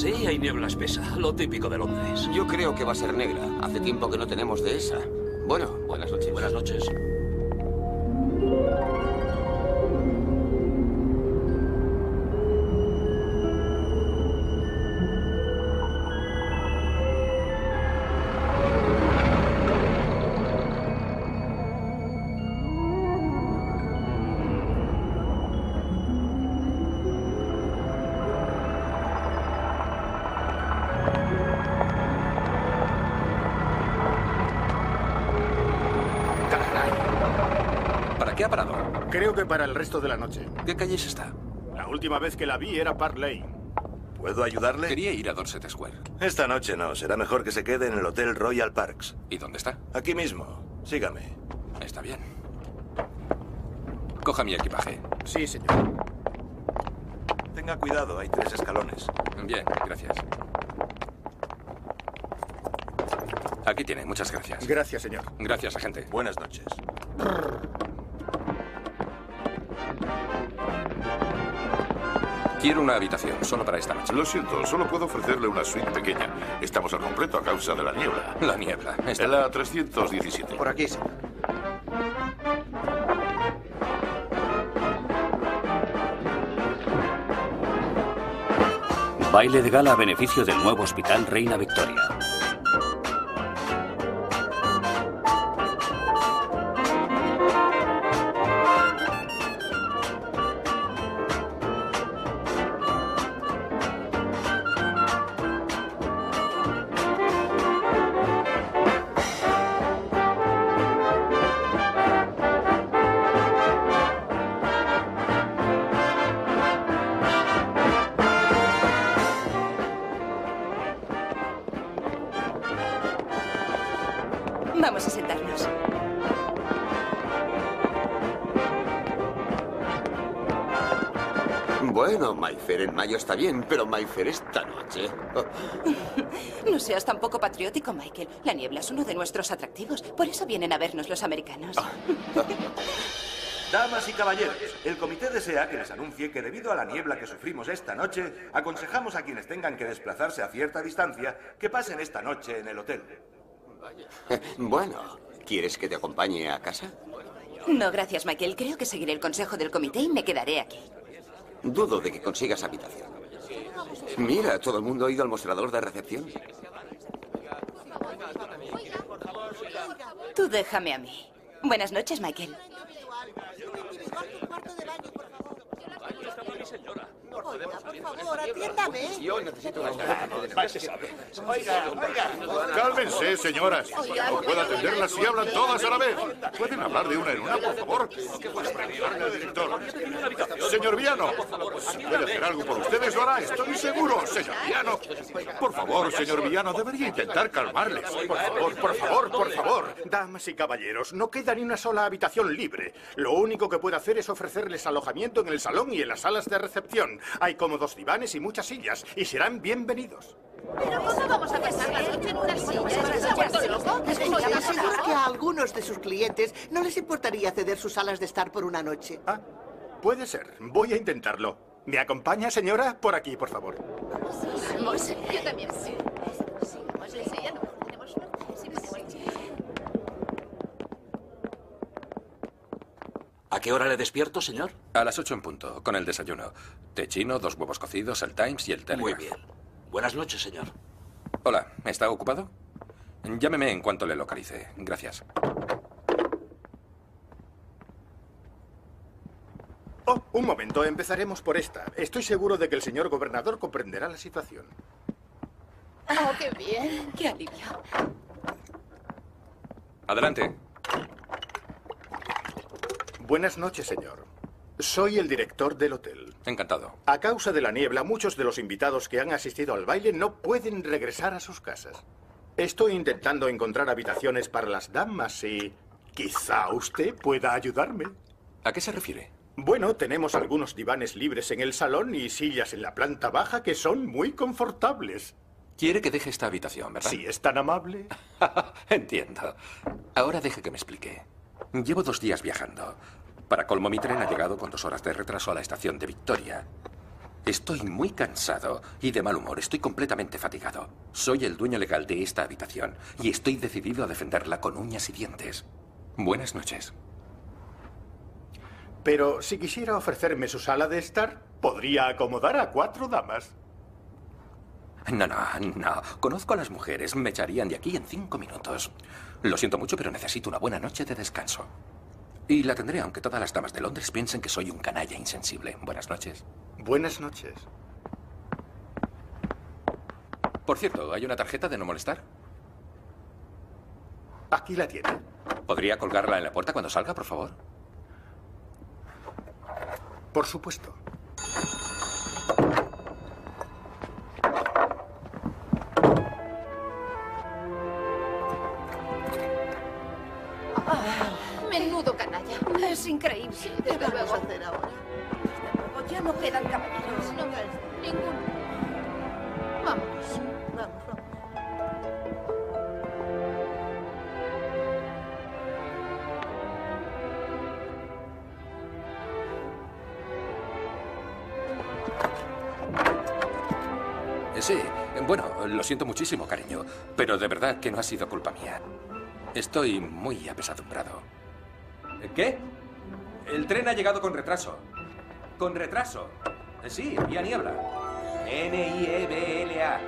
Sí, hay niebla espesa, lo típico de Londres. Yo creo que va a ser negra. Hace tiempo que no tenemos de esa. Para el resto de la noche. ¿Qué calle es esta? La última vez que la vi era Park Lane. ¿Puedo ayudarle? Quería ir a Dorset Square. Esta noche no. Será mejor que se quede en el Hotel Royal Parks. ¿Y dónde está? Aquí mismo. Sígame. Está bien. Coja mi equipaje. Sí, señor. Tenga cuidado, hay tres escalones. Bien, gracias. Aquí tiene, muchas gracias. Gracias, señor. Gracias, agente. Buenas noches. Quiero una habitación, solo para esta noche. Lo siento, solo puedo ofrecerle una suite pequeña. Estamos al completo a causa de la niebla. La niebla. Está En la 317. Por aquí, señor. Baile de gala a beneficio del nuevo Hospital Reina Victoria. Bueno, Mayfair en mayo está bien, pero Mayfair esta noche. No seas tan poco patriótico, Michael. La niebla es uno de nuestros atractivos. Por eso vienen a vernos los americanos. Damas y caballeros, el comité desea que les anuncie que debido a la niebla que sufrimos esta noche, aconsejamos a quienes tengan que desplazarse a cierta distancia que pasen esta noche en el hotel. Bueno, ¿quieres que te acompañe a casa? No, gracias, Michael. Creo que seguiré el consejo del comité y me quedaré aquí. Dudo de que consigas habitación. Mira, todo el mundo ha ido al mostrador de recepción. Tú déjame a mí. Buenas noches, Michael. Por favor, atiéndame. Yo necesito una Oiga, oiga. Cálmense, señoras. No puedo atenderlas si hablan todas a la vez. ¿Pueden hablar de una en una, por favor? director. Señor Viano, si puede hacer algo por ustedes, lo hará. Estoy seguro, señor Viano. Por favor, señor Viano, debería intentar calmarles. Por favor, por favor, por favor. Damas y caballeros, no queda ni una sola habitación libre. Lo único que puedo hacer es ofrecerles alojamiento en el salón y en las salas de recepción. Hay cómodos divanes y muchas sillas, y serán bienvenidos. ¿Pero cómo vamos a pasar la noche en una silla? ¿Se ha vuelto loco? Estoy segura que a algunos de sus clientes no les importaría ceder sus salas de estar por una noche. Ah, puede ser. Voy a intentarlo. ¿Me acompaña, señora? Por aquí, por favor. Vamos, yo también. Sí. Sí. ¿A qué hora le despierto, señor? A las ocho en punto, con el desayuno. Té chino, dos huevos cocidos, el Times y el Telegraph. Muy bien. Buenas noches, señor. Hola, ¿está ocupado? Llámeme en cuanto le localice. Gracias. Oh, un momento, empezaremos por esta. Estoy seguro de que el señor gobernador comprenderá la situación. Oh, qué bien. Qué alivio. Adelante. Buenas noches, señor. Soy el director del hotel. Encantado. A causa de la niebla, muchos de los invitados que han asistido al baile no pueden regresar a sus casas. Estoy intentando encontrar habitaciones para las damas y quizá usted pueda ayudarme. ¿A qué se refiere? Bueno, tenemos algunos divanes libres en el salón y sillas en la planta baja que son muy confortables. Quiere que deje esta habitación, ¿verdad? Si es tan amable. Entiendo. Ahora deje que me explique. Llevo dos días viajando. Para colmo, mi tren ha llegado con dos horas de retraso a la estación de Victoria. Estoy muy cansado y de mal humor. Estoy completamente fatigado. Soy el dueño legal de esta habitación y estoy decidido a defenderla con uñas y dientes. Buenas noches. Pero si quisiera ofrecerme su sala de estar, podría acomodar a cuatro damas. No, no, no. Conozco a las mujeres. Me echarían de aquí en cinco minutos. Lo siento mucho, pero necesito una buena noche de descanso. Y la tendré, aunque todas las damas de Londres piensen que soy un canalla insensible. Buenas noches. Buenas noches. Por cierto, ¿hay una tarjeta de no molestar? Aquí la tiene. ¿Podría colgarla en la puerta cuando salga, por favor? Por supuesto. ¿Qué Desde vamos luego. a hacer ahora? Luego, ya no quedan caballeros. No, ninguno. Vámonos. Vamos, vamos. Sí, bueno, lo siento muchísimo, cariño, pero de verdad que no ha sido culpa mía. Estoy muy apesadumbrado. ¿Qué? El tren ha llegado con retraso. Con retraso. Sí, había niebla. N-I-E-B-L-A.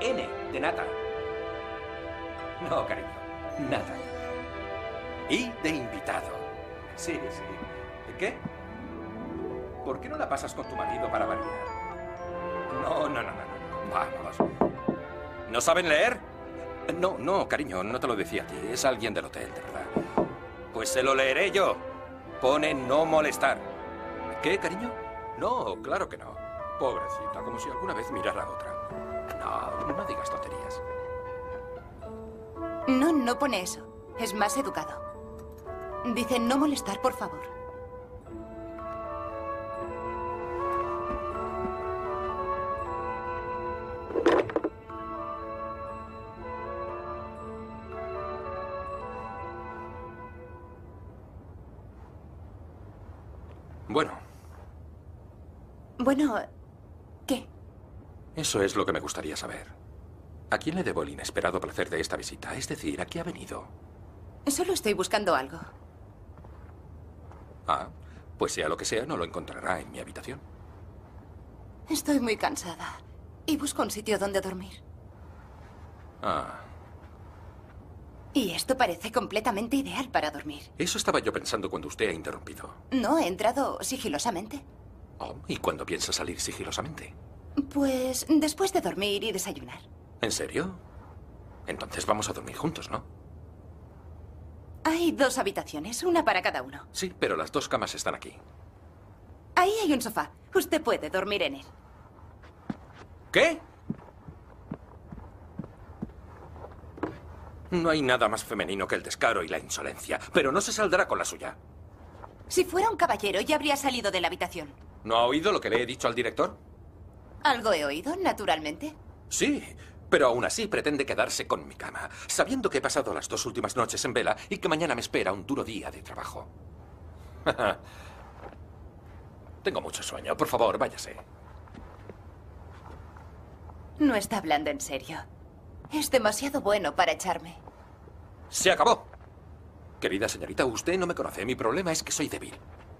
N, de nata. No, cariño, nada. Y de invitado. Sí, sí. ¿Qué? ¿Por qué no la pasas con tu marido para variar? No, no, no, no. Vamos. ¿No saben leer? No, no, cariño, no te lo decía a ti. Es alguien del hotel, de verdad. Pues se lo leeré yo. Pone no molestar. ¿Qué, cariño? No, claro que no. Pobrecita, como si alguna vez mirara a otra. No, no digas tonterías. No, no pone eso. Es más educado. Dice no molestar, por favor. Bueno, ¿qué? eso es lo que me gustaría saber. ¿A quién le debo el inesperado placer de esta visita? Es decir, ¿a qué ha venido? Solo estoy buscando algo. Ah, pues sea lo que sea, no lo encontrará en mi habitación. Estoy muy cansada y busco un sitio donde dormir. Ah, Y esto parece completamente ideal para dormir. eso estaba yo pensando cuando usted ha interrumpido. No, he entrado sigilosamente. Oh, ¿Y cuándo piensa salir sigilosamente? Pues después de dormir y desayunar. ¿En serio? Entonces vamos a dormir juntos, ¿no? Hay dos habitaciones, una para cada uno. Sí, pero las dos camas están aquí. Ahí hay un sofá. Usted puede dormir en él. ¿Qué? No hay nada más femenino que el descaro y la insolencia, pero no se saldrá con la suya. Si fuera un caballero, ya habría salido de la habitación. ¿No ha oído lo que le he dicho al director? Algo he oído, naturalmente. Sí, pero aún así pretende quedarse con mi cama, sabiendo que he pasado las dos últimas noches en vela y que mañana me espera un duro día de trabajo. Tengo mucho sueño. Por favor, váyase. No está hablando en serio. Es demasiado bueno para echarme. Se acabó. Querida señorita, usted no me conoce. Mi problema es que soy débil.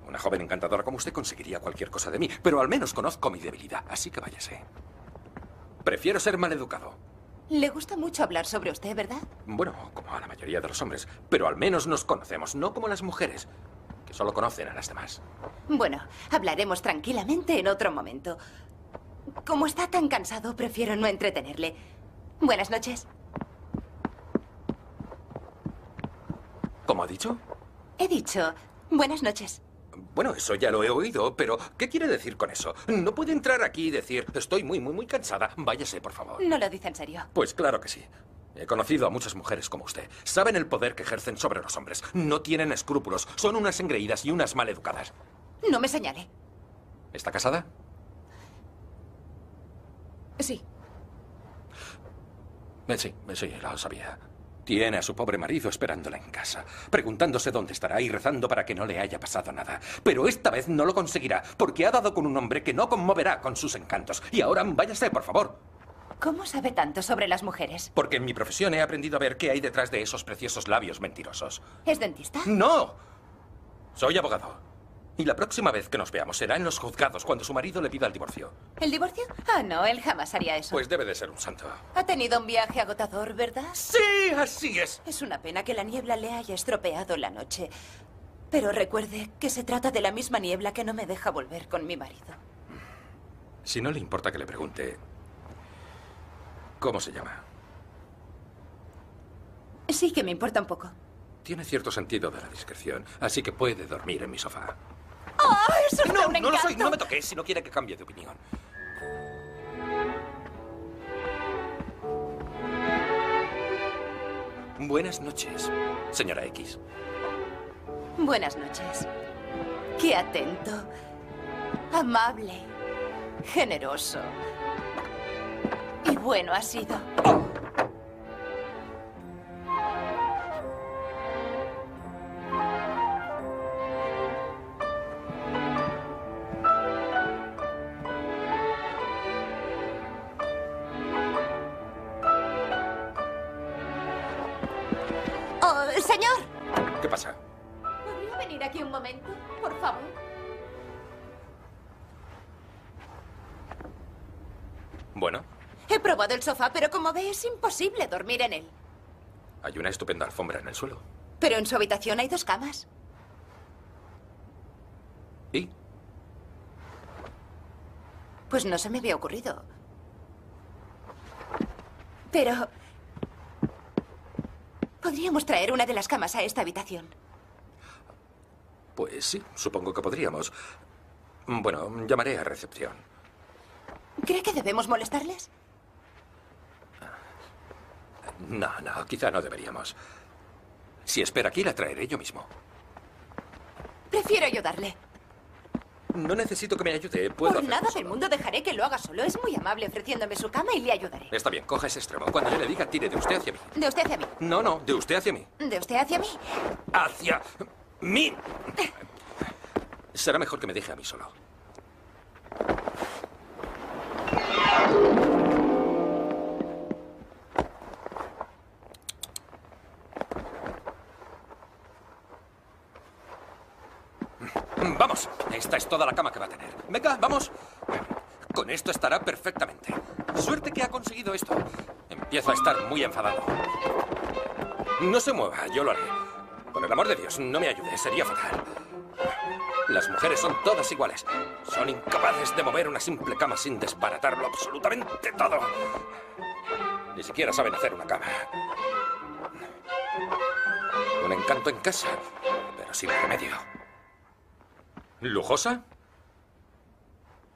Una joven encantadora como usted conseguiría cualquier cosa de mí, pero al menos conozco mi debilidad, así que váyase. Prefiero ser maleducado. Le gusta mucho hablar sobre usted, ¿verdad? Bueno, como a la mayoría de los hombres, pero al menos nos conocemos, no como las mujeres, que solo conocen a las demás. Bueno, hablaremos tranquilamente en otro momento. Como está tan cansado, prefiero no entretenerle. Buenas noches. ¿Cómo ha dicho? He dicho, buenas noches. Bueno, eso ya lo he oído, pero ¿qué quiere decir con eso? No puede entrar aquí y decir, estoy muy, muy, muy cansada. Váyase, por favor. No lo dice en serio. Pues claro que sí. He conocido a muchas mujeres como usted. Saben el poder que ejercen sobre los hombres. No tienen escrúpulos. Son unas engreídas y unas maleducadas. No me señale. ¿Está casada? Sí. Eh, sí, sí, lo sabía. Tiene a su pobre marido esperándola en casa, preguntándose dónde estará y rezando para que no le haya pasado nada. Pero esta vez no lo conseguirá, porque ha dado con un hombre que no conmoverá con sus encantos. Y ahora váyase, por favor. ¿Cómo sabe tanto sobre las mujeres? Porque en mi profesión he aprendido a ver qué hay detrás de esos preciosos labios mentirosos. ¿Es dentista? ¡No! Soy abogado. Y la próxima vez que nos veamos será en los juzgados cuando su marido le pida el divorcio. ¿El divorcio? Ah, no, él jamás haría eso. Pues debe de ser un santo. Ha tenido un viaje agotador, ¿verdad? Sí, así es. Es una pena que la niebla le haya estropeado la noche. Pero recuerde que se trata de la misma niebla que no me deja volver con mi marido. Si no le importa que le pregunte, ¿cómo se llama? Sí que me importa un poco. Tiene cierto sentido de la discreción, así que puede dormir en mi sofá. ¡Oh, eso no, un no lo soy, no me toques si no quiere que cambie de opinión. Buenas noches, señora X. Buenas noches. Qué atento, amable, generoso y bueno ha sido. Señor. ¿Qué pasa? ¿Podría venir aquí un momento, por favor? Bueno, He probado el sofá, pero como ve es imposible dormir en él. hay una estupenda alfombra en el suelo. Pero en su habitación hay dos camas. ¿Y? Pues no se me había ocurrido. Pero... Podríamos traer una de las camas a esta habitación. Pues sí, supongo que podríamos. Bueno, llamaré a recepción. ¿Cree que debemos molestarles? No, no, quizá no deberíamos. Si espera aquí, la traeré yo mismo. Prefiero ayudarle. No necesito que me ayude, puedo Por nada del mundo dejaré que lo haga solo. Es muy amable ofreciéndome su cama y le ayudaré. Está bien, coja ese extremo. Cuando yo le diga, tire de usted hacia mí. De usted hacia mí. No, no, de usted hacia mí. De usted hacia mí. ¡Hacia mí! Será mejor que me deje a mí solo. Esta es toda la cama que va a tener. Venga, vamos. Con esto estará perfectamente. Suerte que ha conseguido esto. Empiezo a estar muy enfadado. No se mueva, yo lo haré. Por el amor de Dios, no me ayude, sería fatal. Las mujeres son todas iguales. Son incapaces de mover una simple cama sin desbaratarlo absolutamente todo. Ni siquiera saben hacer una cama. Un encanto en casa, pero sin remedio. ¿Lujosa?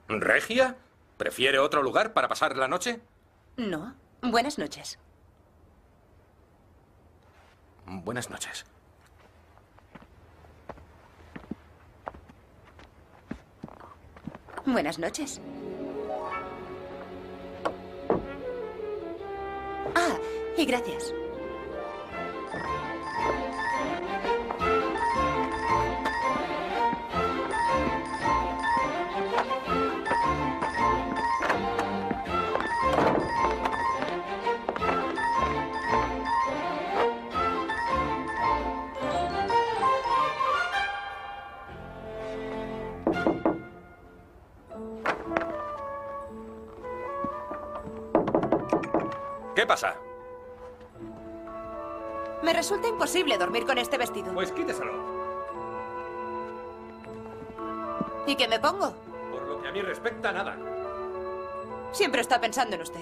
¿Regia? ¿Prefiere otro lugar para pasar la noche? No. Buenas noches. Buenas noches. Buenas noches. Ah, y gracias. ¿Qué pasa? Me resulta imposible dormir con este vestido. Pues quíteselo. ¿Y qué me pongo? Por lo que a mí respecta, nada. Siempre está pensando en usted.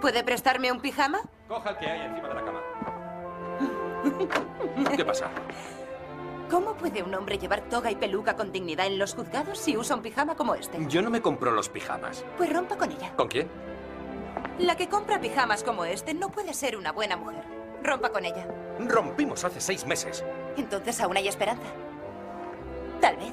¿Puede prestarme un pijama? Coja el que hay encima de la cama. ¿Qué pasa? ¿Cómo puede un hombre llevar toga y peluca con dignidad en los juzgados si usa un pijama como este? Yo no me compro los pijamas. Pues rompa con ella. ¿Con quién? La que compra pijamas como este no puede ser una buena mujer. Rompa con ella. Rompimos hace seis meses. Entonces aún hay esperanza. Tal vez.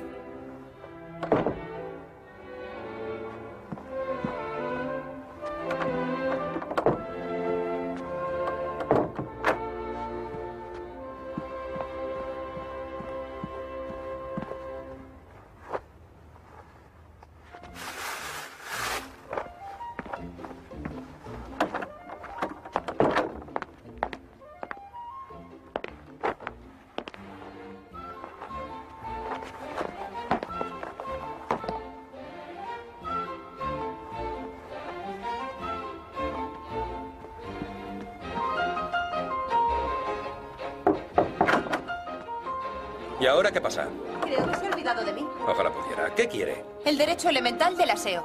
Ahora qué pasa? Creo que se ha olvidado de mí. Ojalá pudiera. ¿Qué quiere? El derecho elemental del aseo.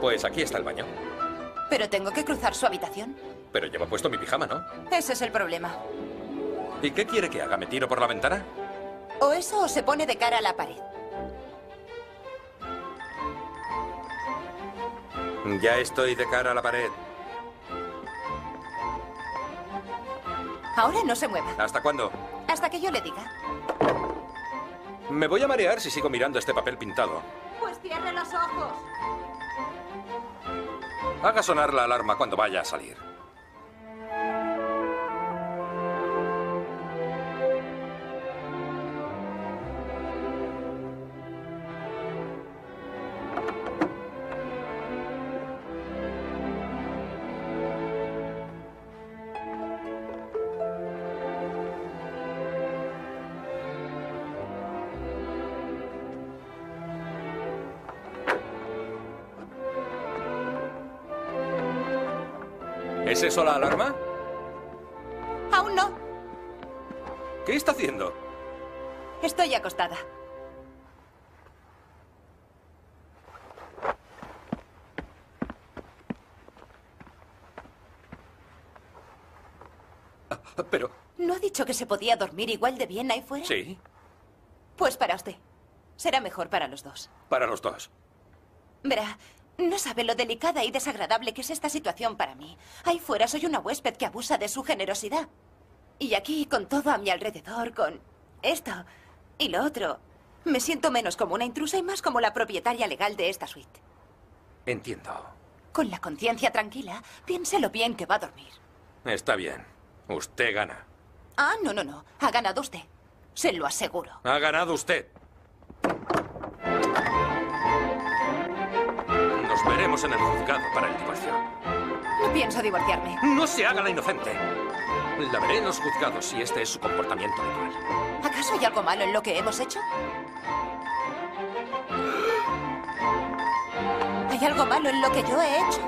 Pues aquí está el baño. Pero tengo que cruzar su habitación. Pero lleva puesto mi pijama, ¿no? Ese es el problema. ¿Y qué quiere que haga? ¿Me tiro por la ventana? O eso o se pone de cara a la pared. Ya estoy de cara a la pared. Ahora no se mueva. ¿Hasta cuándo? Hasta que yo le diga. Me voy a marear si sigo mirando este papel pintado. Pues cierre los ojos. Haga sonar la alarma cuando vaya a salir. Eso la alarma? Aún no. ¿Qué está haciendo? Estoy acostada. Pero... ¿No ha dicho que se podía dormir igual de bien ahí fuera? Sí, Pues para usted. Será mejor para los dos. para los dos. Verá, no sabe lo delicada y desagradable que es esta situación para mí. Ahí fuera soy una huésped que abusa de su generosidad. Y aquí, con todo a mi alrededor, con esto y lo otro, me siento menos como una intrusa y más como la propietaria legal de esta suite. Entiendo. Con la conciencia tranquila, piense lo bien que va a dormir. Está bien. Usted gana. Ah, no, no, no. Ha ganado usted. Se lo aseguro. Ha ganado usted. Nos veremos en el juzgado para el divorcio. No pienso divorciarme. No se haga la inocente. La veré en los juzgados si este es su comportamiento habitual. ¿Acaso hay algo malo en lo que hemos hecho? ¿Hay algo malo en lo que yo he hecho?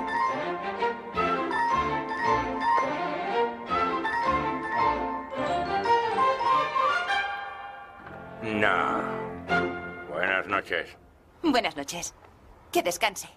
No. Buenas noches. Buenas noches. Que descanse.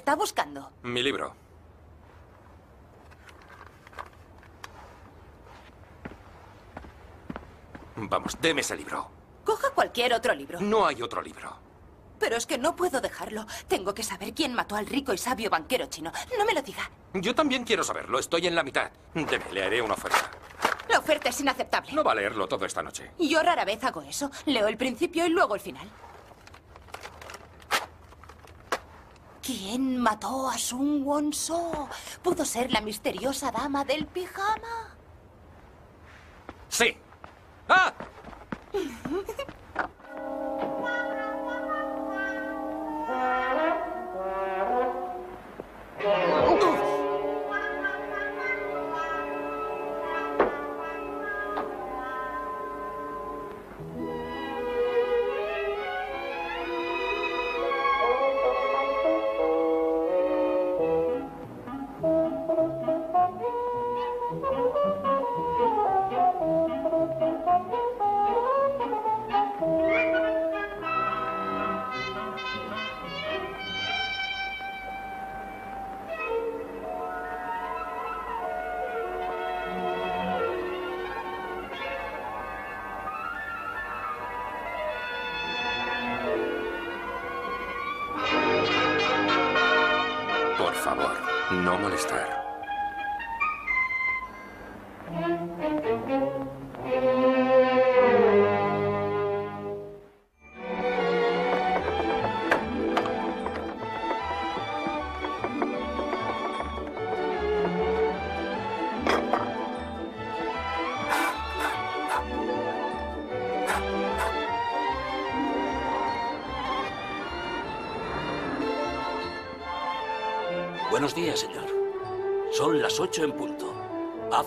está buscando? Mi libro. Vamos, deme ese libro. Coja cualquier otro libro. No hay otro libro. Pero es que no puedo dejarlo. Tengo que saber quién mató al rico y sabio banquero chino. No me lo diga. Yo también quiero saberlo. Estoy en la mitad. Deme, le haré una oferta. La oferta es inaceptable. No va a leerlo todo esta noche. Yo rara vez hago eso. Leo el principio y luego el final. ¿Quién mató a Sun Won-so? ¿Pudo ser la misteriosa dama del pijama? Sí. ¡Ah! favor, no molestar.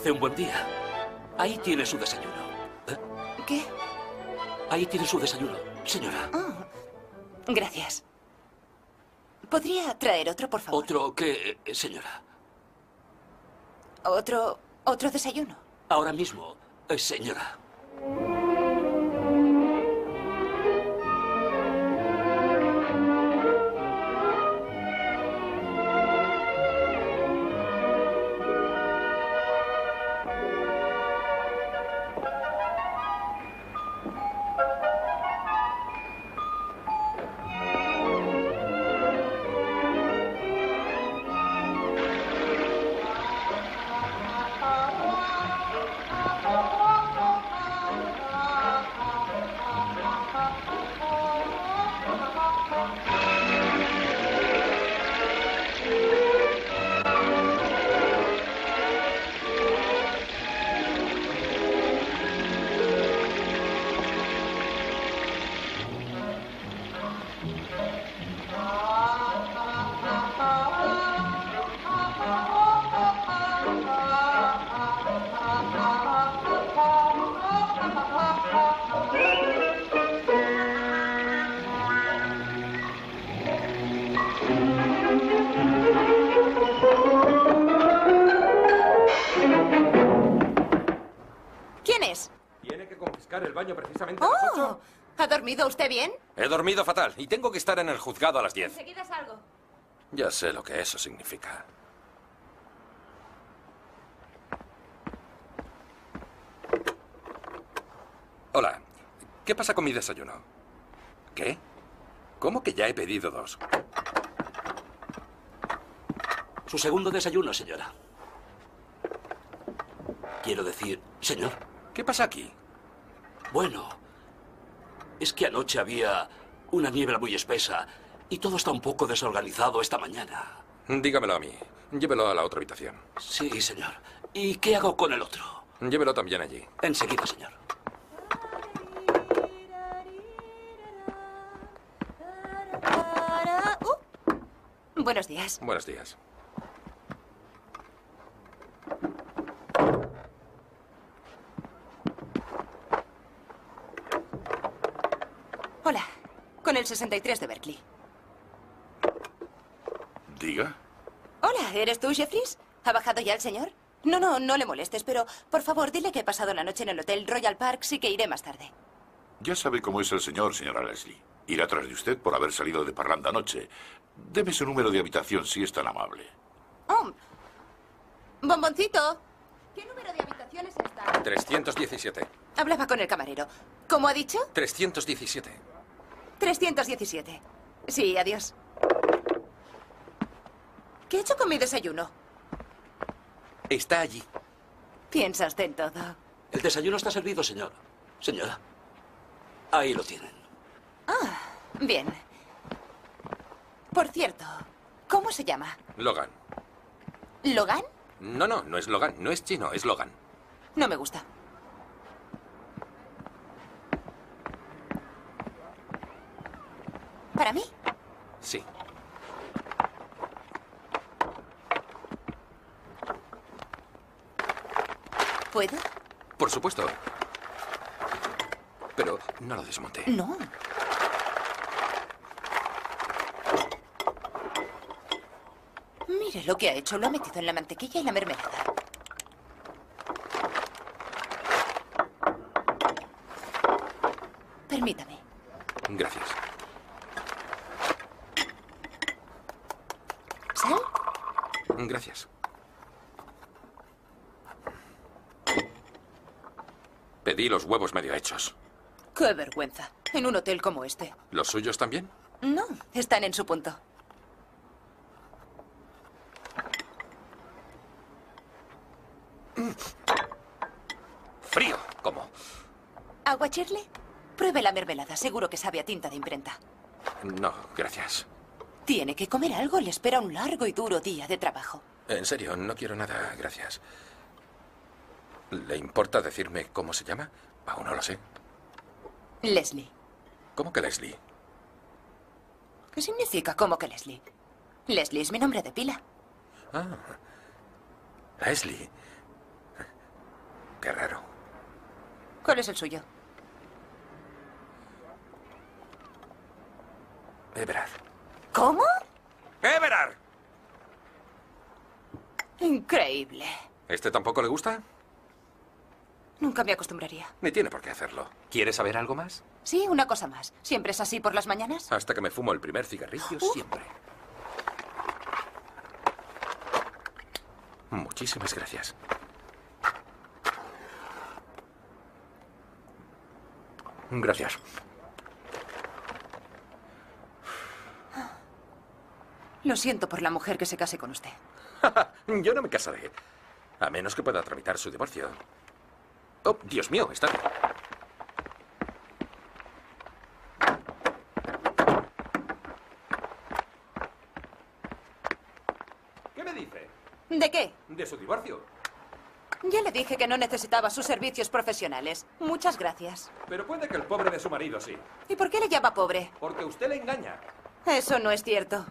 Hace un buen día. Ahí tiene su desayuno. ¿Eh? ¿Qué? Ahí tiene su desayuno, señora. Gracias. ¿Podría traer otro, por favor? ¿Otro qué, eh, señora? ¿Otro, otro desayuno? Ahora mismo, eh, señora. Dormido usted bien? He dormido fatal y tengo que estar en el juzgado a las 10. Enseguida salgo. Ya sé lo que eso significa. Hola. ¿Qué pasa con mi desayuno? ¿Qué? ¿Cómo que ya he pedido dos? Su segundo desayuno, señora. Quiero decir, señor. ¿Qué pasa aquí? Bueno, es que anoche había una niebla muy espesa y todo está un poco desorganizado esta mañana. Dígamelo a mí. Llévelo a la otra habitación. Sí, señor. ¿Y qué hago con el otro? Llévelo también allí. Enseguida, señor. Buenos días. Buenos días. Hola. Con el 63 de Berkeley. Diga. Hola, ¿eres tú, Jeffries? ¿Ha bajado ya el señor? No, no, no le molestes, pero por favor, dile que he pasado la noche en el hotel Royal Park, sí que iré más tarde. Ya sabe cómo es el señor, señora Leslie. Irá tras de usted por haber salido de parranda anoche. Deme su número de habitación si es tan amable. Oh. Bomboncito. ¿Qué número de habitación es esta? 317. Hablaba con el camarero. ¿Cómo ha dicho? 317. 317. Sí, adiós. ¿Qué he hecho con mi desayuno? Está allí. Piensa usted en todo. El desayuno está servido, señor. Señora. Ahí lo tienen. Ah, bien. Por cierto, ¿cómo se llama? Logan. ¿Logan? No, no, no es Logan. No es chino, es Logan. No me gusta. ¿Para mí? Sí. ¿Puedo? Por supuesto. Pero no lo desmonte. No. Mire lo que ha hecho. Lo ha metido en la mantequilla y la mermelada. Permítame. Gracias. Gracias. Pedí los huevos medio hechos. Qué vergüenza. En un hotel como este. ¿Los suyos también? No, están en su punto. Frío. ¿Cómo? ¿Agua Shirley? Pruebe la mermelada. Seguro que sabe a tinta de imprenta. No, gracias. Tiene que comer algo. Le espera un largo y duro día de trabajo. En serio, no quiero nada, gracias. ¿Le importa decirme cómo se llama? Aún no lo sé. Leslie. ¿Cómo que Leslie? ¿Qué significa cómo que Leslie? Leslie es mi nombre de pila. Ah. Leslie. Qué raro. ¿Cuál es el suyo? Everard. ¿Cómo? ¡Everard! Increíble. ¿Este tampoco le gusta? Nunca me acostumbraría. Ni tiene por qué hacerlo. ¿Quiere saber algo más? Sí, una cosa más. ¿Siempre es así por las mañanas? Hasta que me fumo el primer cigarrillo, siempre. Muchísimas gracias. Gracias. Lo siento por la mujer que se case con usted. Yo no me casaré. A menos que pueda tramitar su divorcio. Oh, Dios mío, está. ¿Qué me dice? ¿De qué? De su divorcio. Ya le dije que no necesitaba sus servicios profesionales. Muchas gracias. Pero puede que el pobre de su marido sí. ¿Y por qué le llama pobre? Porque usted le engaña. Eso no es cierto.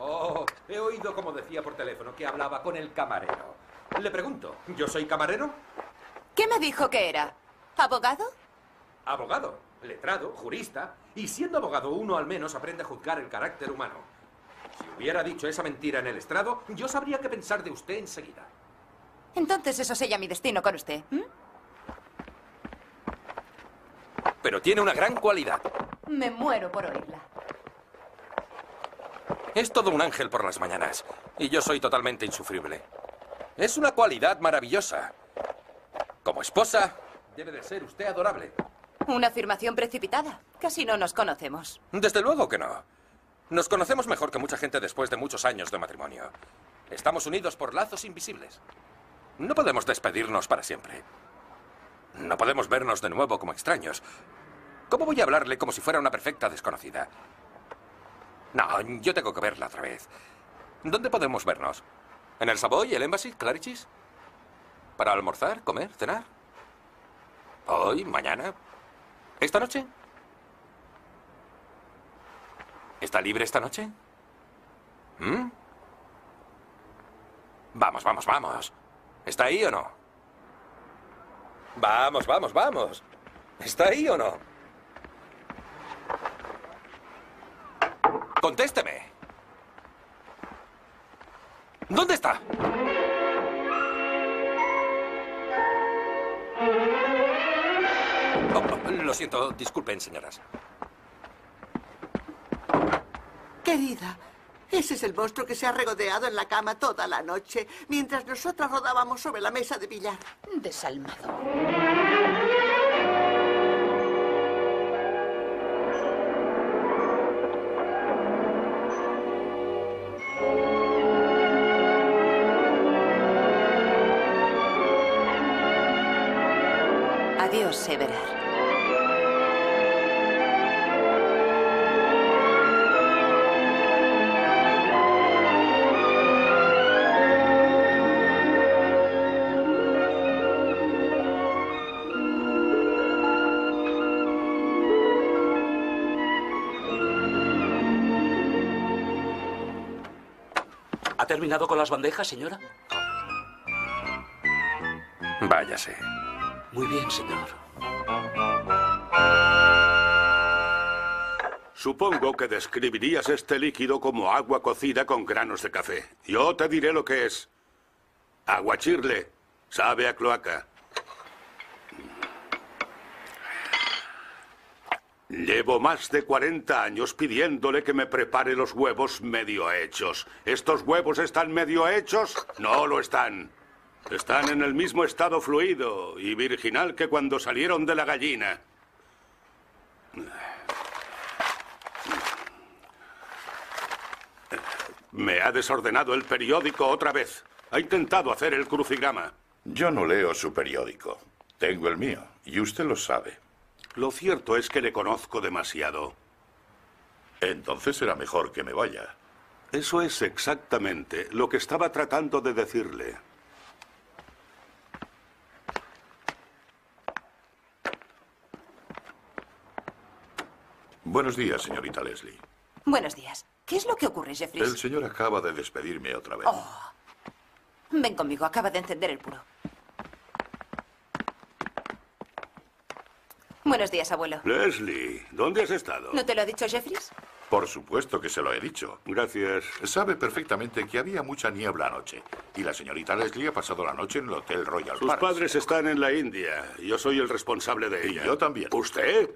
Oh, he oído como decía por teléfono que hablaba con el camarero. Le pregunto, ¿yo soy camarero? ¿Qué me dijo que era? ¿Abogado? Abogado, letrado, jurista. Y siendo abogado uno al menos aprende a juzgar el carácter humano. Si hubiera dicho esa mentira en el estrado, yo sabría qué pensar de usted enseguida. Entonces eso sella mi destino con usted. Pero tiene una gran cualidad. Me muero por oírla. Es todo un ángel por las mañanas. Y yo soy totalmente insufrible. Es una cualidad maravillosa. Como esposa, Debe de ser usted adorable. Una afirmación precipitada. Casi no nos conocemos. desde luego que no. Nos conocemos mejor que mucha gente después de muchos años de matrimonio. Estamos unidos por lazos invisibles. No podemos despedirnos para siempre. No podemos vernos de nuevo como extraños. ¿Cómo voy a hablarle como si fuera una perfecta desconocida? No, yo tengo que verla otra vez. ¿Dónde podemos vernos? ¿En el Savoy, el Embassy, Clarichis? ¿Para almorzar, comer, cenar? ¿Hoy, mañana? ¿Esta noche? ¿Está libre esta noche? ¿Mm? Vamos, vamos, vamos. ¿Está ahí o no? Vamos, vamos, vamos. ¿Está ahí o no? Contésteme. ¿Dónde está? Oh, oh, lo siento, disculpen, señoras. Querida, ese es el monstruo que se ha regodeado en la cama toda la noche, mientras nosotras rodábamos sobre la mesa de billar. Desalmado. Everard. ¿Ha terminado con las bandejas, señora? Váyase. Muy bien, señor. Supongo que describirías este líquido como agua cocida con granos de café. Yo te diré lo que es. Aguachirle. Sabe a cloaca. Llevo más de 40 años pidiéndole que me prepare los huevos medio hechos. ¿Estos huevos están medio hechos? No lo están. Están en el mismo estado fluido y virginal que cuando salieron de la gallina. Me ha desordenado el periódico otra vez. Ha intentado hacer el crucigrama. Yo no leo su periódico. Tengo el mío, y usted lo sabe. Lo cierto es que le conozco demasiado. Entonces será mejor que me vaya. Eso es exactamente lo que estaba tratando de decirle. Buenos días, señorita Leslie. Buenos días. ¿Qué es lo que ocurre, Jeffries? El señor acaba de despedirme otra vez. Oh, Ven conmigo, acaba de encender el puro. Buenos días, abuelo. Leslie, ¿dónde has estado? ¿No te lo ha dicho Jeffries? Por supuesto que se lo he dicho. Gracias. Sabe perfectamente que había mucha niebla anoche. Y la señorita Leslie ha pasado la noche en el Hotel Royal Sus Park. padres están en la India. Yo soy el responsable de ella. yo también. ¿Usted?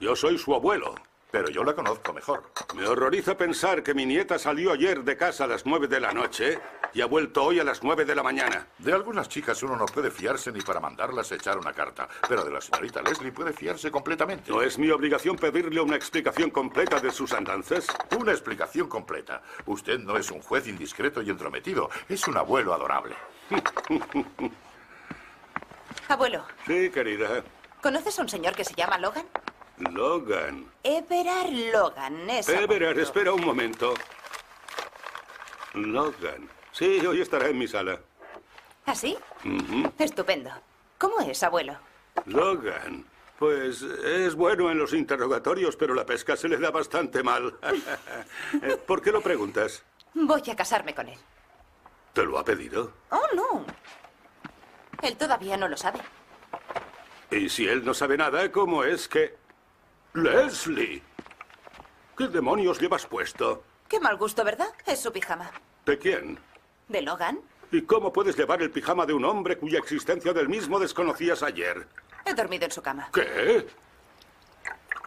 Yo soy su abuelo. Pero yo la conozco mejor. Me horroriza pensar que mi nieta salió ayer de casa a las nueve de la noche y ha vuelto hoy a las nueve de la mañana. De algunas chicas uno no puede fiarse ni para mandarlas a echar una carta. Pero de la señorita Leslie puede fiarse completamente. ¿No es mi obligación pedirle una explicación completa de sus andanzas? Una explicación completa. Usted no es un juez indiscreto y entrometido. Es un abuelo adorable. Abuelo, Sí, querida. ¿conoces a un señor que se llama Logan? Logan. Everard Logan, es. Everard, espera un momento. Logan. Sí, hoy estará en mi sala. ¿Ah, sí? Estupendo. ¿Cómo es, abuelo? Logan. Pues es bueno en los interrogatorios, pero la pesca se le da bastante mal. ¿Por qué lo preguntas? Voy a casarme con él. ¿Te lo ha pedido? Oh, no. Él todavía no lo sabe. Y si él no sabe nada, ¿cómo es que... Leslie. ¿Qué demonios llevas puesto? Qué mal gusto, ¿verdad? Es su pijama. ¿De quién? ¿De Logan? ¿Y cómo puedes llevar el pijama de un hombre cuya existencia del mismo desconocías ayer? He dormido en su cama. ¿Qué?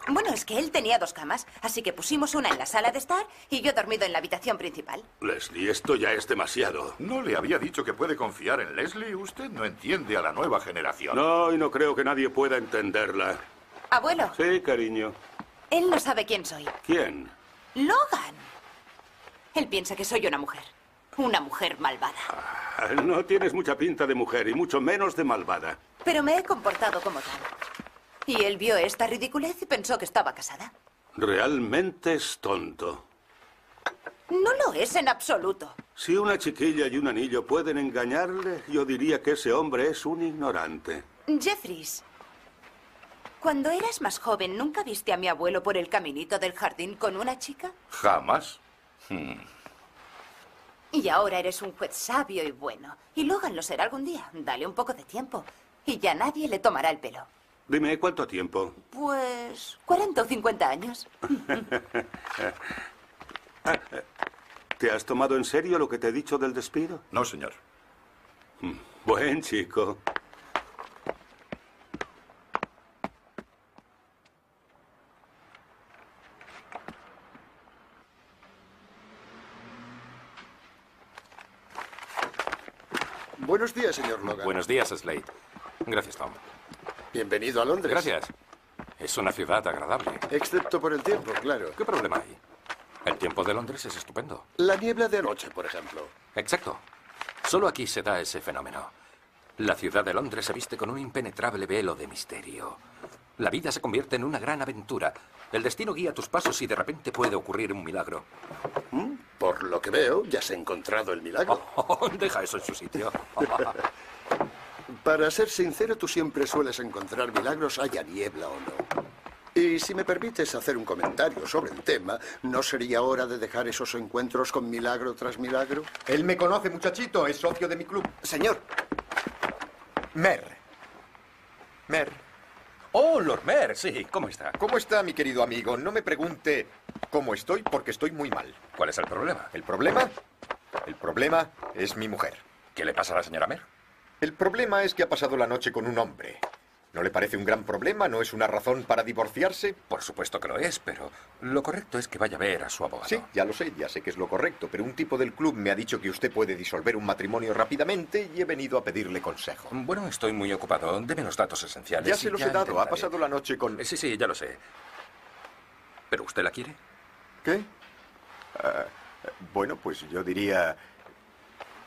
Bueno, es que él tenía dos camas, así que pusimos una en la sala de estar y yo he dormido en la habitación principal. Leslie, esto ya es demasiado. ¿No le había dicho que puede confiar en Leslie? Usted no entiende a la nueva generación. No, y no creo que nadie pueda entenderla. Abuelo, Sí, cariño. él no sabe quién soy. ¿Quién? Logan. Él piensa que soy una mujer. Una mujer malvada. Ah, No tienes mucha pinta de mujer y mucho menos de malvada. Pero me he comportado como tal. Y él vio esta ridiculez y pensó que estaba casada. Realmente es tonto. No lo es en absoluto. Si una chiquilla y un anillo pueden engañarle, yo diría que ese hombre es un ignorante. Jeffries, cuando eras más joven, ¿nunca viste a mi abuelo por el caminito del jardín con una chica? Jamás. Hmm. Y ahora eres un juez sabio y bueno. Y Logan lo será algún día. Dale un poco de tiempo. Y ya nadie le tomará el pelo. Dime, ¿cuánto tiempo? Pues 40 o 50 años. ¿Te has tomado en serio lo que te he dicho del despido? No, señor. Buen chico. Buenos días, señor Logan. Buenos días, Slade. Gracias, Tom. Bienvenido a Londres. Gracias. Es una ciudad agradable. Excepto por el tiempo, claro. ¿Qué problema hay? El tiempo de Londres es estupendo. La niebla de anoche, por ejemplo. Exacto. Solo aquí se da ese fenómeno. La ciudad de Londres se viste con un impenetrable velo de misterio. La vida se convierte en una gran aventura. El destino guía tus pasos y de repente puede ocurrir un milagro. ¿Mm? Por lo que veo, ya se ha encontrado el milagro. Deja eso en su sitio. Para ser sincero, tú siempre sueles encontrar milagros, haya niebla o no. Y si me permites hacer un comentario sobre el tema, ¿no sería hora de dejar esos encuentros con milagro tras milagro? Él me conoce, muchachito, es socio de mi club. Señor. Mer. Mer. Oh, Lord Mer, sí, ¿cómo está? ¿Cómo está, mi querido amigo? No me pregunte cómo estoy porque estoy muy mal. ¿Cuál es el problema? ¿El problema? El problema es mi mujer. ¿Qué le pasa a la señora Mer? El problema es que ha pasado la noche con un hombre. ¿No le parece un gran problema? ¿No es una razón para divorciarse? Por supuesto que lo es, pero lo correcto es que vaya a ver a su abogado. Sí, ya lo sé, ya sé que es lo correcto, pero un tipo del club me ha dicho que usted puede disolver un matrimonio rápidamente y he venido a pedirle consejo. Bueno, estoy muy ocupado. Deme los datos esenciales. Ya se los he dado, ha pasado la noche con... Eh, Sí, sí, ya lo sé. ¿Pero usted la quiere? ¿Qué? Ah, bueno, pues yo diría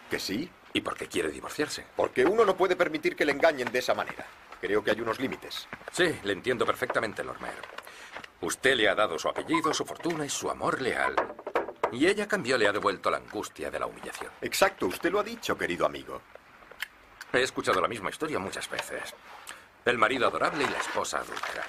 que sí. ¿Y por qué quiere divorciarse? Porque uno no puede permitir que le engañen de esa manera. Creo que hay unos límites. Sí, le entiendo perfectamente, Lormer. Usted le ha dado su apellido, su fortuna y su amor leal. Y ella a cambio le ha devuelto la angustia de la humillación. Exacto, usted lo ha dicho, querido amigo. He escuchado la misma historia muchas veces. El marido adorable y la esposa adulta.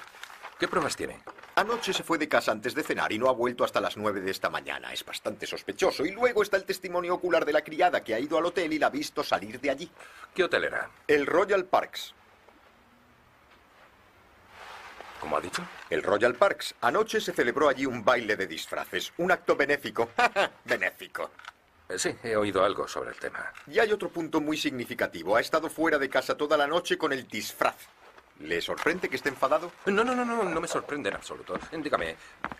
¿Qué pruebas tiene? Anoche se fue de casa antes de cenar y no ha vuelto hasta las nueve de esta mañana. Es bastante sospechoso. Y luego está el testimonio ocular de la criada que ha ido al hotel y la ha visto salir de allí. ¿Qué hotel era? El Royal Parks. ¿Cómo ha dicho? El Royal Parks. Anoche se celebró allí un baile de disfraces. Un acto benéfico. benéfico. Eh, Sí, he oído algo sobre el tema. Y hay otro punto muy significativo. Ha estado fuera de casa toda la noche con el disfraz. ¿Le sorprende que esté enfadado? No, no, no, no, no me sorprende en absoluto. Dígame,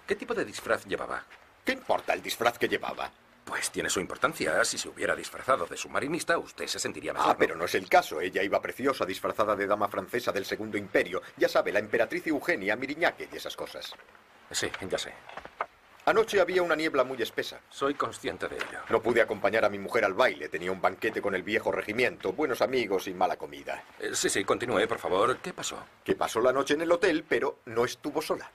¿qué tipo de disfraz llevaba? ¿Qué importa el disfraz que llevaba? Pues tiene su importancia. Si se hubiera disfrazado de submarinista, usted se sentiría mejor. Ah, pero no es el caso. Ella iba preciosa, disfrazada de dama francesa del Segundo Imperio. Ya sabe, la emperatriz Eugenia, Miriñaque y esas cosas. Sí, ya sé. Anoche había una niebla muy espesa. Soy consciente de ello. No pude acompañar a mi mujer al baile. Tenía un banquete con el viejo regimiento, buenos amigos y mala comida. Eh, sí, sí, continúe, por favor. ¿Qué pasó? Que pasó la noche en el hotel, pero no estuvo sola.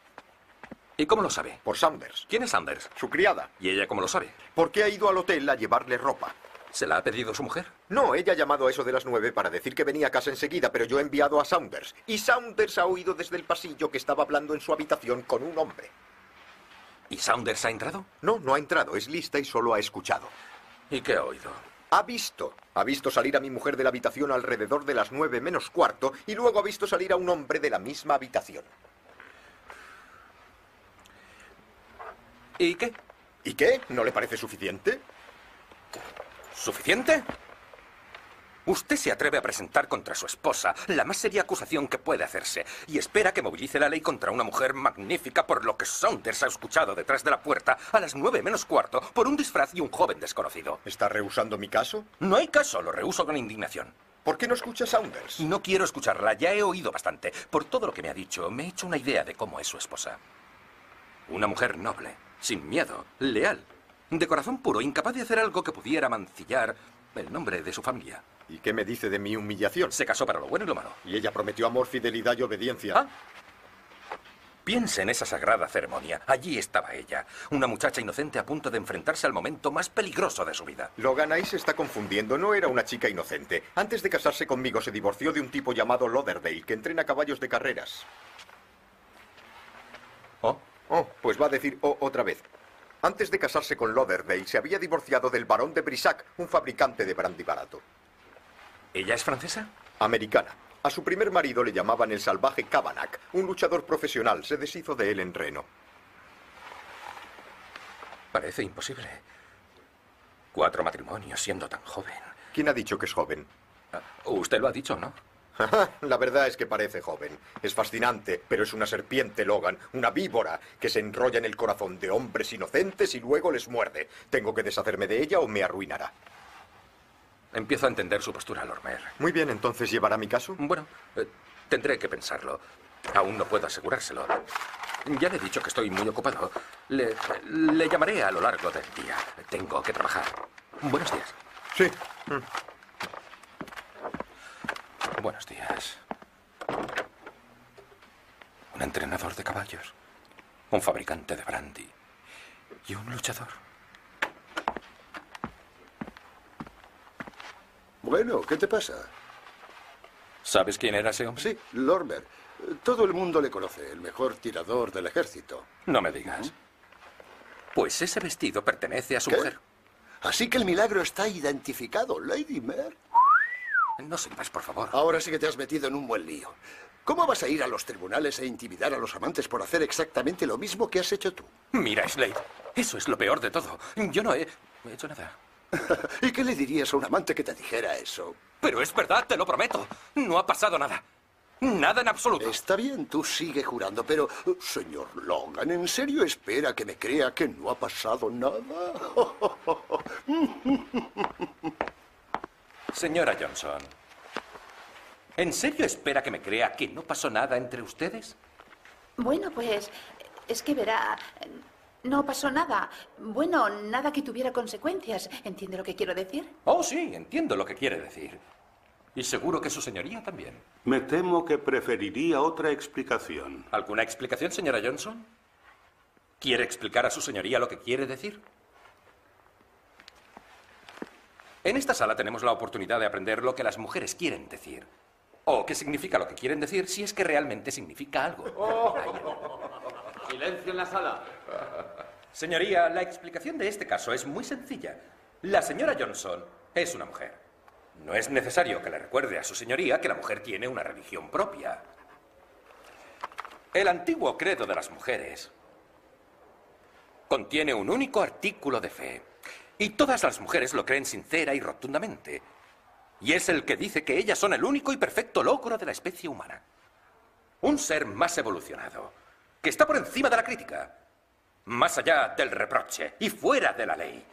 ¿Y cómo lo sabe? Por Saunders. ¿Quién es Sanders? Su criada. ¿Y ella cómo lo sabe? Porque ha ido al hotel a llevarle ropa. ¿Se la ha pedido su mujer? No, ella ha llamado a eso de las nueve para decir que venía a casa enseguida, pero yo he enviado a Saunders. Y Saunders ha oído desde el pasillo que estaba hablando en su habitación con un hombre. ¿Y Saunders ha entrado? No, no ha entrado. Es lista y solo ha escuchado. ¿Y qué ha oído? Ha visto. Ha visto salir a mi mujer de la habitación alrededor de las nueve menos cuarto y luego ha visto salir a un hombre de la misma habitación. ¿Y qué? ¿Y qué? ¿No le parece suficiente? ¿Suficiente? Usted se atreve a presentar contra su esposa la más seria acusación que puede hacerse y espera que movilice la ley contra una mujer magnífica por lo que Saunders ha escuchado detrás de la puerta a las nueve menos cuarto por un disfraz y un joven desconocido. ¿Está rehusando mi caso? No hay caso, lo rehuso con indignación. ¿Por qué no escucha Saunders? No quiero escucharla, ya he oído bastante. Por todo lo que me ha dicho, me he hecho una idea de cómo es su esposa. Una mujer noble, sin miedo, leal, de corazón puro, incapaz de hacer algo que pudiera mancillar el nombre de su familia. ¿Y qué me dice de mi humillación? Se casó para lo bueno y lo malo. Y ella prometió amor, fidelidad y obediencia. Ah. Piense en esa sagrada ceremonia. Allí estaba ella, una muchacha inocente a punto de enfrentarse al momento más peligroso de su vida. Logan ahí se está confundiendo. No era una chica inocente. Antes de casarse conmigo se divorció de un tipo llamado Lauderdale, que entrena caballos de carreras. ¿Oh? Oh, pues va a decir oh otra vez. Antes de casarse con Lauderdale, se había divorciado del barón de Brissac, un fabricante de brandy barato. ¿Ella es francesa? Americana. A su primer marido le llamaban el salvaje Kavanagh, un luchador profesional. Se deshizo de él en Reno. Parece imposible. Cuatro matrimonios siendo tan joven. ¿Quién ha dicho que es joven? Ah, Usted lo ha dicho, ¿no? La verdad es que parece joven. Es fascinante, pero es una serpiente, Logan, una víbora que se enrolla en el corazón de hombres inocentes y luego les muerde. Tengo que deshacerme de ella o me arruinará. Empiezo a entender su postura, Lormer. Muy bien, entonces llevará mi caso. Bueno, eh, tendré que pensarlo. Aún no puedo asegurárselo. Ya le he dicho que estoy muy ocupado. Le, le llamaré a lo largo del día. Tengo que trabajar. Buenos días. Sí. Buenos días. Un entrenador de caballos, un fabricante de brandy y un luchador. Bueno, ¿qué te pasa? ¿Sabes quién era ese hombre? Sí, Lormer. Todo el mundo le conoce, el mejor tirador del ejército. No me digas. Pues ese vestido pertenece a su ¿Qué? mujer. Así que el milagro está identificado, Lady Mare. No más, por favor. Ahora sí que te has metido en un buen lío. ¿Cómo vas a ir a los tribunales e intimidar a los amantes por hacer exactamente lo mismo que has hecho tú? Mira, Slade, eso es lo peor de todo. Yo no he hecho nada. ¿Y qué le dirías a un amante que te dijera eso? Pero es verdad, te lo prometo. No ha pasado nada. Nada en absoluto. Está bien, tú sigue jurando, pero, señor Logan, ¿en serio espera que me crea que no ha pasado nada? Señora Johnson, ¿en serio espera que me crea que no pasó nada entre ustedes? Bueno, pues es que verá, no pasó nada. Bueno, nada que tuviera consecuencias. ¿Entiende lo que quiero decir? Oh, sí, entiendo lo que quiere decir. Y seguro que su señoría también. Me temo que preferiría otra explicación. ¿Alguna explicación, señora Johnson? ¿Quiere explicar a su señoría lo que quiere decir? En esta sala tenemos la oportunidad de aprender lo que las mujeres quieren decir. O qué significa lo que quieren decir si es que realmente significa algo. Silencio en la sala. Señoría, la explicación de este caso es muy sencilla. La señora Johnson es una mujer. No es necesario que le recuerde a su señoría que la mujer tiene una religión propia. El antiguo credo de las mujeres contiene un único artículo de fe. Y todas las mujeres lo creen sincera y rotundamente. Y es el que dice que ellas son el único y perfecto logro de la especie humana. Un ser más evolucionado, que está por encima de la crítica, más allá del reproche y fuera de la ley.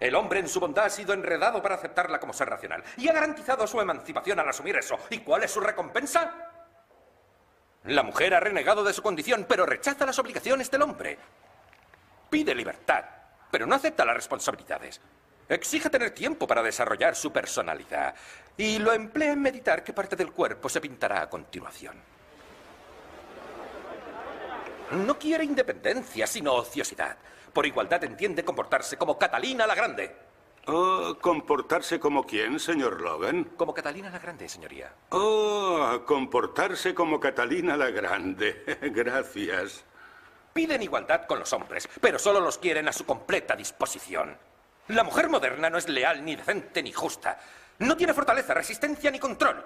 El hombre en su bondad ha sido enredado para aceptarla como ser racional y ha garantizado su emancipación al asumir eso. ¿Y cuál es su recompensa? La mujer ha renegado de su condición, pero rechaza las obligaciones del hombre. Pide libertad, pero no acepta las responsabilidades. Exige tener tiempo para desarrollar su personalidad y lo emplea en meditar qué parte del cuerpo se pintará a continuación. No quiere independencia, sino ociosidad. Por igualdad entiende comportarse como Catalina la Grande. Oh, ¿comportarse como quién, señor Logan? Como Catalina la Grande, señoría. Oh, comportarse como Catalina la Grande. Gracias. Piden igualdad con los hombres, pero solo los quieren a su completa disposición. La mujer moderna no es leal, ni decente, ni justa. No tiene fortaleza, resistencia, ni control.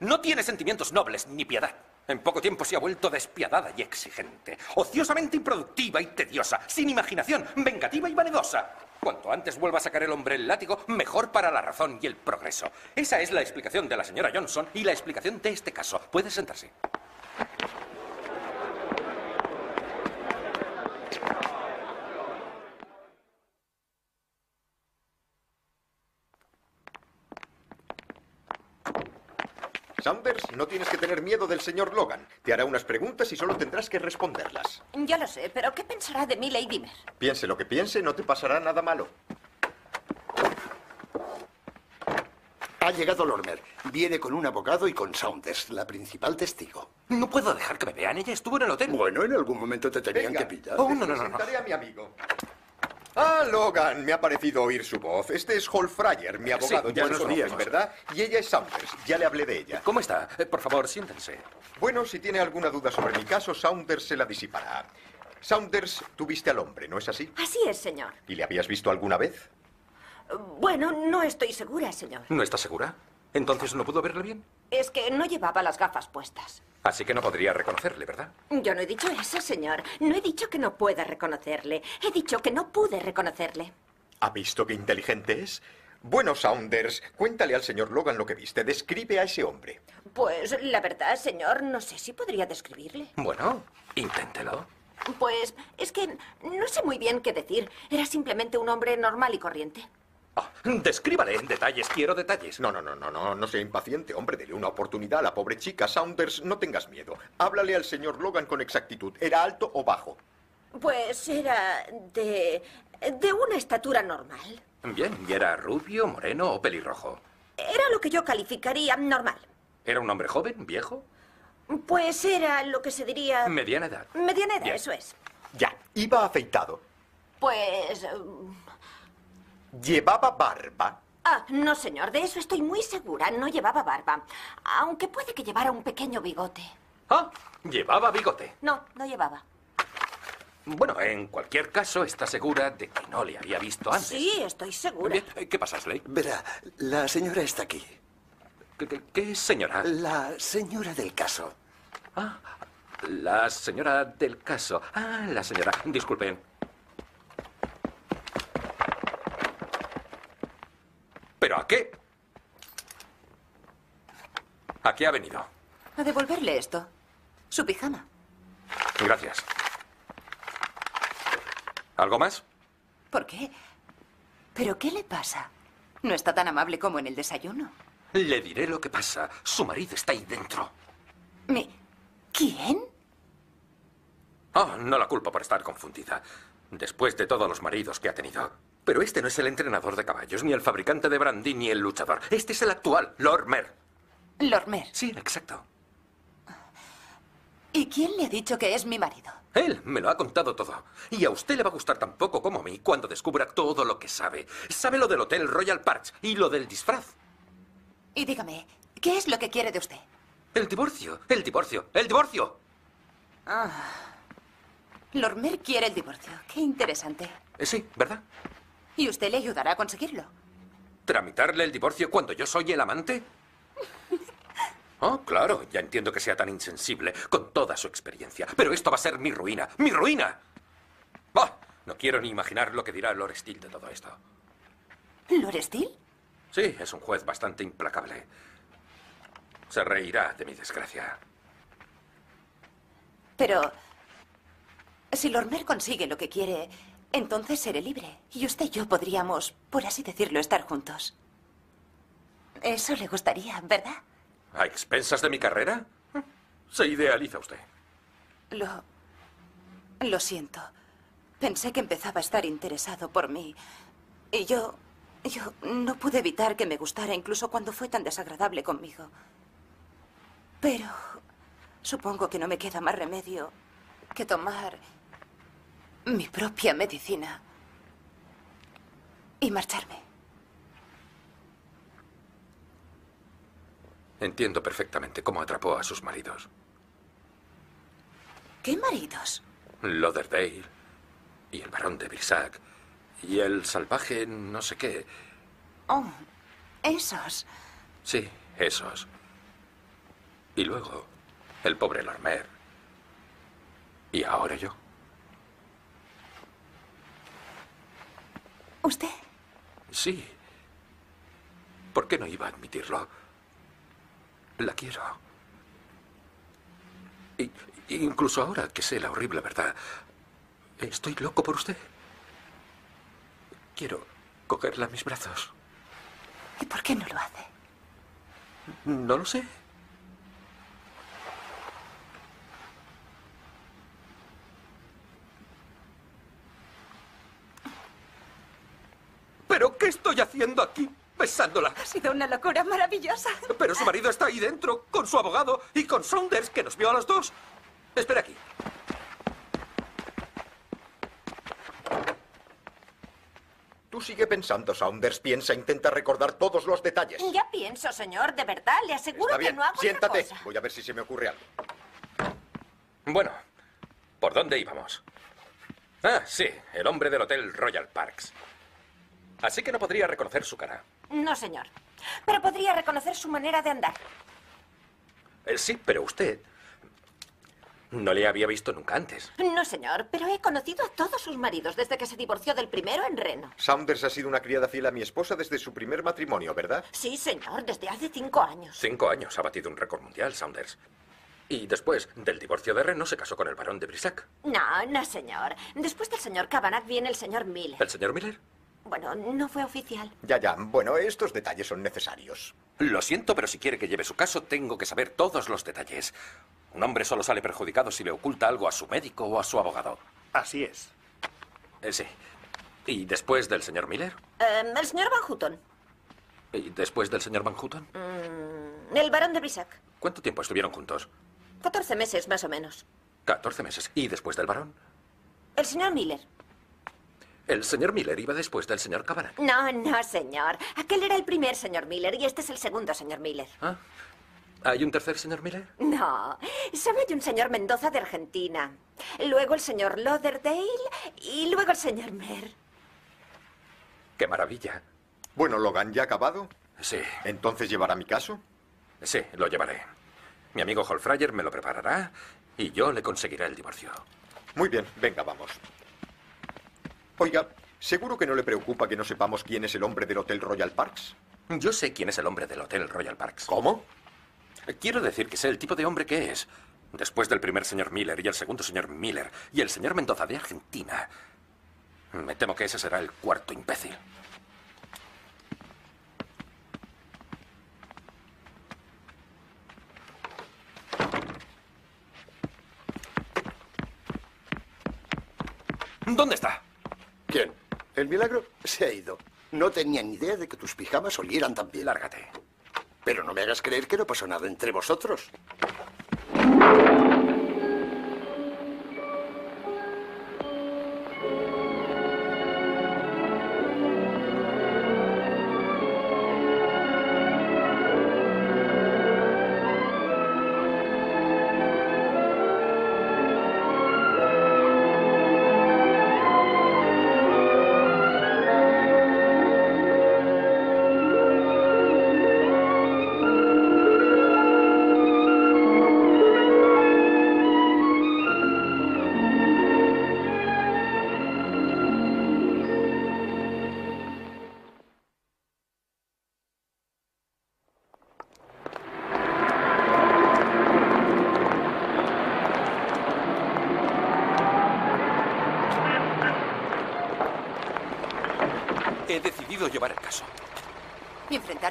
No tiene sentimientos nobles, ni piedad. En poco tiempo se ha vuelto despiadada y exigente, ociosamente improductiva y tediosa, sin imaginación, vengativa y vanidosa. Cuanto antes vuelva a sacar el hombre el látigo, mejor para la razón y el progreso. Esa es la explicación de la señora Johnson y la explicación de este caso. Puede sentarse. Sanders, no tienes que tener miedo del señor Logan. Te hará unas preguntas y solo tendrás que responderlas. Ya lo sé, pero ¿qué pensará de mí, Lady Mer? Piense lo que piense, no te pasará nada malo. Ha llegado Lormer. Viene con un abogado y con Saunders, la principal testigo. No puedo dejar que me vean. Ella estuvo en el hotel. Bueno, en algún momento te tenían Venga, que pillar. Oh, no, no, no, no. a mi amigo. Ah, Logan, me ha parecido oír su voz. Este es Hall Fryer, mi abogado. Sí, ya buenos conoces, días. ¿verdad? Y ella es Saunders. Ya le hablé de ella. ¿Cómo está? Eh, Por favor, siéntense. Bueno, si tiene alguna duda sobre mi caso, Saunders se la disipará. Saunders, tú viste al hombre, ¿no es así? Así es, señor. ¿Y le habías visto alguna vez? Bueno, no estoy segura, señor. ¿No está segura? Entonces no pudo verle bien. Es que no llevaba las gafas puestas. Así que no podría reconocerle, ¿verdad? Yo no he dicho eso, señor. No he dicho que no pueda reconocerle. He dicho que no pude reconocerle. ¿Ha visto qué inteligente es? Bueno, Saunders, cuéntale al señor Logan lo que viste. Describe a ese hombre. Pues la verdad, señor, no sé si podría describirle. Bueno, inténtelo. Pues es que no sé muy bien qué decir. Era simplemente un hombre normal y corriente. Descríbale en detalles, quiero detalles. No, no, no, no, no, no sea impaciente, hombre. Dele una oportunidad a la pobre chica. Saunders, no tengas miedo. Háblale al señor Logan con exactitud. ¿Era alto o bajo? Pues era de. de una estatura normal. Bien, ¿y era rubio, moreno o pelirrojo? Era lo que yo calificaría normal. ¿Era un hombre joven, viejo? Pues era lo que se diría. Mediana edad. Mediana edad, Bien. eso es. Ya, iba afeitado. Pues. eh, Llevaba barba. Ah, no, señor, de eso estoy muy segura. No llevaba barba. Aunque puede que llevara un pequeño bigote. Ah, llevaba bigote. No, no llevaba. Bueno, en cualquier caso, está segura de que no le había visto antes. Sí, estoy segura. Bien, eh, ¿qué pasa, Slade? Verá, la señora está aquí. ¿Qué, qué- qué señora? La señora del caso. Ah, la señora del caso. Ah, la señora. Disculpen. ¿Pero a qué? ¿A qué ha venido? A devolverle esto. Su pijama. Gracias. ¿Algo más? ¿Por qué? ¿Pero qué le pasa? No está tan amable como en el desayuno. Le diré lo que pasa. Su marido está ahí dentro. ¿Mi... ¿Quién? Oh, no la culpo por estar confundida. Después de todos los maridos que ha tenido. Pero este no es el entrenador de caballos, ni el fabricante de brandy, ni el luchador. Este es el actual, Lord Mer. Lord Mer. Sí, exacto. ¿Y quién le ha dicho que es mi marido? Él me lo ha contado todo. Y a usted le va a gustar tan poco como a mí cuando descubra todo lo que sabe. Sabe lo del Hotel Royal Park y lo del disfraz. Y dígame, ¿qué es lo que quiere de usted? El divorcio, el divorcio, el divorcio. Ah. Lormer quiere el divorcio. Qué interesante. Eh, sí, ¿verdad? ¿Y usted le ayudará a conseguirlo? ¿Tramitarle el divorcio cuando yo soy el amante? Oh, claro, ya entiendo que sea tan insensible con toda su experiencia. Pero esto va a ser mi ruina. ¡Mi ruina! ¡Bah! No quiero ni imaginar lo que dirá Lord Steele de todo esto. ¿Lord Steele? Sí, es un juez bastante implacable. Se reirá de mi desgracia. Pero si Lormer consigue lo que quiere, entonces seré libre. Y usted y yo podríamos, por así decirlo, estar juntos. Eso le gustaría, ¿verdad? ¿A expensas de mi carrera? Se idealiza usted. Lo... Lo siento. Pensé que empezaba a estar interesado por mí. Y yo... Yo no pude evitar que me gustara incluso cuando fue tan desagradable conmigo. Pero... Supongo que no me queda más remedio que tomar mi propia medicina y marcharme. Entiendo perfectamente cómo atrapó a sus maridos. ¿Qué maridos? Lauderdale y el barón de Brissac y el salvaje no sé qué. Oh, esos. Sí, esos. Y luego, el pobre Lormer. Y ahora yo. ¿Usted? Sí. ¿Por qué no iba a admitirlo? La quiero. Y, incluso ahora que sé la horrible verdad, estoy loco por usted. Quiero cogerla en mis brazos. ¿Y por qué no lo hace? No lo sé. ¿Pero qué estoy haciendo aquí? Besándola. Ha sido una locura maravillosa. Pero su marido está ahí dentro, con su abogado y con Saunders, que nos vio a los dos. Espera aquí. Tú sigue pensando, Saunders. Piensa, intenta recordar todos los detalles. Ya pienso, señor. De verdad, le aseguro Está bien, que no hago siéntate. otra cosa. Voy a ver si se me ocurre algo. Bueno, ¿por dónde íbamos? Ah, sí, el hombre del Hotel Royal Parks. Así que no podría reconocer su cara. No, señor. Pero podría reconocer su manera de andar. Eh, sí, pero usted no le había visto nunca antes. No, señor, pero he conocido a todos sus maridos desde que se divorció del primero en Reno. Saunders ha sido una criada fiel a mi esposa desde su primer matrimonio, ¿verdad? Sí, señor, desde hace cinco años. Cinco años ha batido un récord mundial, Saunders. Y después del divorcio de Reno se casó con el barón de Brissac. No, no, señor. Después del señor Kavanagh viene el señor Miller. ¿El señor Miller? Bueno, no fue oficial. Ya, ya. Bueno, estos detalles son necesarios. Lo siento, pero si quiere que lleve su caso, tengo que saber todos los detalles. Un hombre solo sale perjudicado si le oculta algo a su médico o a su abogado. Así es. Eh, sí. ¿Y después del señor Miller? Eh, el señor Van Houten. ¿Y después del señor Van Houten? Mm, el barón de Brissac. ¿Cuánto tiempo estuvieron juntos? 14 meses, más o menos. 14 meses. ¿Y después del varón? El señor Miller. El señor Miller iba después del señor Kavanagh. No, no, señor. Aquel era el primer señor Miller y este es el segundo señor Miller. ¿Ah? ¿Hay un tercer señor Miller? No, solo hay un señor Mendoza de Argentina. Luego el señor Lauderdale y luego el señor Mer. ¡Qué maravilla! Bueno, Logan, ¿ya ha acabado? Sí. ¿Entonces llevará mi caso? Sí, lo llevaré. Mi amigo Holfrayer me lo preparará y yo le conseguiré el divorcio. Muy bien, venga, vamos. Oiga, ¿seguro que no le preocupa que no sepamos quién es el hombre del Hotel Royal Parks? Yo sé quién es el hombre del Hotel Royal Parks. ¿Cómo? Quiero decir que sé el tipo de hombre que es. Después del primer señor Miller y el segundo señor Miller y el señor Mendoza de Argentina. Me temo que ese será el cuarto imbécil. ¿Dónde está? ¿Quién? El milagro se ha ido. No tenía ni idea de que tus pijamas olieran tan bien. Lárgate. Pero no me hagas creer que no pasó nada entre vosotros.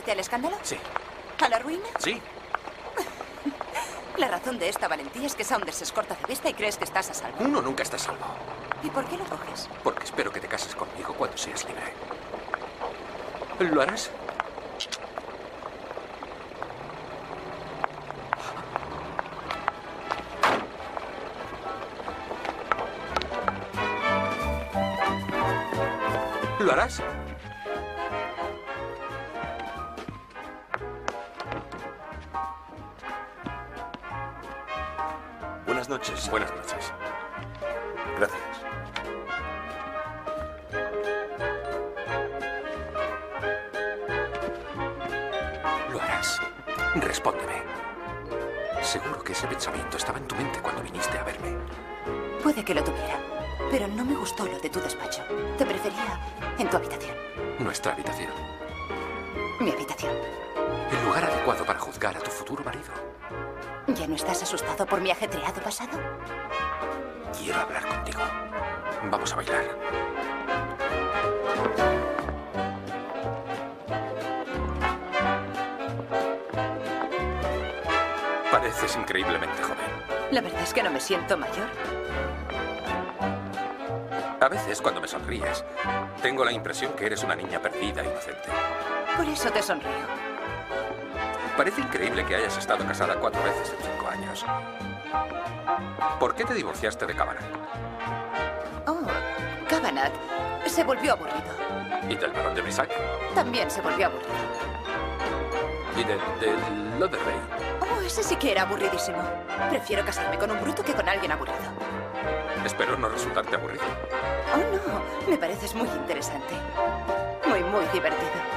¿Enfrentarte al escándalo? Sí. ¿A la ruina? Sí. La razón de esta valentía es que Saunders es corta de vista y crees que estás a salvo. Uno nunca está a salvo. ¿Y por qué lo coges? Porque espero que te cases conmigo cuando seas libre. ¿Lo harás? ¿Lo harás? Buenas noches. Buenas noches. Gracias. Lo harás. Respóndeme. Seguro que ese pensamiento estaba en tu mente cuando viniste a verme. Puede que lo tuviera, pero no me gustó lo de tu despacho. Te prefería en tu habitación. Nuestra habitación. Mi habitación. El lugar adecuado para juzgar a tu futuro marido. ¿Ya no estás asustado por mi ajetreado pasado? Quiero hablar contigo. Vamos a bailar. Pareces increíblemente joven. La verdad es que no me siento mayor. A veces, cuando me sonríes, tengo la impresión que eres una niña perdida e inocente. Por eso te sonrío. Parece increíble que hayas estado casada cuatro veces en cinco años. ¿Por qué te divorciaste de Kavanagh? Oh, Kavanagh se volvió aburrido. ¿Y del barón de Brissac? También se volvió aburrido. ¿Y del de Lotherley? Oh, ese sí que era aburridísimo. Prefiero casarme con un bruto que con alguien aburrido. Espero no resultarte aburrido. Oh, no. Me pareces muy interesante. Muy, muy divertido.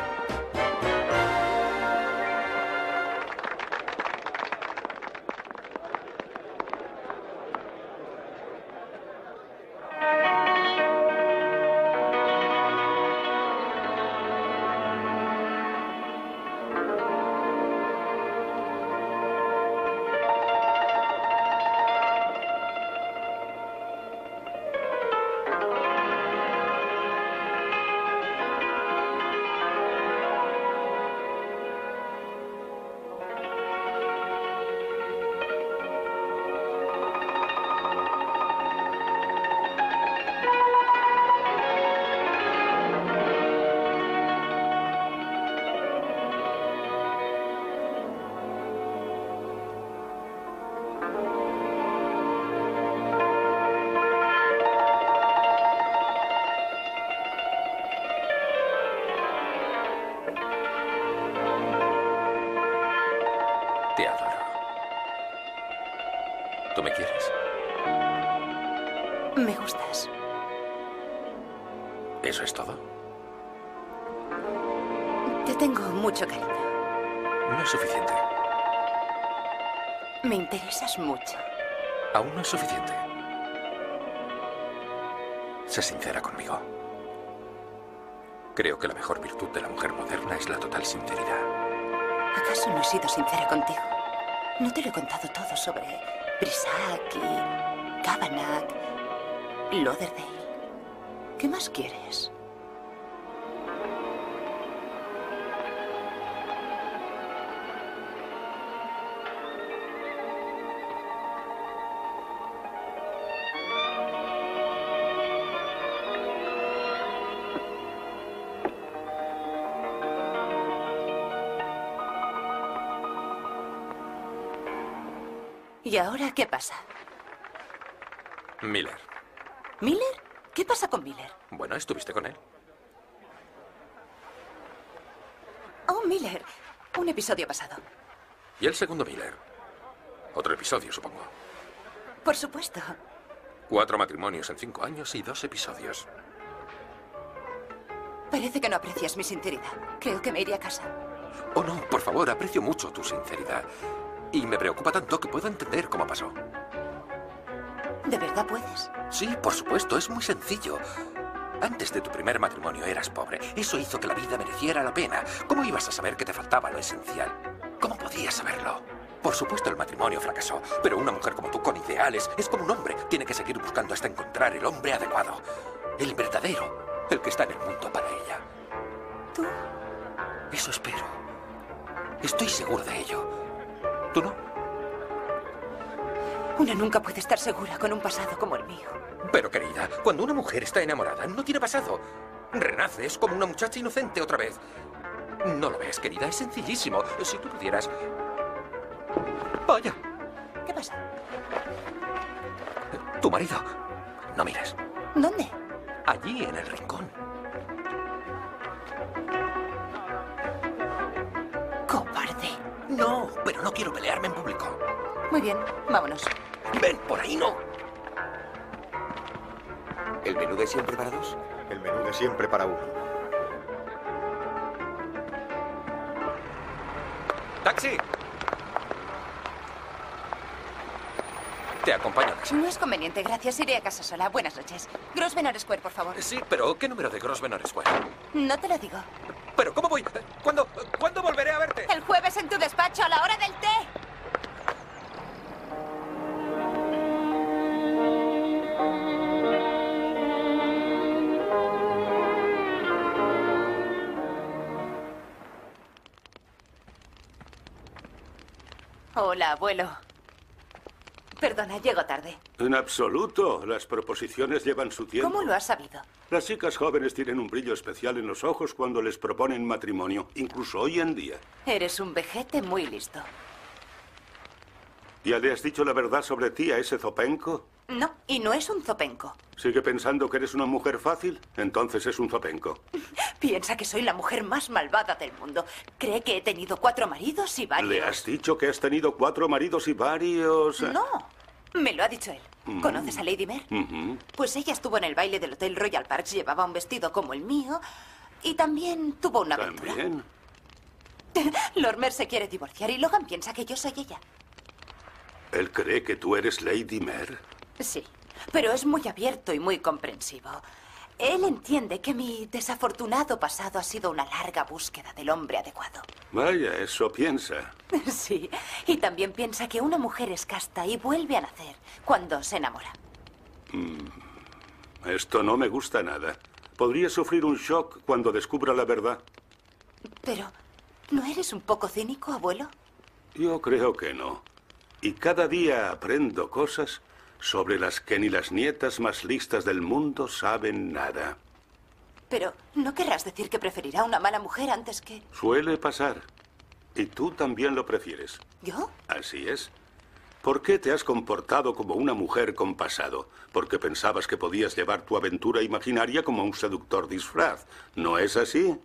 ¿Y ahora qué pasa? Miller. ¿Miller? ¿Qué pasa con Miller? Bueno, estuviste con él. Oh, Miller. Un episodio pasado. ¿Y el segundo Miller? Otro episodio, supongo. Por supuesto. Cuatro matrimonios en cinco años y dos episodios. Parece que no aprecias mi sinceridad. Creo que me iré a casa. Oh, no, por favor, aprecio mucho tu sinceridad. Y me preocupa tanto que puedo entender cómo pasó. ¿De verdad puedes? Sí, por supuesto, es muy sencillo. Antes de tu primer matrimonio eras pobre. Eso hizo que la vida mereciera la pena. ¿Cómo ibas a saber que te faltaba lo esencial? ¿Cómo podías saberlo? Por supuesto el matrimonio fracasó, pero una mujer como tú con ideales es como un hombre. Tiene que seguir buscando hasta encontrar el hombre adecuado. El verdadero. El que está en el mundo para ella. ¿Tú? Eso espero. Estoy seguro de ello. ¿Tú no? Una nunca puede estar segura con un pasado como el mío. Pero querida, cuando una mujer está enamorada, no tiene pasado. Renace, es como una muchacha inocente otra vez. No lo ves, querida, es sencillísimo. Si tú pudieras... Vaya, ¿Qué pasa? tu marido. No mires. ¿Dónde? Allí, en el rincón. No, quiero pelearme en público. Muy bien, vámonos. Ven, por ahí no. ¿El menú de siempre para dos? El menú de siempre para uno. ¡Taxi! Te acompaño. casa. No es conveniente, gracias. Iré a casa sola. Buenas noches. Grosvenor Square, por favor. Sí, pero ¿qué número de Grosvenor Square? No te lo digo. ¿Pero cómo voy? ¿Cuándo, ¿Cuándo en tu despacho, a la hora del té. Hola, abuelo. Perdona, llego tarde. En absoluto. Las proposiciones llevan su tiempo. ¿Cómo lo has sabido? Las chicas jóvenes tienen un brillo especial en los ojos cuando les proponen matrimonio, incluso hoy en día. Eres un vejete muy listo. ¿Ya le has dicho la verdad sobre ti a ese zopenco? No, y no es un zopenco. ¿Sigue pensando que eres una mujer fácil? Entonces es un zopenco. Piensa que soy la mujer más malvada del mundo. Cree que he tenido cuatro maridos y varios. ¿Le has dicho que has tenido cuatro maridos y varios? No, me lo ha dicho él. Mm. ¿Conoces a Lady Mer? Ujú. Pues ella estuvo en el baile del Hotel Royal Parks, llevaba un vestido como el mío y también tuvo una aventura. También. Lormer se quiere divorciar y Logan piensa que yo soy ella. ¿Él cree que tú eres Lady Mer? Sí, pero es muy abierto y muy comprensivo. Él entiende que mi desafortunado pasado ha sido una larga búsqueda del hombre adecuado. Vaya, eso piensa. Sí, y también piensa que una mujer es casta y vuelve a nacer cuando se enamora. Mm, Esto no me gusta nada. Podría sufrir un shock cuando descubra la verdad. Pero, ¿no eres un poco cínico, abuelo? Yo creo que no. Y cada día aprendo cosas sobre las que ni las nietas más listas del mundo saben nada. Pero, ¿no querrás decir que preferirá una mala mujer antes que... Suele pasar. Y tú también lo prefieres. ¿Yo? Así es. ¿Por qué te has comportado como una mujer con pasado? Porque pensabas que podías llevar tu aventura imaginaria como un seductor disfraz. ¿No es así?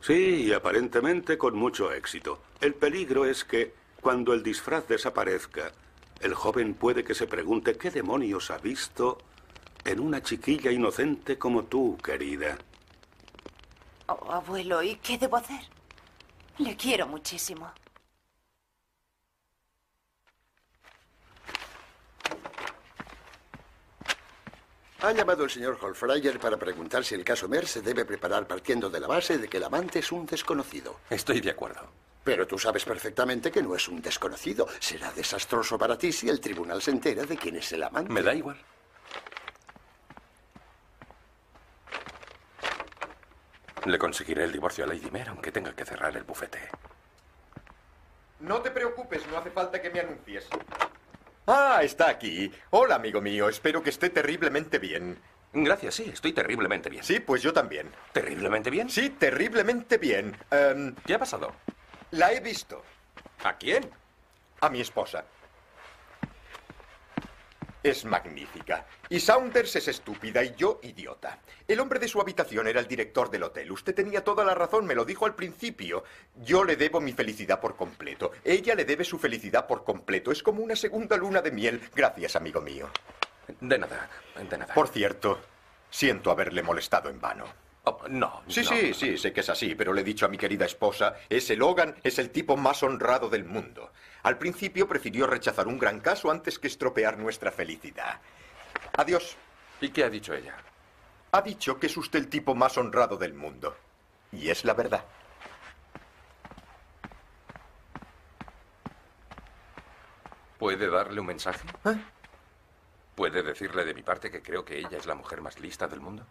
Sí, y aparentemente con mucho éxito. El peligro es que, cuando el disfraz desaparezca, el joven puede que se pregunte qué demonios ha visto en una chiquilla inocente como tú, querida. Oh, abuelo, ¿y qué debo hacer? Le quiero muchísimo. Ha llamado el señor Holfreyer para preguntar si el caso Mer se debe preparar partiendo de la base de que el amante es un desconocido. Estoy de acuerdo. Pero tú sabes perfectamente que no es un desconocido. Será desastroso para ti si el tribunal se entera de quién es el amante. Me da igual. Le conseguiré el divorcio a Lady Mer, aunque tenga que cerrar el bufete. No te preocupes, no hace falta que me anuncies. Ah, está aquí. Hola, amigo mío. Espero que esté terriblemente bien. Gracias, sí, estoy terriblemente bien. Sí, pues yo también. ¿Terriblemente bien? Sí, terriblemente bien. Em, ¿Qué ha pasado? La he visto. ¿A quién? A mi esposa. Es magnífica. Y Saunders es estúpida y yo idiota. El hombre de su habitación era el director del hotel. Usted tenía toda la razón, me lo dijo al principio. Yo le debo mi felicidad por completo. Ella le debe su felicidad por completo. Es como una segunda luna de miel. Gracias, amigo mío. De nada, de nada. Por cierto, siento haberle molestado en vano. Oh, no. Sí, no. sí, sí, sé que es así, pero le he dicho a mi querida esposa, ese Logan es el tipo más honrado del mundo. Al principio prefirió rechazar un gran caso antes que estropear nuestra felicidad. Adiós. ¿Y qué ha dicho ella? Ha dicho que es usted el tipo más honrado del mundo. Y es la verdad. ¿Puede darle un mensaje? ¿Eh? ¿Puede decirle de mi parte que creo que ella es la mujer más lista del mundo?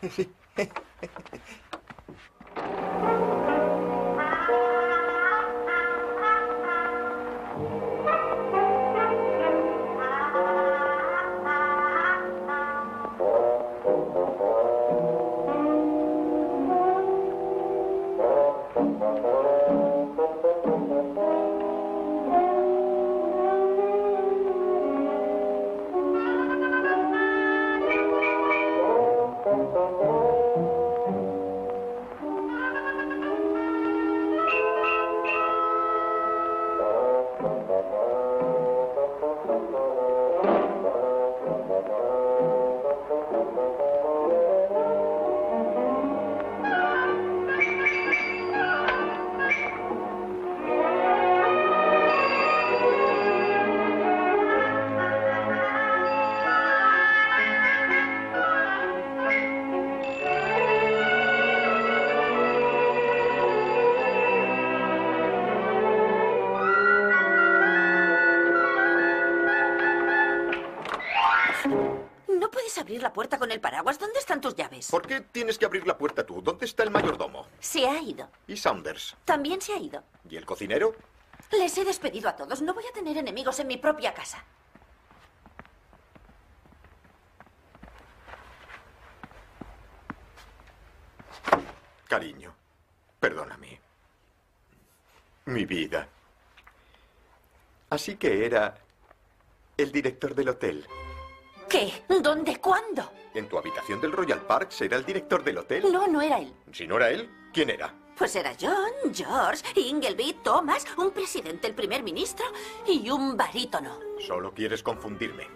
El paraguas. ¿Dónde ¿Por qué tienes que abrir la puerta tú? ¿Dónde está el mayordomo? Se ha ido. ¿Y Saunders? También se ha ido. ¿Y el cocinero? Les he despedido a todos. No voy a tener enemigos en mi propia casa. Cariño, perdóname. Mi vida. Así que era el director del hotel. ¿Qué? ¿Dónde? ¿Cuándo? En tu habitación del Royal Park será el director del hotel. No, no era él. Si no era él, ¿quién era? Pues era John, George, Ingleby, Thomas, un presidente, el primer ministro y un barítono. Solo quieres confundirme.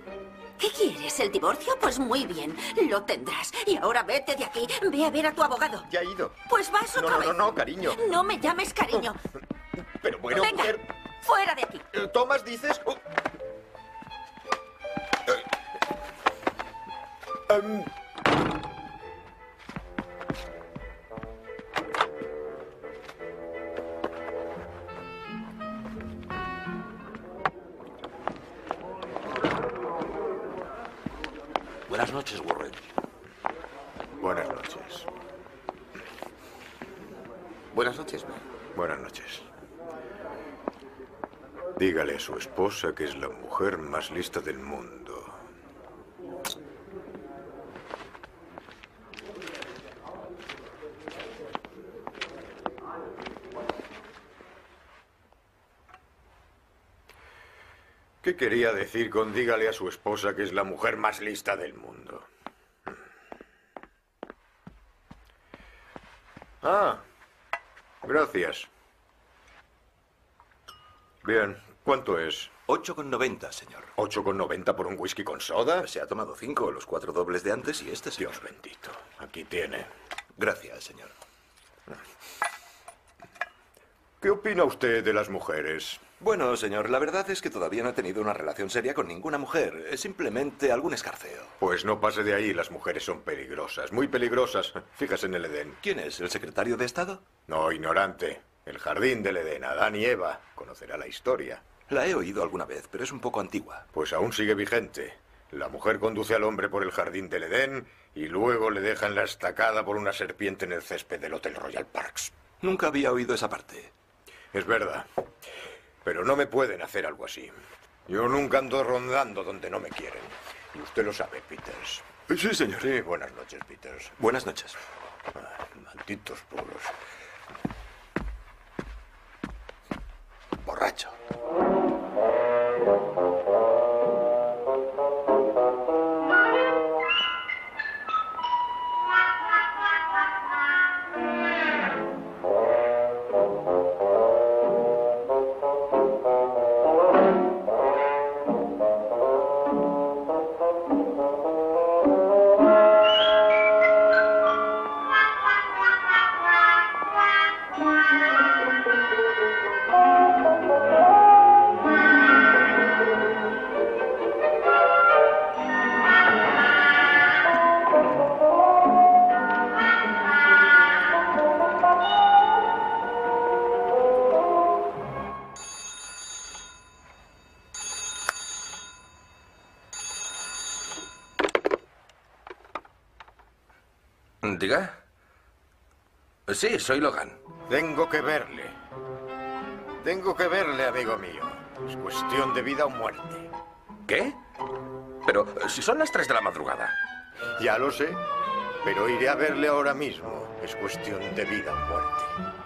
¿Qué quieres? ¿El divorcio? Pues muy bien, lo tendrás. Y ahora vete de aquí. Ve a ver a tu abogado. Ya ha ido. Pues vas No, otra no, vez. no, no, cariño. No me llames cariño. Pero bueno, Venga, mujer, fuera de aquí. eh, Thomas, dices... em, Buenas noches, Warren. Buenas noches. Buenas noches, Mac. Buenas noches. Dígale a su esposa que es la mujer más lista del mundo. ¿Qué quería decir con dígale a su esposa que es la mujer más lista del mundo? Ah, gracias. Bien, ¿cuánto es? 8,90, señor. ¿8,90 por un whisky con soda? Se ha tomado cinco, los cuatro dobles de antes y este, señor. Dios bendito. Aquí tiene. Gracias, señor. ¿Qué opina usted de las mujeres? Bueno, señor, la verdad es que todavía no he tenido una relación seria con ninguna mujer. Es simplemente algún escarceo. Pues no pase de ahí, las mujeres son peligrosas, muy peligrosas. Fíjase en el Edén. ¿Quién es? ¿El secretario de Estado? No, ignorante. El jardín del Edén, Adán y Eva. Conocerá la historia. La he oído alguna vez, pero es un poco antigua. Pues aún sigue vigente. La mujer conduce al hombre por el jardín del Edén y luego le dejan la estacada por una serpiente en el césped del Hotel Royal Parks. Nunca había oído esa parte. Es verdad. Pero no me pueden hacer algo así. Yo nunca ando rondando donde no me quieren. Y usted lo sabe, Peters. Sí, señor. Sí, buenas noches, Peters. Buenas noches. Ah, malditos puros. Sí, soy Logan. Tengo que verle. Tengo que verle, amigo mío. Es cuestión de vida o muerte. ¿Qué? Pero si son las 3 de la madrugada. Ya lo sé, pero iré a verle ahora mismo. Es cuestión de vida o muerte.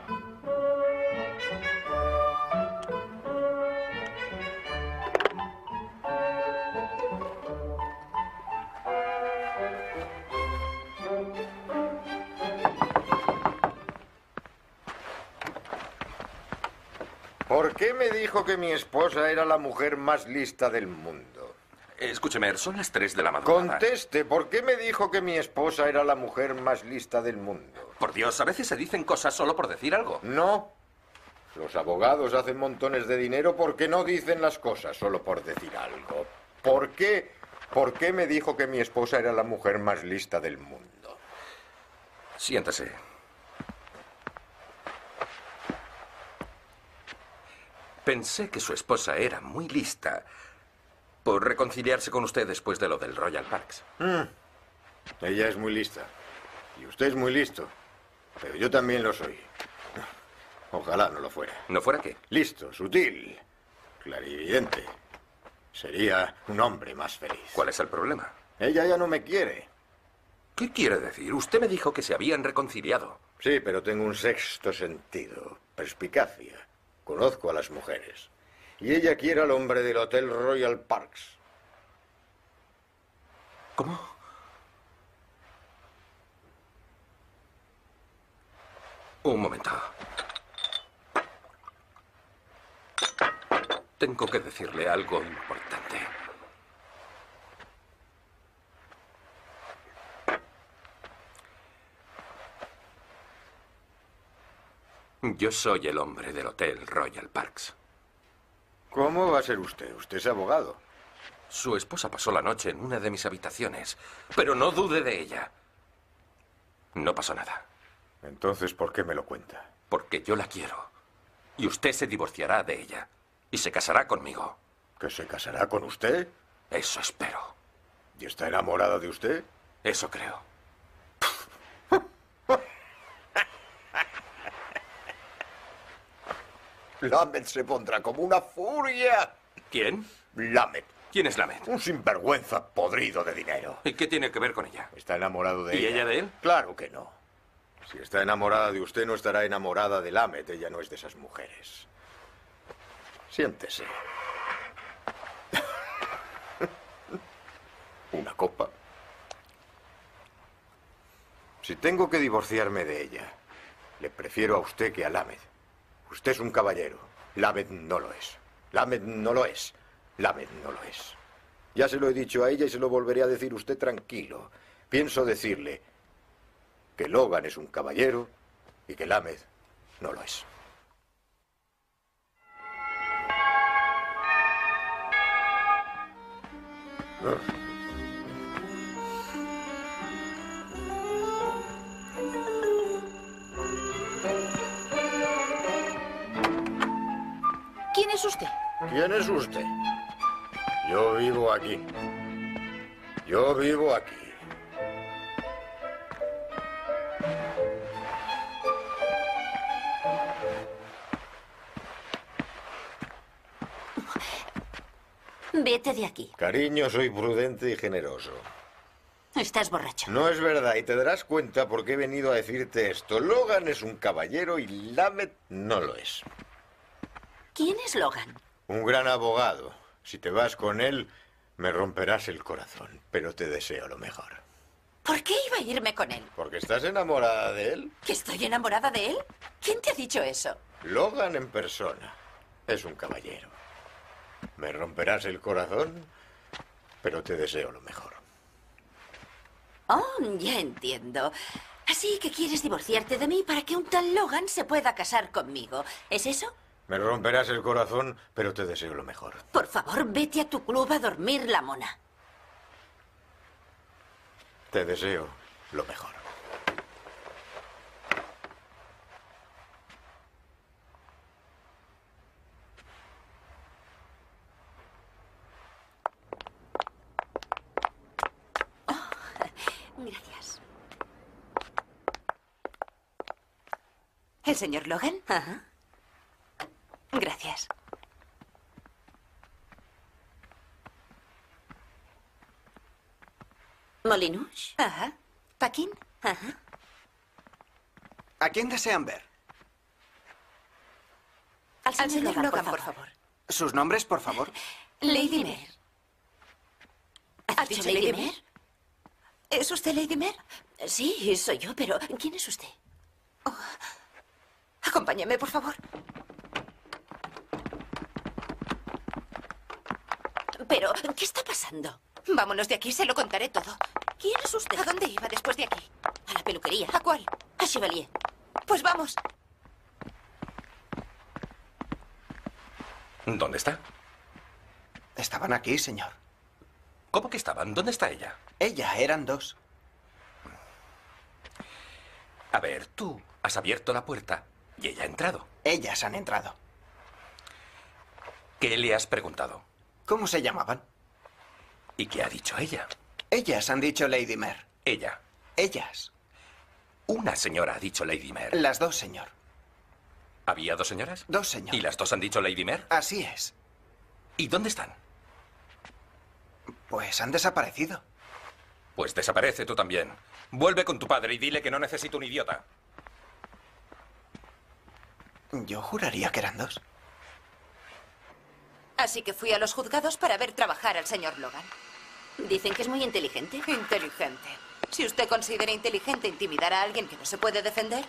Dijo que mi esposa era la mujer más lista del mundo? Escúcheme, son las 3 de la madrugada. Conteste, ¿por qué me dijo que mi esposa era la mujer más lista del mundo? Por Dios, a veces se dicen cosas solo por decir algo. No. Los abogados hacen montones de dinero porque no dicen las cosas solo por decir algo. ¿Por qué? ¿Por qué me dijo que mi esposa era la mujer más lista del mundo? Siéntase. Pensé que su esposa era muy lista por reconciliarse con usted después de lo del Royal Parks. Mm. Ella es muy lista. Y usted es muy listo. Pero yo también lo soy. Ojalá no lo fuera. ¿No fuera qué? Listo, sutil, clarividente. Sería un hombre más feliz. ¿Cuál es el problema? Ella ya no me quiere. ¿Qué quiere decir? Usted me dijo que se habían reconciliado. Sí, pero tengo un sexto sentido, perspicacia. Conozco a las mujeres. Y ella quiere al hombre del Hotel Royal Parks. ¿Cómo? Un momento. Tengo que decirle algo importante. Yo soy el hombre del Hotel Royal Parks. ¿Cómo va a ser usted? Usted es abogado. Su esposa pasó la noche en una de mis habitaciones, pero no dude de ella. No pasó nada. Entonces, ¿por qué me lo cuenta? Porque yo la quiero. Y usted se divorciará de ella. Y se casará conmigo. ¿Que se casará con usted? Eso espero. ¿Y está enamorada de usted? Eso creo. Lamet se pondrá como una furia. ¿Quién? Lamet. ¿Quién es Lamet? Un sinvergüenza podrido de dinero. ¿Y qué tiene que ver con ella? ¿Está enamorado de ¿Y ella? ella de él? Claro que no. Si está enamorada de usted, no estará enamorada de Lamet. Ella no es de esas mujeres. Siéntese. Una copa. Si tengo que divorciarme de ella, le prefiero a usted que a Lamed. Usted es un caballero. Lamed no lo es. Lamed no lo es. Lamed no lo es. Ya se lo he dicho a ella y se lo volveré a decir usted tranquilo. Pienso decirle que Logan es un caballero y que Lamed no lo es. ¿Quién es usted? ¿Quién es usted? Yo vivo aquí. Yo vivo aquí. Vete de aquí. Cariño, soy prudente y generoso. Estás borracho. No es verdad y te darás cuenta porque he venido a decirte esto. Logan es un caballero y Lamet no lo es. ¿Quién es Logan? Un gran abogado. Si te vas con él, me romperás el corazón, pero te deseo lo mejor. ¿Por qué iba a irme con él? ¿Porque estás enamorada de él? ¿Que estoy enamorada de él? ¿Quién te ha dicho eso? Logan en persona. Es un caballero. Me romperás el corazón, pero te deseo lo mejor. Oh, ya entiendo. Así que quieres divorciarte de mí para que un tal Logan se pueda casar conmigo. ¿Es eso? Me romperás el corazón, pero te deseo lo mejor. Por favor, vete a tu club a dormir la mona. Te deseo lo mejor. Gracias. ¿El señor Logan? Ajá. Gracias. ¿Molinush? Ajá. ¿Paquín? Ajá. ¿A quién desean ver? Al señor, Logan, por favor. ¿Sus nombres, por favor? Lady Mare. ¿Ha dicho dicho Lady Lady Mare? ¿Es usted Lady Mare? Sí, soy yo, pero ¿quién es usted? Acompáñame, por favor. Pero, ¿qué está pasando? Vámonos de aquí, se lo contaré todo. ¿Quién es usted? ¿A dónde iba después de aquí? A la peluquería. ¿A cuál? A Chevalier. Pues vamos. ¿Dónde está? Estaban aquí, señor. ¿Cómo que estaban? ¿Dónde está ella? Ella, eran dos. A ver, tú has abierto la puerta y ella ha entrado. Ellas han entrado. ¿Qué le has preguntado? ¿Cómo se llamaban? ¿Y qué ha dicho ella? Ellas han dicho Lady Mare. Ella. Ellas. Una señora ha dicho Lady Mare. Las dos, señor. ¿Había dos señoras? Dos, señor. ¿Y las dos han dicho Lady Mare? Así es. ¿Y dónde están? Pues han desaparecido. Pues desaparece tú también. Vuelve con tu padre y dile que no necesito un idiota. Yo juraría que eran dos. Así que fui a los juzgados para ver trabajar al señor Logan. Dicen que es muy inteligente. Inteligente. Si usted considera inteligente intimidar a alguien que no se puede defender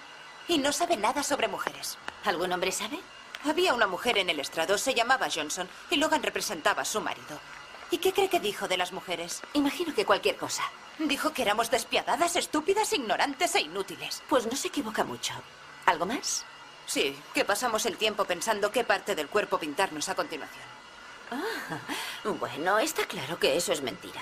y no sabe nada sobre mujeres. ¿Algún hombre sabe? Había una mujer en el estrado, se llamaba Johnson, y Logan representaba a su marido. ¿Y qué cree que dijo de las mujeres? Imagino que cualquier cosa. Dijo que éramos despiadadas, estúpidas, ignorantes e inútiles. Pues no se equivoca mucho. ¿Algo más? Sí, que pasamos el tiempo pensando qué parte del cuerpo pintarnos a continuación. Ah, bueno, está claro que eso es mentira.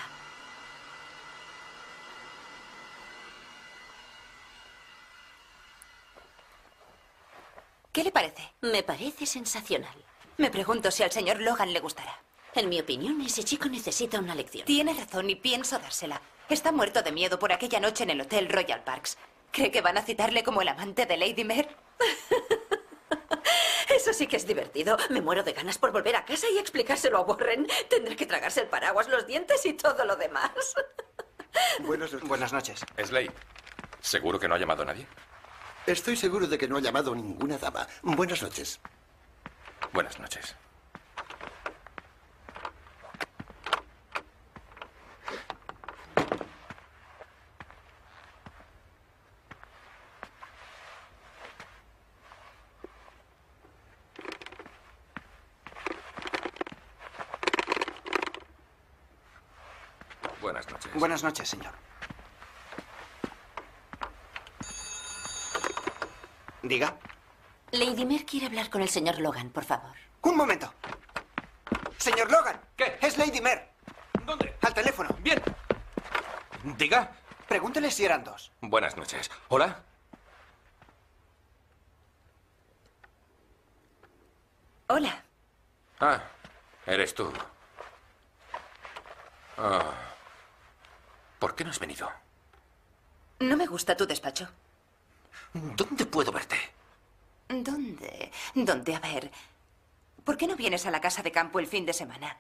¿Qué le parece? Me parece sensacional. Me pregunto si al señor Logan le gustará. En mi opinión, ese chico necesita una lección. Tiene razón y pienso dársela. Está muerto de miedo por aquella noche en el Hotel Royal Parks. ¿Cree que van a citarle como el amante de Lady Mare? Eso sí que es divertido. Me muero de ganas por volver a casa y explicárselo a Warren. Tendré que tragarse el paraguas, los dientes y todo lo demás. Buenas noches. Buenas noches. Slade, ¿seguro que no ha llamado a nadie? Estoy seguro de que no ha llamado ninguna dama. Buenas noches. Buenas noches. Buenas noches. Buenas noches, señor. Diga. Lady Mare quiere hablar con el señor Logan, por favor. Un momento. Señor Logan. ¿Qué? Es Lady Mare. ¿Dónde? Al teléfono. Bien. Diga. Pregúntele si eran dos. Buenas noches. ¿Hola? Hola. Ah, eres tú. Ah. ¿Por qué no has venido? No me gusta tu despacho. ¿Dónde puedo verte? ¿Dónde? ¿Dónde? A ver. ¿Por qué no vienes a la casa de campo el fin de semana?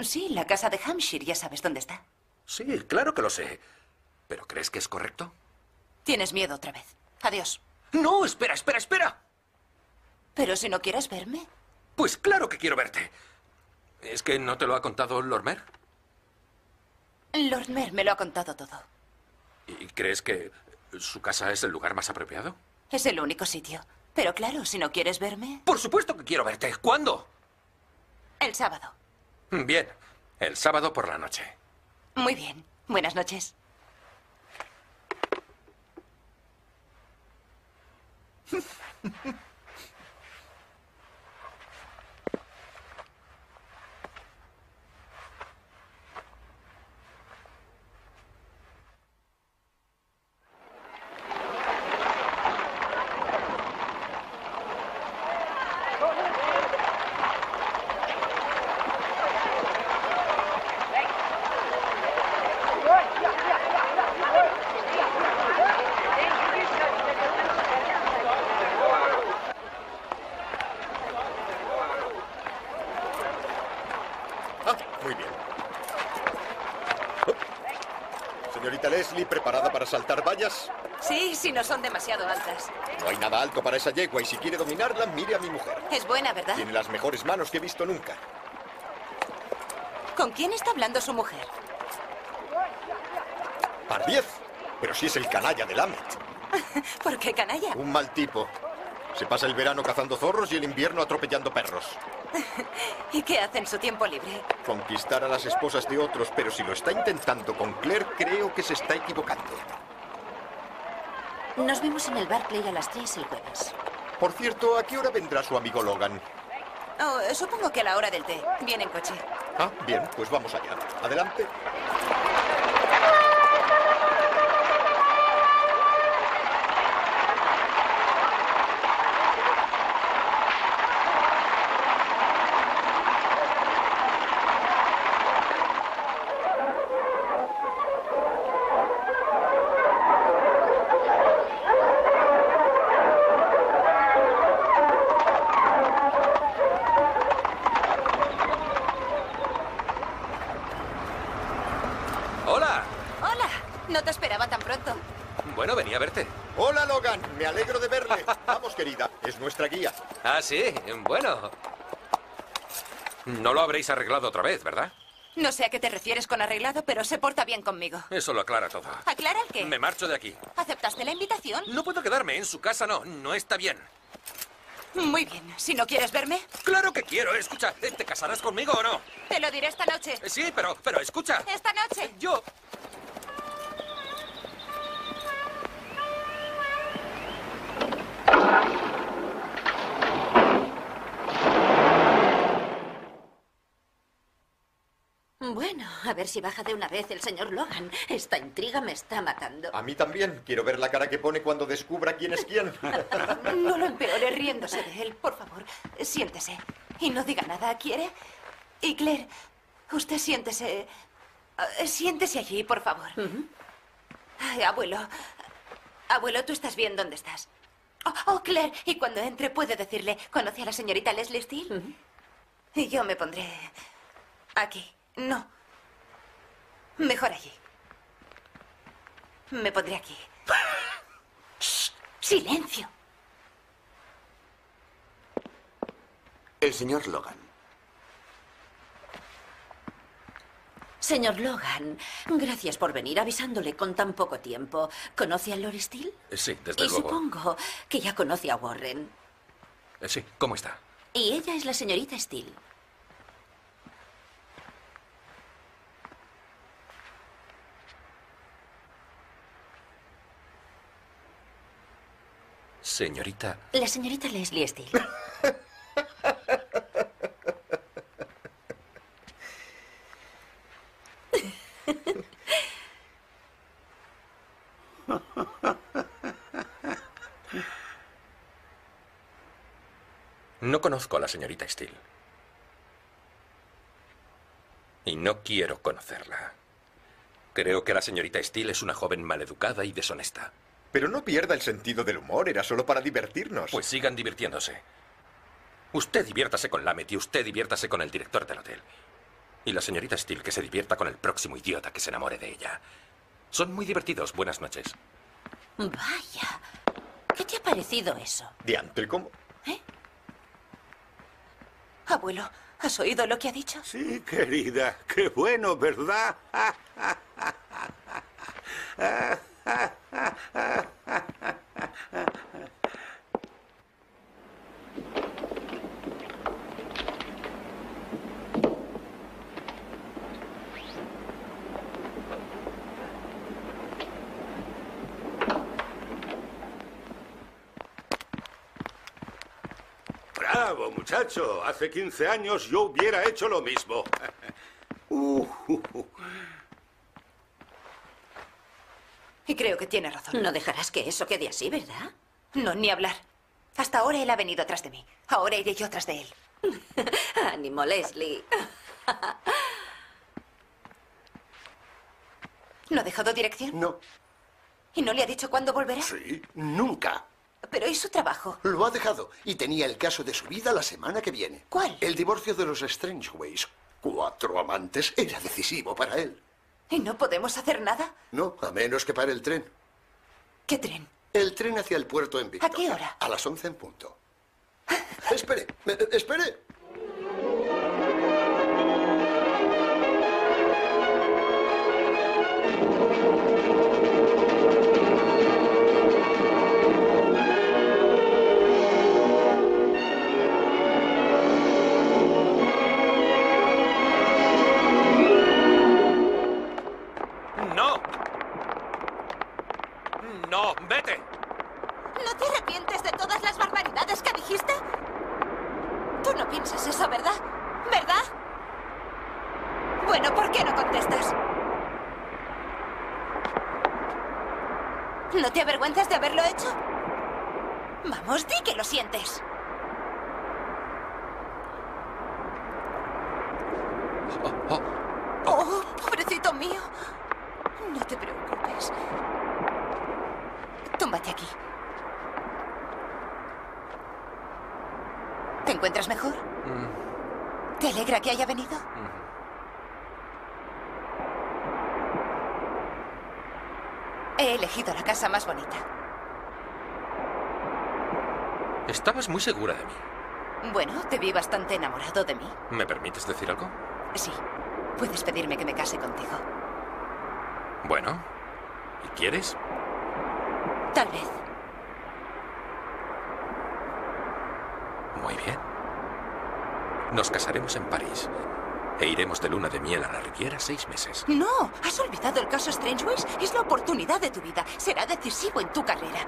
Sí, la casa de Hampshire, ya sabes dónde está. Sí, claro que lo sé. ¿Pero crees que es correcto? Tienes miedo otra vez. Adiós. No, espera, espera, espera. Pero si no quieres verme. Pues claro que quiero verte. ¿Es que no te lo ha contado Lord Mer? Lord Mer me lo ha contado todo. ¿Y crees que su casa es el lugar más apropiado? Es el único sitio. Pero claro, si no quieres verme... Por supuesto que quiero verte. ¿Cuándo? El sábado. Bien, el sábado por la noche. Muy bien. Buenas noches. Leslie, ¿preparada para saltar vallas? Sí, si no son demasiado altas. No hay nada alto para esa yegua y si quiere dominarla, mire a mi mujer. Es buena, ¿verdad? Tiene las mejores manos que he visto nunca. ¿Con quién está hablando su mujer? Pardiez. Pero si es el canalla del Amet. ¿Por qué canalla? Un mal tipo. Se pasa el verano cazando zorros y el invierno atropellando perros. ¿Y qué hace en su tiempo libre? Conquistar a las esposas de otros, pero si lo está intentando con Claire, creo que se está equivocando. Nos vemos en el Barclay a las 3 el jueves. Por cierto, ¿a qué hora vendrá su amigo Logan? Oh, supongo que a la hora del té. Viene en coche. Ah, bien, pues vamos allá. Adelante. Hola. Hola. No te esperaba tan pronto. Bueno, venía a verte. Hola, Logan. Me alegro de verle. Vamos, querida. Es nuestra guía. Ah, sí. Bueno. No lo habréis arreglado otra vez, ¿verdad? No sé a qué te refieres con arreglado, pero se porta bien conmigo. Eso lo aclara todo. ¿Aclara el qué? Me marcho de aquí. ¿Aceptaste la invitación? No puedo quedarme en su casa, no. No está bien. Muy bien. Si no quieres verme, Claro que quiero. Escucha, ¿te casarás conmigo o no? te lo diré esta noche. Sí, pero, pero escucha. Esta noche. Yo. Bueno, a ver si baja de una vez el señor Logan. Esta intriga me está matando. A mí también. Quiero ver la cara que pone cuando descubra quién es quién. No lo empeore riéndose de él, por favor. Siéntese. Y no diga nada, ¿quiere? Y Claire, usted siéntese. eh, Siéntese allí, por favor. Ay, abuelo. Abuelo, tú estás bien donde estás. Oh, oh, Claire, y cuando entre puede decirle, ¿conoce a la señorita Leslie Steele? Y yo me pondré aquí. No. Mejor allí. Me pondré aquí. Shh, Silencio. El señor Logan. Señor Logan, gracias por venir avisándole con tan poco tiempo. ¿Conoce a Lord Steele? Sí, desde y luego. supongo que ya conoce a Warren. Eh, Sí, ¿cómo está? Y ella es la señorita Steele. Señorita. La señorita Leslie Steele. No conozco a la señorita Steele. Y no quiero conocerla. Creo que la señorita Steele es una joven maleducada y deshonesta. Pero no pierda el sentido del humor. Era solo para divertirnos. Pues sigan divirtiéndose. Usted diviértase con Lamet y usted diviértase con el director del hotel. Y la señorita Steele que se divierta con el próximo idiota que se enamore de ella. Son muy divertidos. Buenas noches. Vaya. ¿Qué te ha parecido eso? Diantre, ¿cómo? Abuelo, ¿has oído lo que ha dicho? Sí, querida. Qué bueno, ¿verdad? Bravo, muchacho. Hace 15 años yo hubiera hecho lo mismo. Uh, uh, uh. Y creo que tiene razón. No dejarás que eso quede así, ¿verdad? No, ni hablar. Hasta ahora él ha venido tras de mí. Ahora iré yo tras de él. Ánimo, Leslie. ¿No ha dejado dirección? No. ¿Y no le ha dicho cuándo volverá? Sí, nunca. Pero ¿y su trabajo? Lo ha dejado y tenía el caso de su vida la semana que viene. ¿Cuál? El divorcio de los Strangeways. Cuatro amantes era decisivo para él. ¿Y no podemos hacer nada? No, a menos que pare el tren. ¿Qué tren? El tren hacia el puerto en Victoria. ¿A qué hora? A las 11 en punto. espere, espere. ¡Vete! ¿No te arrepientes de todas las barbaridades que dijiste? Tú no piensas eso, ¿verdad? ¿Verdad? Bueno, ¿por qué no contestas? ¿No te avergüenzas de haberlo hecho? Vamos, di que lo sientes. Oh, pobrecito mío. No te preocupes. Túmbate aquí. ¿Te encuentras mejor? ¿Te alegra que haya venido? He elegido la casa más bonita. Estabas muy segura de mí. Bueno, te vi bastante enamorado de mí. ¿Me permites decir algo? Sí. Puedes pedirme que me case contigo. Bueno. ¿Y quieres? Tal vez. Muy bien. Nos casaremos en París. E iremos de luna de miel a la Riviera seis meses. No, ¿has olvidado el caso Strangeways? Es la oportunidad de tu vida. Será decisivo en tu carrera.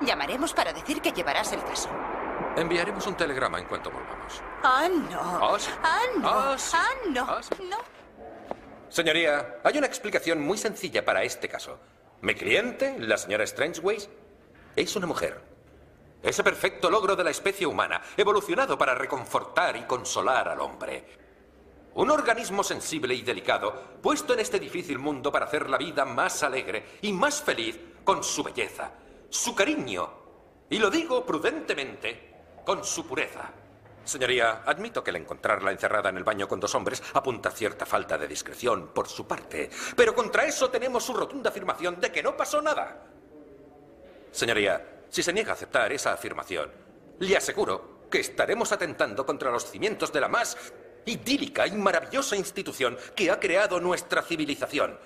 Llamaremos para decir que llevarás el caso. Enviaremos un telegrama en cuanto volvamos. Ah, no. Ah, sí. Ah, no. Ah, sí. Ah, no. Sí. No. Señoría, hay una explicación muy sencilla para este caso. Mi cliente, la señora Strangeways, es una mujer. Ese perfecto logro de la especie humana, evolucionado para reconfortar y consolar al hombre. Un organismo sensible y delicado, puesto en este difícil mundo para hacer la vida más alegre y más feliz con su belleza, su cariño, y lo digo prudentemente, con su pureza. Señoría, admito que el encontrarla encerrada en el baño con dos hombres apunta a cierta falta de discreción por su parte, pero contra eso tenemos su rotunda afirmación de que no pasó nada. Señoría, si se niega a aceptar esa afirmación, le aseguro que estaremos atentando contra los cimientos de la más idílica y maravillosa institución que ha creado nuestra civilización.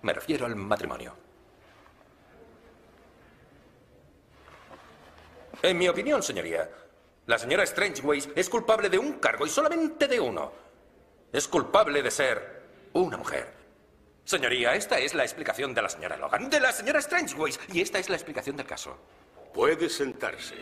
Me refiero al matrimonio. En mi opinión, señoría, la señora Strangeways es culpable de un cargo y solamente de uno. Es culpable de ser una mujer. Señoría, esta es la explicación de la señora Logan, de la señora Strangeways, y esta es la explicación del caso. Puede sentarse.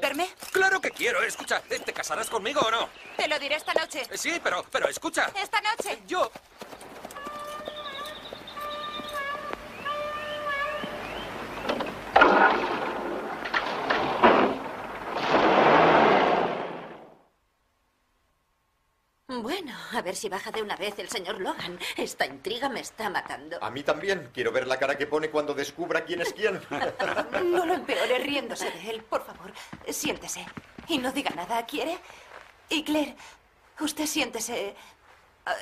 ¿Verme? Claro que quiero, escucha, ¿te casarás conmigo o no? Te lo diré esta noche. Sí, pero, pero escucha. Esta noche. Yo. Bueno, a ver si baja de una vez el señor Logan. Esta intriga me está matando. A mí también. Quiero ver la cara que pone cuando descubra quién es quién. No lo empeore riéndose de él, por favor. Siéntese. Y no diga nada, ¿quiere? Y Claire, usted siéntese.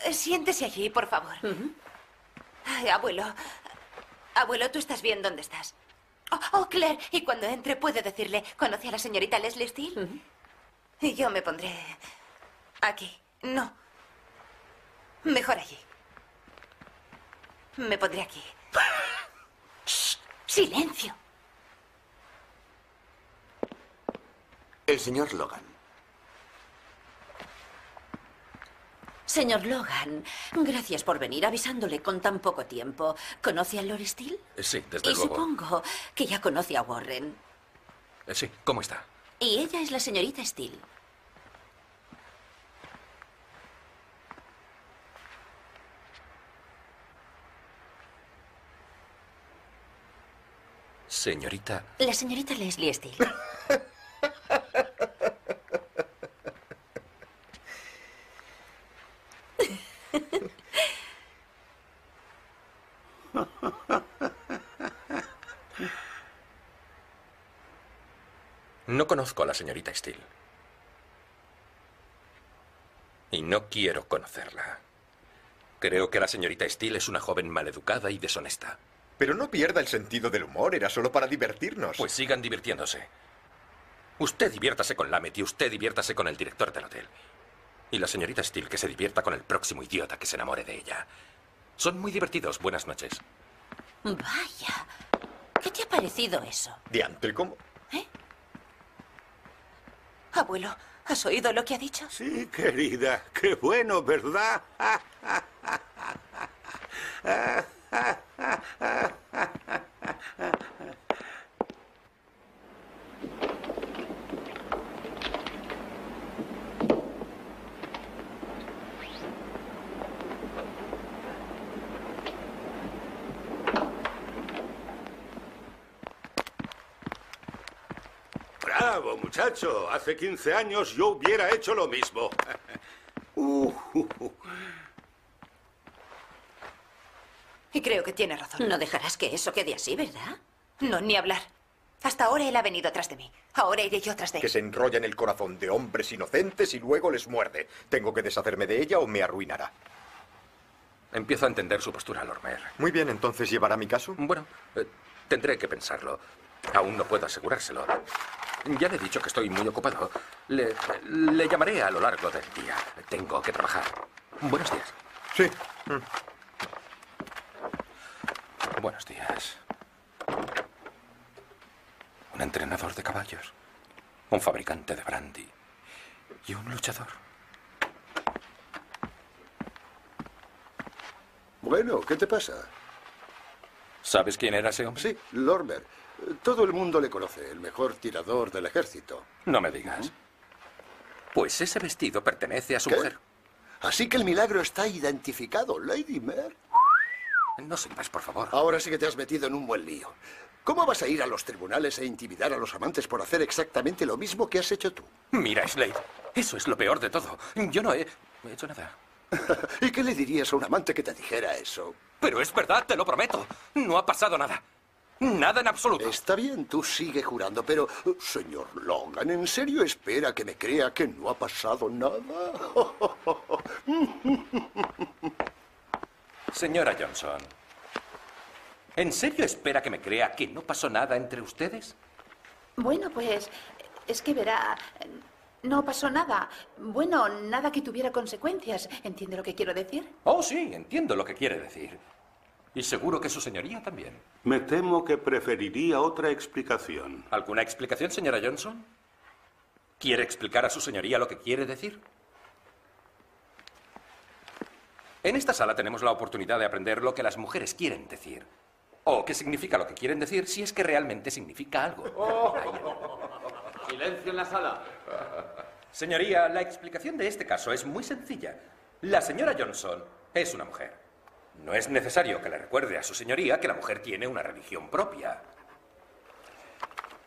Eh, Siéntese allí, por favor. Ay, abuelo. Abuelo, ¿tú estás bien donde estás? Oh, oh, Claire, y cuando entre puede decirle, ¿conoce a la señorita Leslie Steele? Y yo me pondré aquí. No. Mejor allí. Me pondré aquí. Shh, Silencio. El señor Logan. Señor Logan, gracias por venir avisándole con tan poco tiempo. ¿Conoce a Lori Steele? Sí, desde y luego. supongo que ya conoce a Warren. Eh, Sí, ¿cómo está? Y ella es la señorita Steele. Señorita. La señorita Leslie Steele. No conozco a la señorita Steele. Y no quiero conocerla. Creo que la señorita Steele es una joven maleducada y deshonesta. Pero no pierda el sentido del humor, era solo para divertirnos. Pues sigan divirtiéndose. Usted diviértase con Lamet y usted diviértase con el director del hotel. Y la señorita Steele que se divierta con el próximo idiota que se enamore de ella. Son muy divertidos. Buenas noches. Vaya. ¿Qué te ha parecido eso? Diantre, ¿cómo? Abuelo, ¿has oído lo que ha dicho? Sí, querida. Qué bueno, ¿verdad? Bravo, muchacho. Hace 15 años yo hubiera hecho lo mismo. Uh, uh, uh. Y creo que tiene razón. No dejarás que eso quede así, ¿verdad? No, ni hablar. Hasta ahora él ha venido tras de mí. Ahora iré yo tras de él. Que se enrolla en el corazón de hombres inocentes y luego les muerde. Tengo que deshacerme de ella o me arruinará. Empiezo a entender su postura, Lormer. Muy bien, entonces llevará mi caso. Bueno, eh, tendré que pensarlo. Aún no puedo asegurárselo. Ya le he dicho que estoy muy ocupado. Le, le llamaré a lo largo del día. Tengo que trabajar. Buenos días. Sí. Buenos días. Un entrenador de caballos. Un fabricante de brandy. Y un luchador. Bueno, ¿qué te pasa? ¿Sabes quién era ese hombre? Sí, Lormer. Todo el mundo le conoce, el mejor tirador del ejército. No me digas. Pues ese vestido pertenece a su ¿Qué? mujer. Así que el milagro está identificado, Lady Mare. No silbas, por favor. Ahora sí que te has metido en un buen lío. ¿Cómo vas a ir a los tribunales e intimidar a los amantes por hacer exactamente lo mismo que has hecho tú? Mira, Slade, eso es lo peor de todo. Yo no he he hecho nada. ¿Y qué le dirías a un amante que te dijera eso? Pero es verdad, te lo prometo. No ha pasado nada. Nada en absoluto. Está bien, tú sigue jurando, pero, señor Logan, ¿en serio espera que me crea que no ha pasado nada? Señora Johnson, ¿en serio espera que me crea que no pasó nada entre ustedes? Bueno, pues es que verá, no pasó nada. Bueno, nada que tuviera consecuencias. ¿Entiende lo que quiero decir? Oh, sí, entiendo lo que quiere decir. Y seguro que su señoría también. Me temo que preferiría otra explicación. ¿Alguna explicación, señora Johnson? ¿Quiere explicar a su señoría lo que quiere decir? En esta sala tenemos la oportunidad de aprender lo que las mujeres quieren decir. O qué significa lo que quieren decir si es que realmente significa algo. Silencio en la sala. Señoría, la explicación de este caso es muy sencilla. La señora Johnson es una mujer. No es necesario que le recuerde a su señoría que la mujer tiene una religión propia.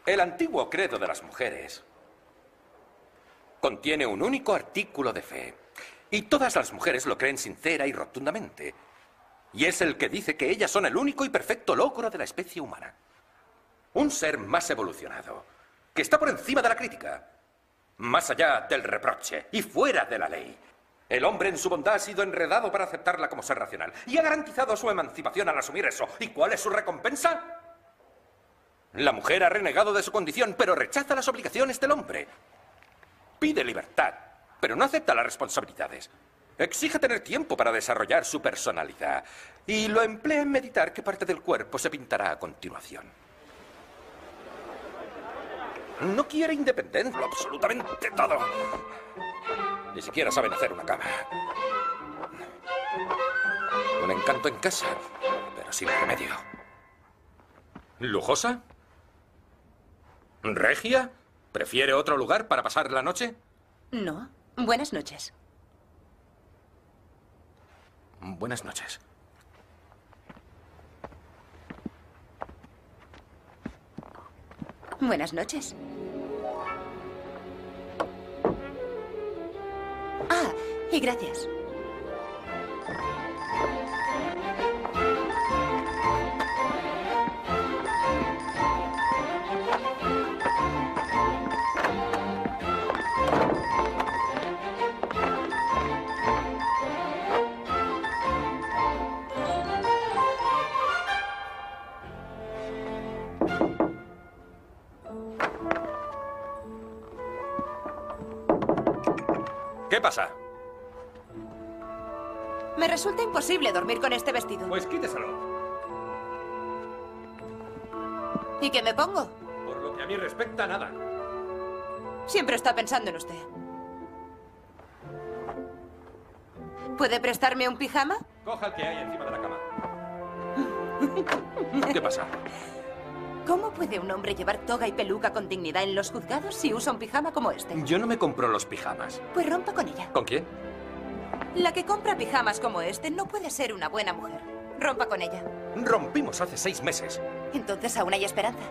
El antiguo credo de las mujeres contiene un único artículo de fe. Y todas las mujeres lo creen sincera y rotundamente. Y es el que dice que ellas son el único y perfecto logro de la especie humana. Un ser más evolucionado, que está por encima de la crítica, más allá del reproche y fuera de la ley. El hombre en su bondad ha sido enredado para aceptarla como ser racional y ha garantizado su emancipación al asumir eso. ¿Y cuál es su recompensa? La mujer ha renegado de su condición, pero rechaza las obligaciones del hombre. Pide libertad, pero no acepta las responsabilidades. Exige tener tiempo para desarrollar su personalidad y lo emplea en meditar qué parte del cuerpo se pintará a continuación. No quiere independencia, absolutamente todo. Ni siquiera saben hacer una cama. Un encanto en casa, pero sin remedio. ¿Lujosa? ¿Regia? ¿Prefiere otro lugar para pasar la noche? No. Buenas noches. Buenas noches. Buenas noches. Ah, y gracias. ¿Qué pasa? Me resulta imposible dormir con este vestido. Pues quíteselo. ¿Y qué me pongo? Por lo que a mí respecta, nada. Siempre está pensando en usted. ¿Puede prestarme un pijama? Coja el que hay encima de la cama. ¿Qué pasa? ¿Cómo puede un hombre llevar toga y peluca con dignidad en los juzgados si usa un pijama como este? Yo no me compro los pijamas. Pues rompa con ella. ¿Con quién? La que compra pijamas como este no puede ser una buena mujer. Rompa con ella. Rompimos hace seis meses. Entonces aún hay esperanza.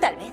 Tal vez.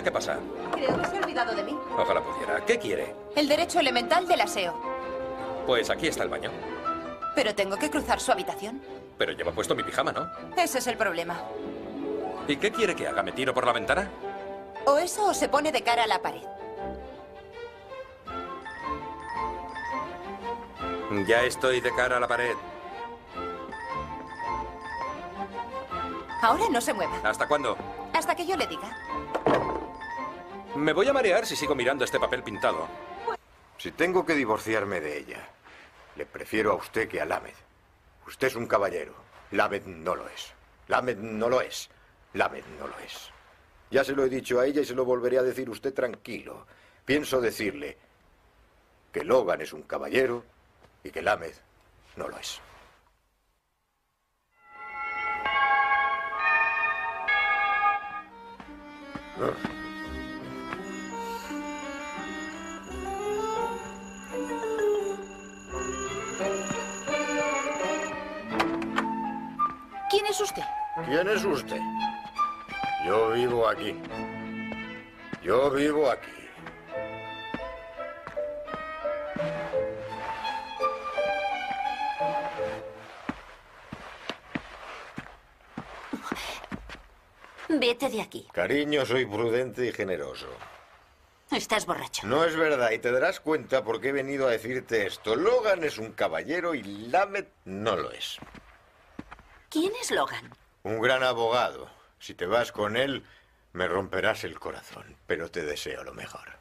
Ahora qué pasa? Creo que se ha olvidado de mí. Ojalá pudiera. ¿Qué quiere? El derecho elemental del aseo. Pues aquí está el baño. Pero tengo que cruzar su habitación. Pero lleva puesto mi pijama, ¿no? Ese es el problema. ¿Y qué quiere que haga? ¿Me tiro por la ventana? O eso o se pone de cara a la pared. Ya estoy de cara a la pared. Ahora no se mueva. ¿Hasta cuándo? Hasta que yo le diga. Me voy a marear si sigo mirando este papel pintado. Si tengo que divorciarme de ella, le prefiero a usted que a Lamed. Usted es un caballero. Lamed no lo es. Lamed no lo es. Lamed no lo es. Ya se lo he dicho a ella y se lo volveré a decir usted tranquilo. Pienso decirle que Logan es un caballero y que Lamed no lo es. ¿Quién es usted? ¿Quién es usted? Yo vivo aquí. Yo vivo aquí. Vete de aquí. Cariño, soy prudente y generoso. Estás borracho. No es verdad y te darás cuenta por qué he venido a decirte esto. Logan es un caballero y Lamet no lo es. ¿Quién es Logan? Un gran abogado. Si te vas con él, me romperás el corazón, pero te deseo lo mejor.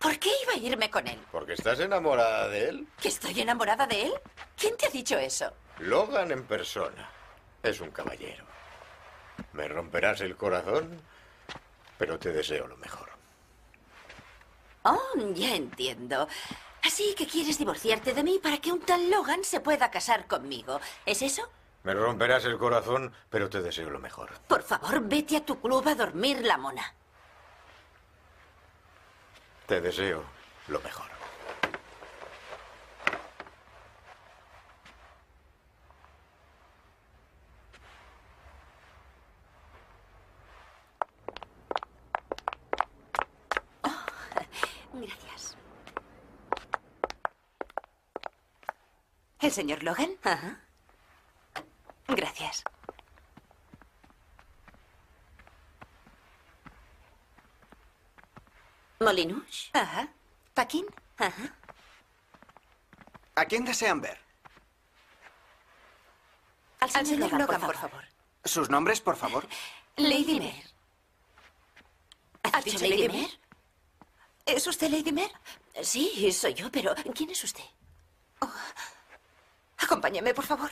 ¿Por qué iba a irme con él? ¿Porque estás enamorada de él? ¿Que estoy enamorada de él? ¿Quién te ha dicho eso? Logan en persona. Es un caballero. Me romperás el corazón, pero te deseo lo mejor. Oh, ya entiendo. Así que quieres divorciarte de mí para que un tal Logan se pueda casar conmigo. ¿Es eso? Me romperás el corazón, pero te deseo lo mejor. Por favor, vete a tu club a dormir la mona. Te deseo lo mejor. Gracias. ¿El señor Logan? Ajá. Gracias. Molinush. Ajá. ¿Paquín? Ajá. ¿A quién desean ver? Al Al señor señor Logan, Logan, por por favor. ¿Sus nombres, por favor? Lady Mare. ¿Has ¿Has dicho Lady Mare? ¿Es usted Lady Mare? Sí, soy yo, pero ¿quién es usted? Acompáñeme, por favor.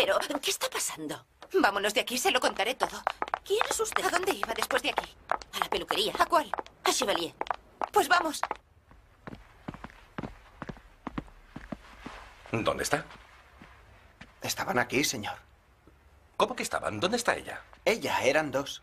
Pero, ¿qué está pasando? Vámonos de aquí, se lo contaré todo. ¿Quién es usted? ¿A dónde iba después de aquí? A la peluquería. ¿A cuál? A Chevalier. Pues vamos. ¿Dónde está? Estaban aquí, señor. ¿Cómo que estaban? ¿Dónde está ella? Ella, eran dos.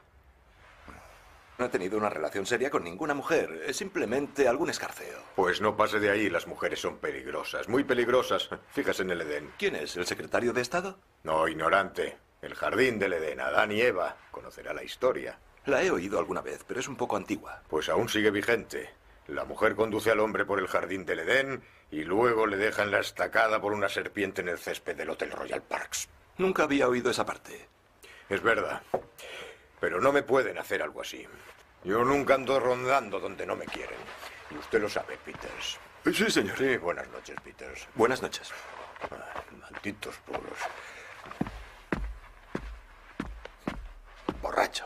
No he tenido una relación seria con ninguna mujer. Es simplemente algún escarceo. Pues no pase de ahí, las mujeres son peligrosas, muy peligrosas. Fíjase en el Edén. ¿Quién es? ¿El secretario de Estado? No, ignorante. El jardín del Edén, Adán y Eva. Conocerá la historia. La he oído alguna vez, pero es un poco antigua. Pues aún sigue vigente. La mujer conduce al hombre por el jardín del Edén y luego le deja en la estacada por una serpiente en el césped del Hotel Royal Parks. Nunca había oído esa parte. Es verdad. Pero no me pueden hacer algo así. Yo nunca ando rondando donde no me quieren. Y usted lo sabe, Peters. Sí, señor. Sí, buenas noches, Peters. Buenas noches. Ah, malditos puros. Borracho.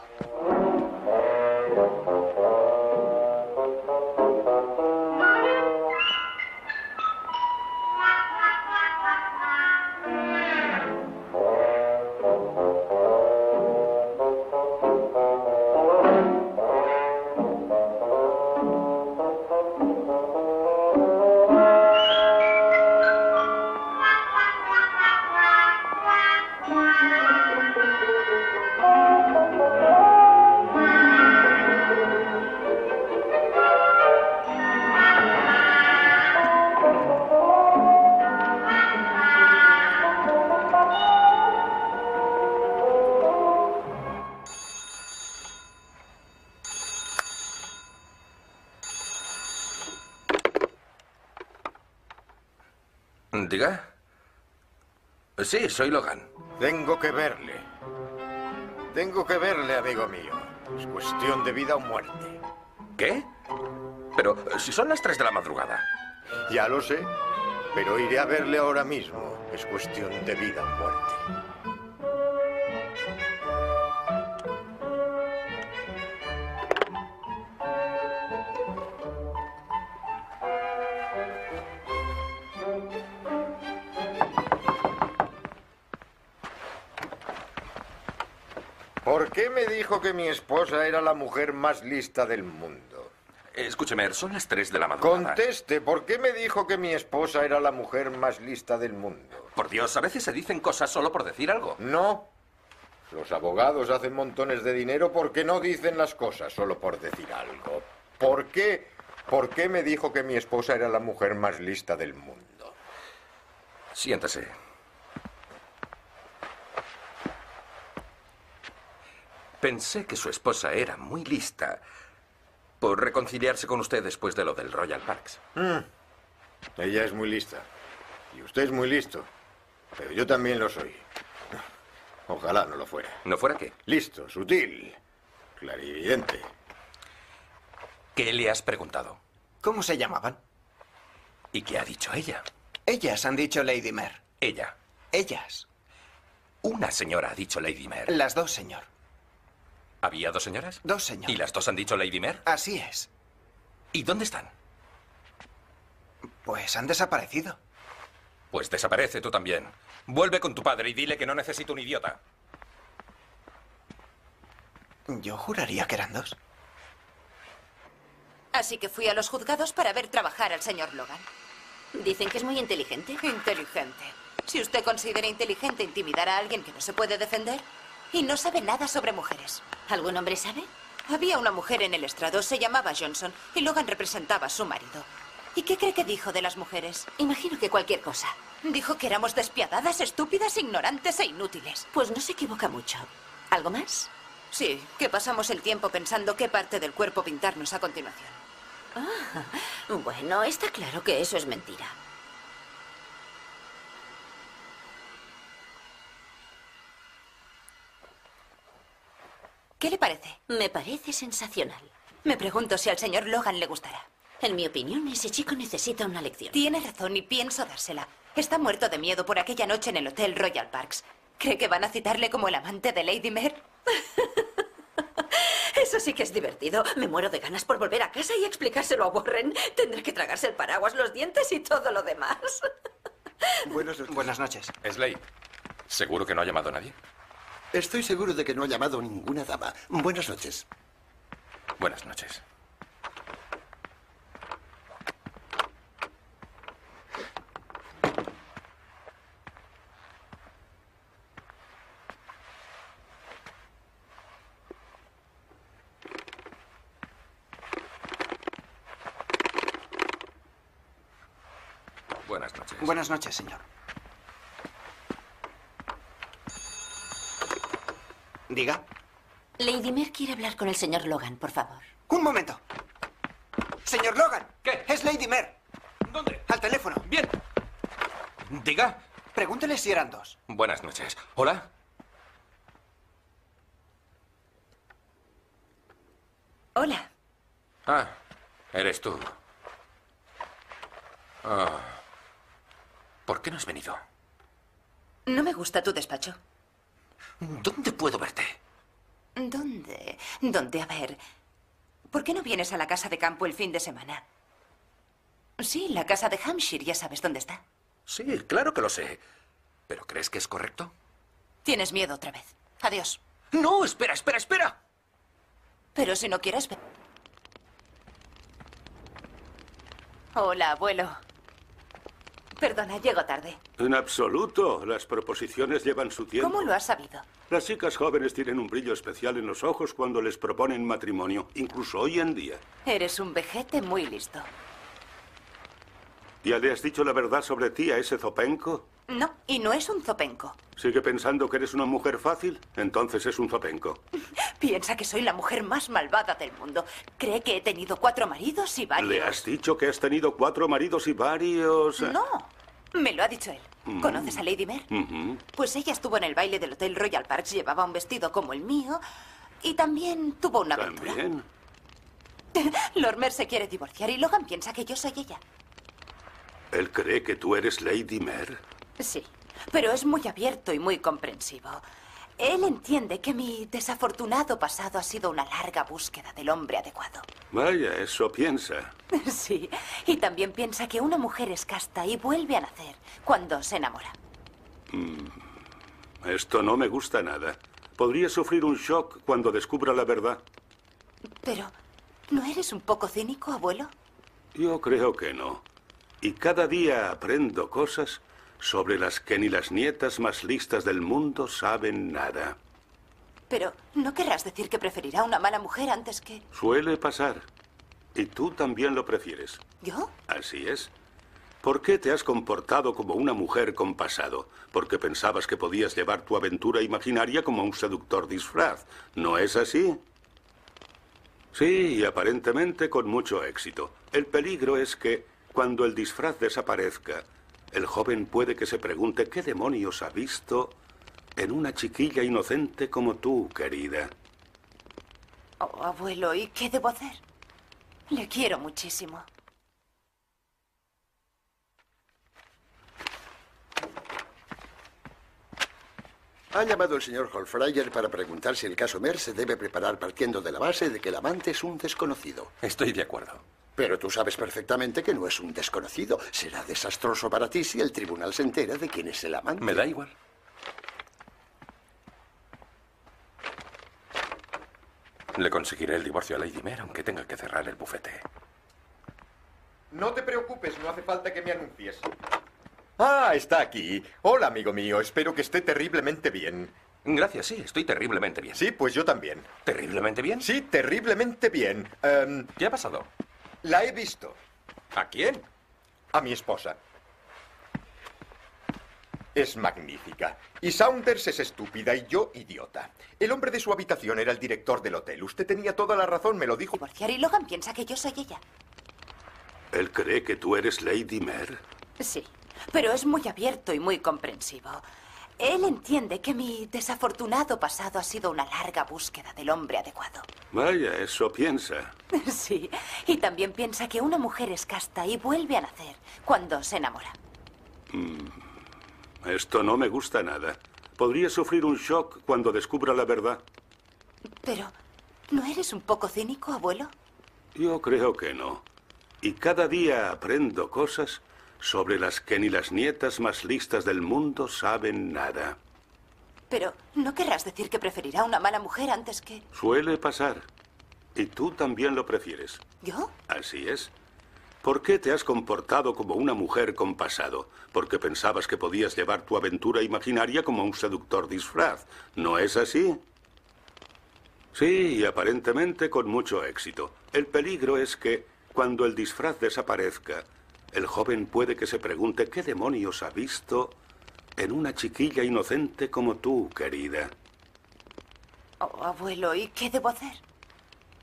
Soy Logan. Tengo que verle. Tengo que verle, amigo mío. Es cuestión de vida o muerte. ¿Qué? Pero si son las 3 de la madrugada. Ya lo sé, pero iré a verle ahora mismo. Es cuestión de vida o muerte. Que mi esposa era la mujer más lista del mundo? Escúcheme, son las 3 de la madrugada. Conteste, ¿por qué me dijo que mi esposa era la mujer más lista del mundo? Por Dios, a veces se dicen cosas solo por decir algo. No. Los abogados hacen montones de dinero porque no dicen las cosas solo por decir algo. ¿Por qué? ¿Por qué me dijo que mi esposa era la mujer más lista del mundo? Siéntese. Pensé que su esposa era muy lista por reconciliarse con usted después de lo del Royal Parks. Mm. Ella es muy lista. Y usted es muy listo. Pero yo también lo soy. Ojalá no lo fuera. ¿No fuera qué? Listo, sutil, clarividente. ¿Qué le has preguntado? ¿Cómo se llamaban? ¿Y qué ha dicho ella? Ellas han dicho Lady Mare. Ella. Ellas. Una señora ha dicho Lady Mare. Las dos, señor. ¿Había dos señoras? Dos, señor. ¿Y las dos han dicho Lady Mare? Así es. ¿Y dónde están? Pues han desaparecido. Pues desaparece tú también. Vuelve con tu padre y dile que no necesito un idiota. Yo juraría que eran dos. Así que fui a los juzgados para ver trabajar al señor Logan. Dicen que es muy inteligente. Inteligente. Si usted considera inteligente intimidar a alguien que no se puede defender y no sabe nada sobre mujeres. ¿Algún hombre sabe? Había una mujer en el estrado, se llamaba Johnson, y Logan representaba a su marido. ¿Y qué cree que dijo de las mujeres? Imagino que cualquier cosa. Dijo que éramos despiadadas, estúpidas, ignorantes e inútiles. Pues no se equivoca mucho. ¿Algo más? Sí, que pasamos el tiempo pensando qué parte del cuerpo pintarnos a continuación. Ah, bueno, está claro que eso es mentira. ¿Qué le parece? Me parece sensacional. Me pregunto si al señor Logan le gustará. En mi opinión, ese chico necesita una lección. Tiene razón y pienso dársela. Está muerto de miedo por aquella noche en el Hotel Royal Parks. ¿Cree que van a citarle como el amante de Lady Mare? Eso sí que es divertido. Me muero de ganas por volver a casa y explicárselo a Warren. Tendrá que tragarse el paraguas, los dientes y todo lo demás. Buenas noches. Buenas noches. Slade, ¿seguro que no ha llamado a nadie? Estoy seguro de que no ha llamado ninguna dama. Buenas noches. Buenas noches. Buenas noches. Buenas noches, señor. Diga. Lady Mer quiere hablar con el señor Logan, por favor. Un momento. Señor Logan. ¿Qué? Es Lady Mer. ¿Dónde? Al teléfono. Bien. Diga. Pregúntele si eran dos. Buenas noches. ¿Hola? Hola. Ah, eres tú. Ah. ¿Por qué no has venido? No me gusta tu despacho. ¿Dónde puedo verte? ¿Dónde? ¿Dónde? A ver. ¿Por qué no vienes a la casa de campo el fin de semana? Sí, la casa de Hampshire, ya sabes dónde está. Sí, claro que lo sé. ¿Pero crees que es correcto? Tienes miedo otra vez. Adiós. No, espera, espera, espera. Pero si no quieres ver. Hola, abuelo. Perdona, llego tarde. En absoluto. Las proposiciones llevan su tiempo. ¿Cómo lo has sabido? Las chicas jóvenes tienen un brillo especial en los ojos cuando les proponen matrimonio, incluso hoy en día. Eres un vejete muy listo. ¿Ya le has dicho la verdad sobre ti a ese zopenco? No, y no es un zopenco. ¿Sigue pensando que eres una mujer fácil? Entonces es un zopenco. Piensa que soy la mujer más malvada del mundo. Cree que he tenido cuatro maridos y varios. ¿Le has dicho que has tenido cuatro maridos y varios? No, me lo ha dicho él. Mm. ¿Conoces a Lady Mer? Ujú. Pues ella estuvo en el baile del Hotel Royal Parks, llevaba un vestido como el mío y también tuvo una aventura. También. Lord Mer se quiere divorciar y Logan piensa que yo soy ella. ¿Él cree que tú eres Lady Mer? Sí, pero es muy abierto y muy comprensivo. Él entiende que mi desafortunado pasado ha sido una larga búsqueda del hombre adecuado. Vaya, eso piensa. Sí, y también piensa que una mujer es casta y vuelve a nacer cuando se enamora. Mm, Esto no me gusta nada. Podría sufrir un shock cuando descubra la verdad. Pero, ¿no eres un poco cínico, abuelo? Yo creo que no. Y cada día aprendo cosas sobre las que ni las nietas más listas del mundo saben nada. Pero, ¿no querrás decir que preferirá una mala mujer antes que... Suele pasar. Y tú también lo prefieres. ¿Yo? Así es. ¿Por qué te has comportado como una mujer con pasado? Porque pensabas que podías llevar tu aventura imaginaria como un seductor disfraz. ¿No es así? Sí, y aparentemente con mucho éxito. El peligro es que, cuando el disfraz desaparezca, el joven puede que se pregunte qué demonios ha visto en una chiquilla inocente como tú, querida. Oh, abuelo, ¿y qué debo hacer? Le quiero muchísimo. Ha llamado el señor Holfreyer para preguntar si el caso Mer se debe preparar partiendo de la base de que el amante es un desconocido. Estoy de acuerdo. Pero tú sabes perfectamente que no es un desconocido. Será desastroso para ti si el tribunal se entera de quién es el amante. Me da igual. Le conseguiré el divorcio a Lady Mer, aunque tenga que cerrar el bufete. No te preocupes, no hace falta que me anuncies. Ah, está aquí. Hola, amigo mío. Espero que esté terriblemente bien. Gracias, sí, estoy terriblemente bien. Sí, pues yo también. ¿Terriblemente bien? Sí, terriblemente bien. Em, ¿Qué ha pasado? La he visto. ¿A quién? A mi esposa. Es magnífica. Y Saunders es estúpida y yo idiota. El hombre de su habitación era el director del hotel. Usted tenía toda la razón, me lo dijo. Divorciar y Logan piensa que yo soy ella. ¿Él cree que tú eres Lady Mer? Sí, pero es muy abierto y muy comprensivo. Él entiende que mi desafortunado pasado ha sido una larga búsqueda del hombre adecuado. Vaya, eso piensa. Sí, y también piensa que una mujer es casta y vuelve a nacer cuando se enamora. Mm, Esto no me gusta nada. Podría sufrir un shock cuando descubra la verdad. Pero, ¿no eres un poco cínico, abuelo? Yo creo que no. Y cada día aprendo cosas sobre las que ni las nietas más listas del mundo saben nada. Pero, ¿no querrás decir que preferirá una mala mujer antes que... Suele pasar. Y tú también lo prefieres. ¿Yo? Así es. ¿Por qué te has comportado como una mujer con pasado? Porque pensabas que podías llevar tu aventura imaginaria como un seductor disfraz. ¿No es así? Sí, y aparentemente con mucho éxito. El peligro es que, cuando el disfraz desaparezca, El joven puede que se pregunte qué demonios ha visto en una chiquilla inocente como tú, querida. Oh, abuelo, ¿y qué debo hacer?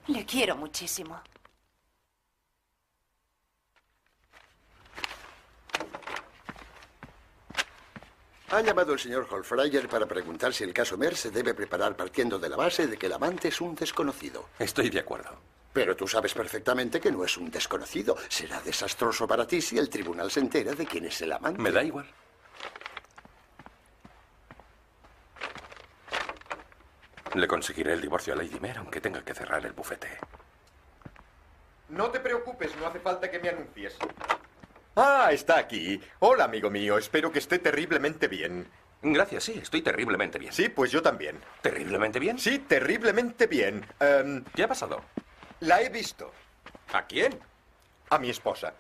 Le quiero muchísimo. Ha llamado el señor Holfreyer para preguntar si el caso Mer se debe preparar partiendo de la base de que el amante es un desconocido. Estoy de acuerdo. Pero tú sabes perfectamente que no es un desconocido. Será desastroso para ti si el tribunal se entera de quién es el amante. Me da igual. Le conseguiré el divorcio a Lady Mer, aunque tenga que cerrar el bufete. No te preocupes, no hace falta que me anuncies. Ah, está aquí. Hola, amigo mío. Espero que esté terriblemente bien. Gracias, sí, estoy terriblemente bien. Sí, pues yo también. ¿Terriblemente bien? Sí, terriblemente bien. Em, ¿Qué ha pasado? La he visto. ¿A quién? A mi esposa.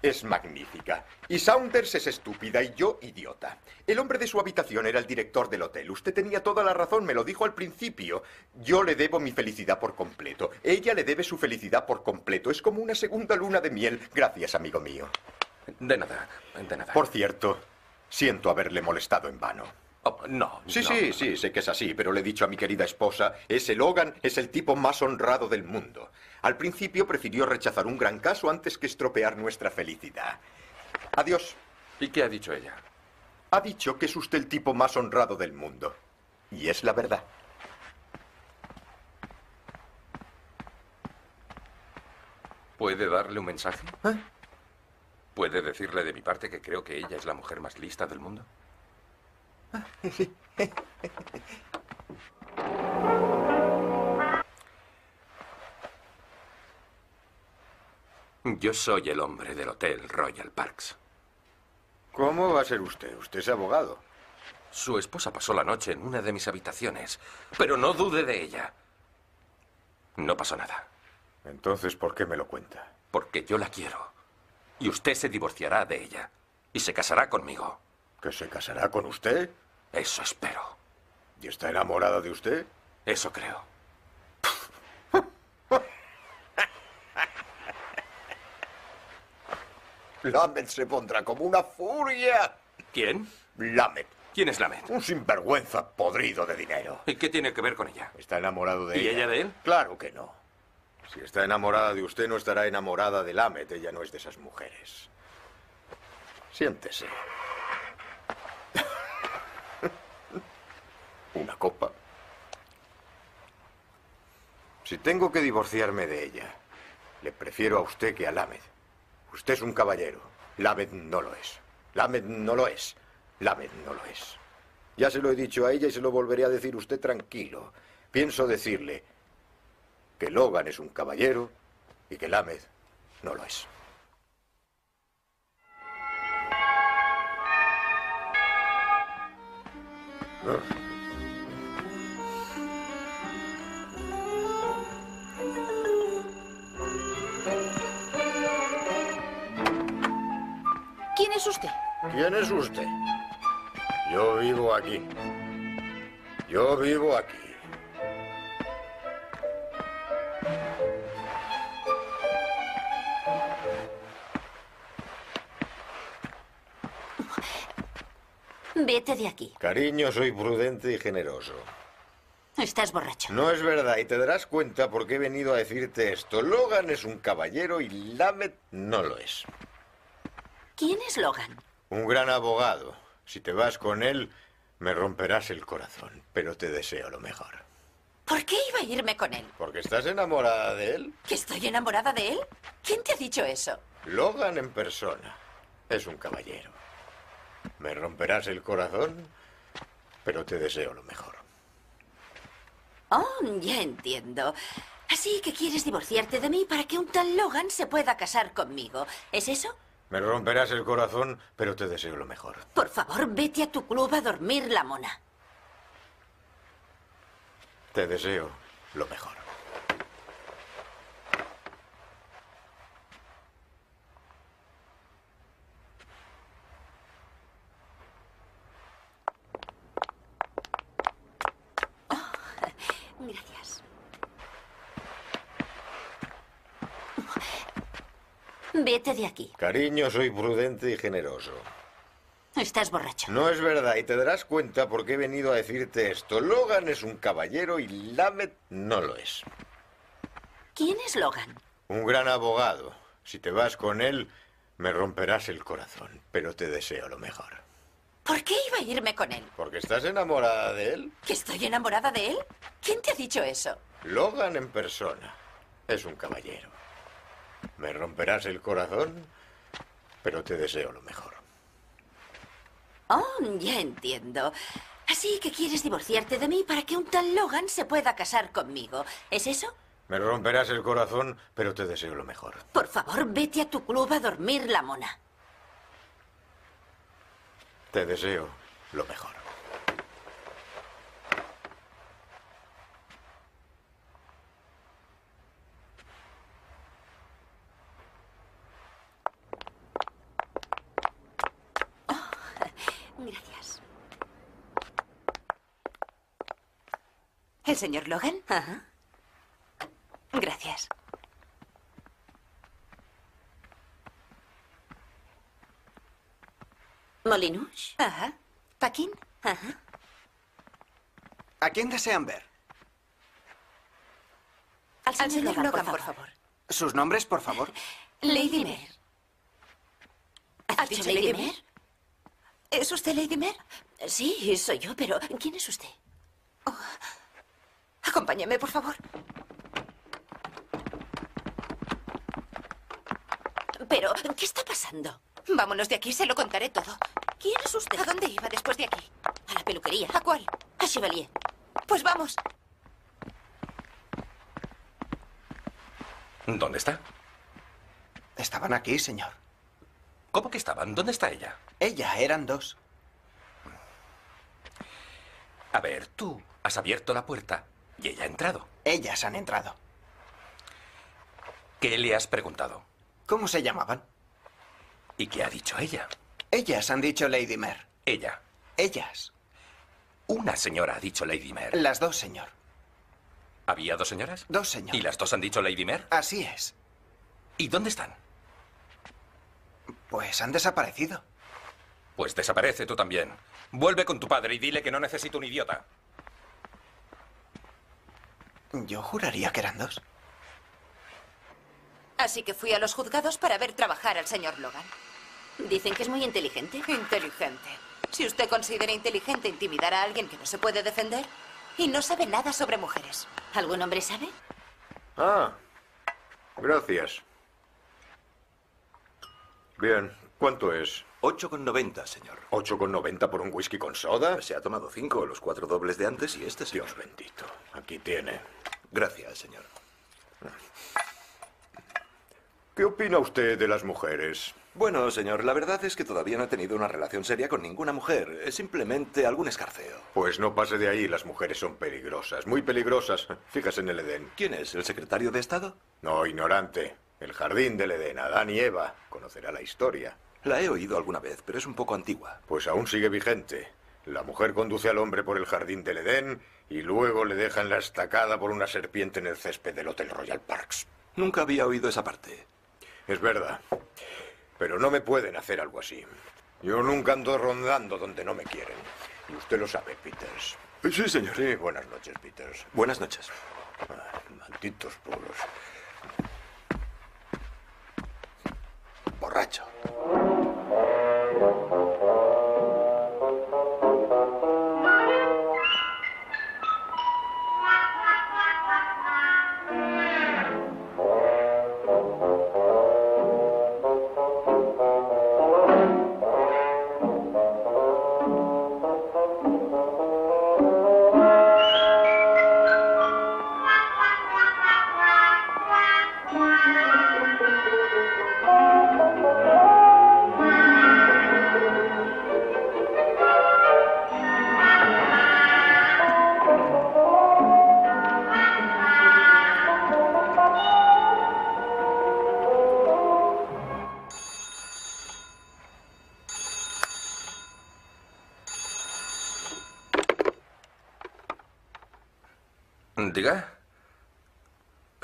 Es magnífica. Y Saunders es estúpida y yo idiota. El hombre de su habitación era el director del hotel. Usted tenía toda la razón, me lo dijo al principio. Yo le debo mi felicidad por completo. Ella le debe su felicidad por completo. Es como una segunda luna de miel. Gracias, amigo mío. De nada, de nada. Por cierto, siento haberle molestado en vano. Oh, no, Sí, no, sí, no. sí, sé que es así, pero le he dicho a mi querida esposa, ese Logan es el tipo más honrado del mundo. Al principio prefirió rechazar un gran caso antes que estropear nuestra felicidad. Adiós. ¿Y qué ha dicho ella? Ha dicho que es usted el tipo más honrado del mundo. Y es la verdad. ¿Puede darle un mensaje? ¿Puede decirle de mi parte que creo que ella es la mujer más lista del mundo? Yo soy el hombre del Hotel Royal Parks. ¿Cómo va a ser usted? Usted es abogado. Su esposa pasó la noche en una de mis habitaciones, pero no dude de ella. No pasó nada. Entonces, ¿por qué me lo cuenta? Porque yo la quiero. Y usted se divorciará de ella. Y se casará conmigo. ¿Que se casará con usted? Eso espero. ¿Y está enamorada de usted? Eso creo. Lamet se pondrá como una furia. ¿Quién? Lamet. ¿Quién es Lamet? Un sinvergüenza podrido de dinero. ¿Y qué tiene que ver con ella? ¿Está enamorado de ¿Y ella? ella de él? Claro que no. Si está enamorada de usted, no estará enamorada de Lamet. Ella no es de esas mujeres. Siéntese. Una copa. Si tengo que divorciarme de ella, le prefiero a usted que a Lamed. Usted es un caballero. Lamed no lo es. Lamed no lo es. Lamed no lo es. Ya se lo he dicho a ella y se lo volveré a decir usted tranquilo. Pienso decirle que Logan es un caballero y que Lamed no lo es. ¿Quién es usted? ¿Quién es usted? Yo vivo aquí. Yo vivo aquí. Vete de aquí. Cariño, soy prudente y generoso. Estás borracho. No es verdad y te darás cuenta por qué he venido a decirte esto. Logan es un caballero y Lamet no lo es. ¿Quién es Logan? Un gran abogado. Si te vas con él, me romperás el corazón, pero te deseo lo mejor. ¿Por qué iba a irme con él? Porque estás enamorada de él. ¿Que estoy enamorada de él? ¿Quién te ha dicho eso? Logan en persona. Es un caballero. Me romperás el corazón, pero te deseo lo mejor. Oh, ya entiendo. Así que quieres divorciarte de mí para que un tal Logan se pueda casar conmigo. ¿Es eso? Me romperás el corazón, pero te deseo lo mejor. Por favor, vete a tu club a dormir la mona. Te deseo lo mejor. Gracias. Vete de aquí. Cariño, soy prudente y generoso. Estás borracho. No es verdad, y te darás cuenta porque he venido a decirte esto. Logan es un caballero y Lamet no lo es. ¿Quién es Logan? Un gran abogado. Si te vas con él, me romperás el corazón, pero te deseo lo mejor. ¿Por qué iba a irme con él? ¿Porque estás enamorada de él? ¿Que estoy enamorada de él? ¿Quién te ha dicho eso? Logan en persona. Es un caballero. Me romperás el corazón, pero te deseo lo mejor. Oh, ya entiendo. Así que quieres divorciarte de mí para que un tal Logan se pueda casar conmigo. ¿Es eso? Me romperás el corazón, pero te deseo lo mejor. Por favor, vete a tu club a dormir la mona. Te deseo lo mejor. Gracias. ¿El señor Logan? Ajá. Gracias. ¿Molinush? Ajá. ¿Paquín? Ajá. ¿A quién desean ver? Al Al señor, Logan, Logan, por favor. Sus nombres, por favor. Lady Mare. ¿Ha ¿Ha dicho Lady? Mare? ¿Es usted Lady Mare? Sí, soy yo, pero ¿quién es usted? Acompáñeme, por favor. Pero, ¿qué está pasando? Vámonos de aquí, se lo contaré todo. ¿Quién es usted? ¿A dónde iba después de aquí? A la peluquería. ¿A cuál? A Chevalier. Pues vamos. ¿Dónde está? Estaban aquí, señor. ¿Cómo que estaban? ¿Dónde está ella? Ella, eran dos. A ver, tú has abierto la puerta y ella ha entrado. Ellas han entrado. ¿Qué le has preguntado? ¿Cómo se llamaban? ¿Y qué ha dicho ella? Ellas han dicho Lady Mare. Ella. Ellas. Una señora ha dicho Lady Mare. Las dos, señor. ¿Había dos señoras? Dos, señor. ¿Y las dos han dicho Lady Mare? Así es. ¿Y dónde están? Pues han desaparecido. Pues desaparece tú también. Vuelve con tu padre y dile que no necesito un idiota. Yo juraría que eran dos. Así que fui a los juzgados para ver trabajar al señor Logan. Dicen que es muy inteligente. Inteligente. Si usted considera inteligente intimidar a alguien que no se puede defender y no sabe nada sobre mujeres. ¿Algún hombre sabe? Ah, gracias. Bien, ¿cuánto es? 8,90, señor. ¿8,90 por un whisky con soda? Se ha tomado cinco, los cuatro dobles de antes y este, señor. Dios bendito. Aquí tiene. Gracias, señor. ¿Qué opina usted de las mujeres? Bueno, señor, la verdad es que todavía no he tenido una relación seria con ninguna mujer. Es simplemente algún escarceo. Pues no pase de ahí, las mujeres son peligrosas, muy peligrosas. Fíjase en el Edén. ¿Quién es? ¿El secretario de Estado? No, ignorante. El jardín del Edén, Adán y Eva. Conocerá la historia. La he oído alguna vez, pero es un poco antigua. Pues aún sigue vigente. La mujer conduce al hombre por el jardín del Edén y luego le dejan la estacada por una serpiente en el césped del Hotel Royal Parks. Nunca había oído esa parte. Es verdad. Pero no me pueden hacer algo así. Yo nunca ando rondando donde no me quieren. Y usted lo sabe, Peters. Sí, señor. Sí, buenas noches, Peters. Buenas noches. Ah, malditos puros. Borracho. Thank you.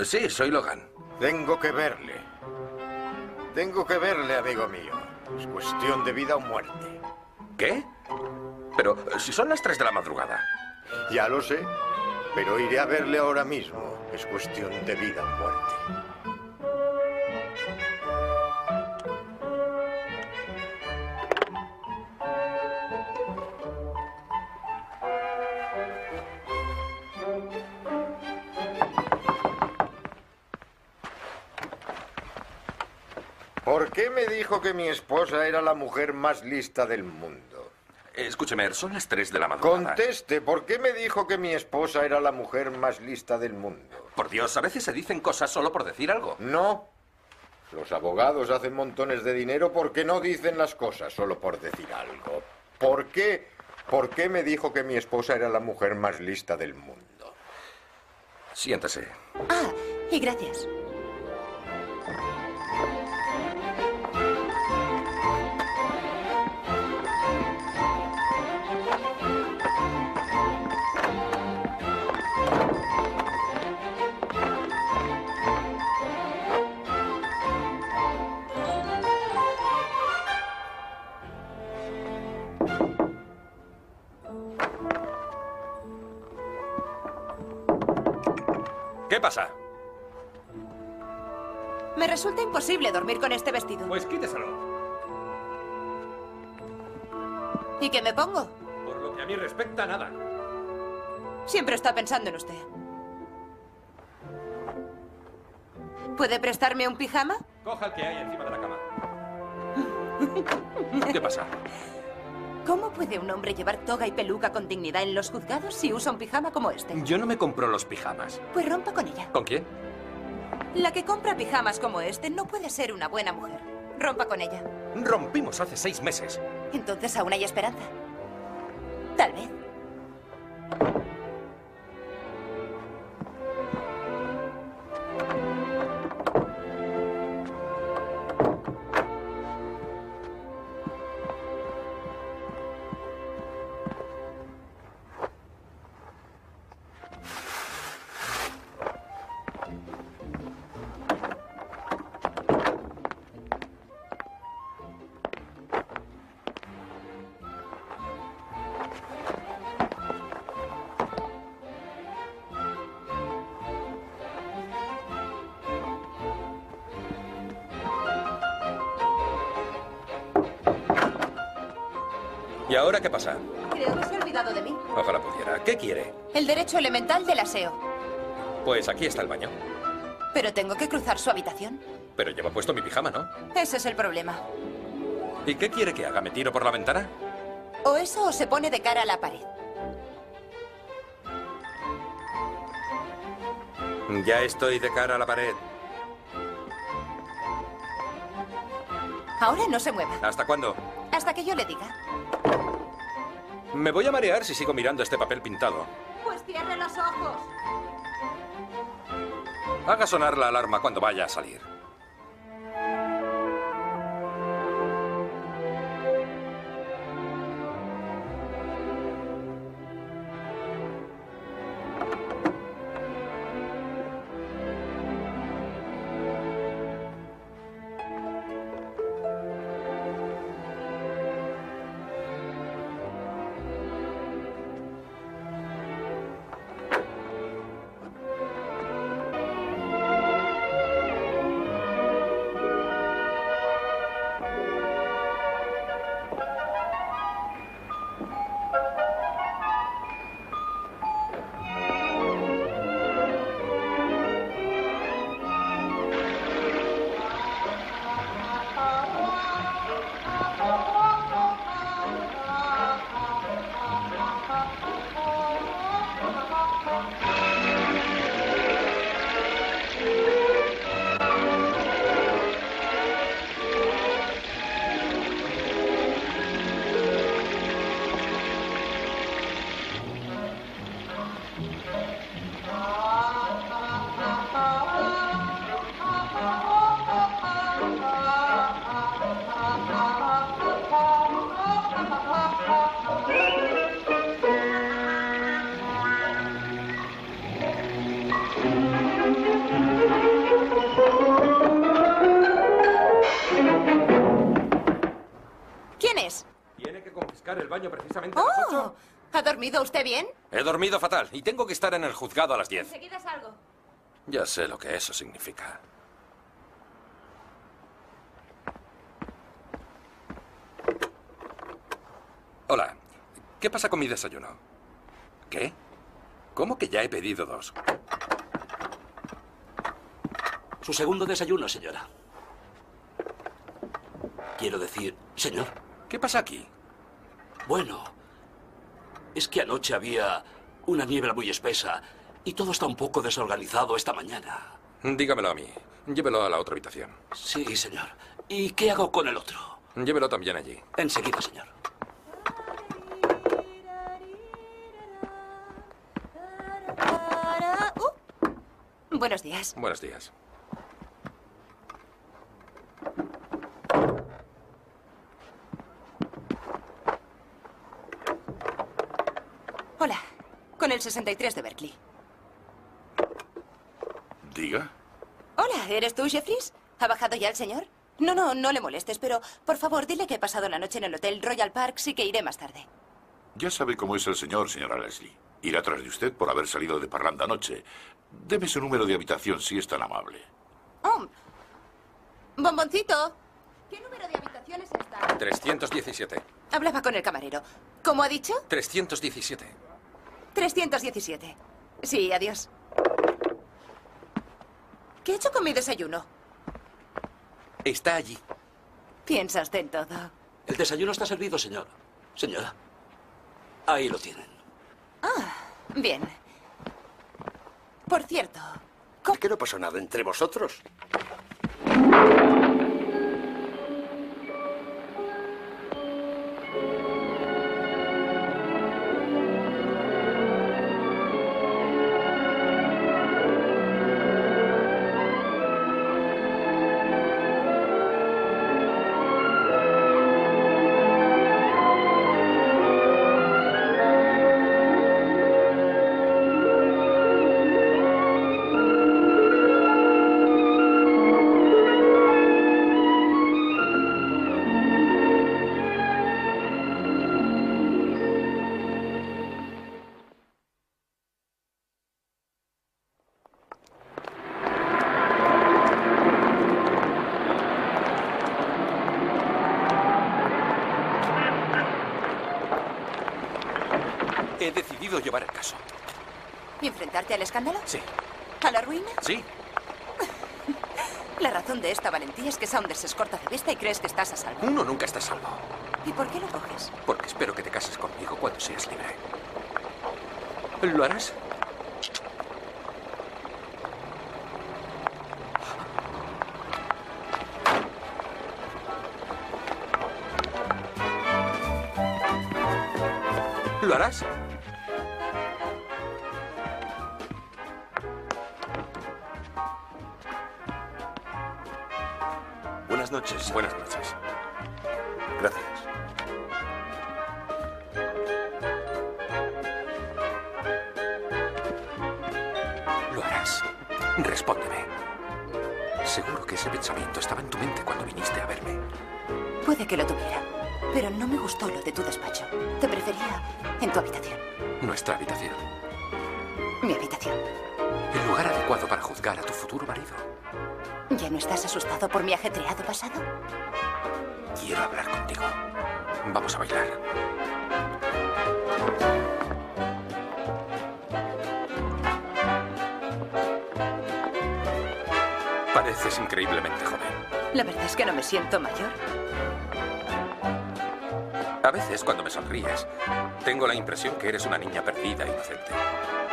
Sí, soy Logan. Tengo que verle. Tengo que verle, amigo mío. Es cuestión de vida o muerte. ¿Qué? Pero si son las 3 de la madrugada. Ya lo sé, pero iré a verle ahora mismo. Es cuestión de vida o muerte. Esposa era la mujer más lista del mundo? Escúcheme, son las 3 de la madrugada. Conteste, ¿por qué me dijo que mi esposa era la mujer más lista del mundo? Por Dios, a veces se dicen cosas solo por decir algo. No. Los abogados hacen montones de dinero porque no dicen las cosas solo por decir algo. ¿Por qué? ¿Por qué me dijo que mi esposa era la mujer más lista del mundo? Siéntese. Ah, y gracias. Dormir con este vestido. Pues quíteselo. ¿Y qué me pongo? Por lo que a mí respecta, nada. Siempre está pensando en usted. ¿Puede prestarme un pijama? Coja el que hay encima de la cama. ¿Qué pasa? ¿Cómo puede un hombre llevar toga y peluca con dignidad en los juzgados si usa un pijama como este? Yo no me compro los pijamas. Pues rompa con ella. ¿Con quién? La que compra pijamas como este no puede ser una buena mujer. Rompa con ella. Rompimos hace seis meses. Entonces aún hay esperanza. Tal vez. ¿Y ahora qué pasa? Creo que se ha olvidado de mí. Ojalá pudiera. ¿Qué quiere? El derecho elemental del aseo. Pues aquí está el baño. Pero tengo que cruzar su habitación. Pero lleva puesto mi pijama, ¿no? Ese es el problema. ¿Y qué quiere que haga? ¿Me tiro por la ventana? O eso o se pone de cara a la pared. Ya estoy de cara a la pared. Ahora no se mueva. ¿Hasta cuándo? Hasta que yo le diga. Me voy a marear si sigo mirando este papel pintado. Pues cierre los ojos. Haga sonar la alarma cuando vaya a salir. Dormido usted bien? He dormido fatal y tengo que estar en el juzgado a las 10. Enseguida salgo. Ya sé lo que eso significa. Hola. ¿Qué pasa con mi desayuno? ¿Qué? ¿Cómo que ya he pedido dos? Su segundo desayuno, señora. Quiero decir, señor. ¿Qué pasa aquí? Bueno, es que anoche había una niebla muy espesa y todo está un poco desorganizado esta mañana. Dígamelo a mí. Llévelo a la otra habitación. Sí, señor. ¿Y qué hago con el otro? Llévelo también allí. Enseguida, señor. Buenos días. Buenos días. Hola. Con el 63 de Berkeley. Diga. Hola, ¿eres tú, Jeffries? ¿Ha bajado ya el señor? No, no, no le molestes, pero por favor, dile que he pasado la noche en el hotel Royal Park, sí que iré más tarde. Ya sabe cómo es el señor, señora Leslie. Irá tras de usted por haber salido de parranda anoche. Deme su número de habitación si es tan amable. Oh. Bomboncito. ¿Qué número de habitación es esta? 317. Hablaba con el camarero. ¿Cómo ha dicho? 317. 317. Sí, adiós. ¿Qué he hecho con mi desayuno? Está allí. Piensa usted en todo. El desayuno está servido, señor. Señora. Ahí lo tienen. Ah, bien. Por cierto, ¿Por qué no pasó nada entre vosotros? Crees que estás a salvo. Uno nunca está a salvo. ¿Y por qué lo coges? Porque espero que te cases conmigo cuando seas libre. ¿Lo harás? ¿Lo harás? Noches. Buenas noches. Estás asustado por mi ajetreado pasado? Quiero hablar contigo. Vamos a bailar. Pareces increíblemente joven. La verdad es que no me siento mayor. A veces, cuando me sonríes, tengo la impresión que eres una niña perdida, inocente.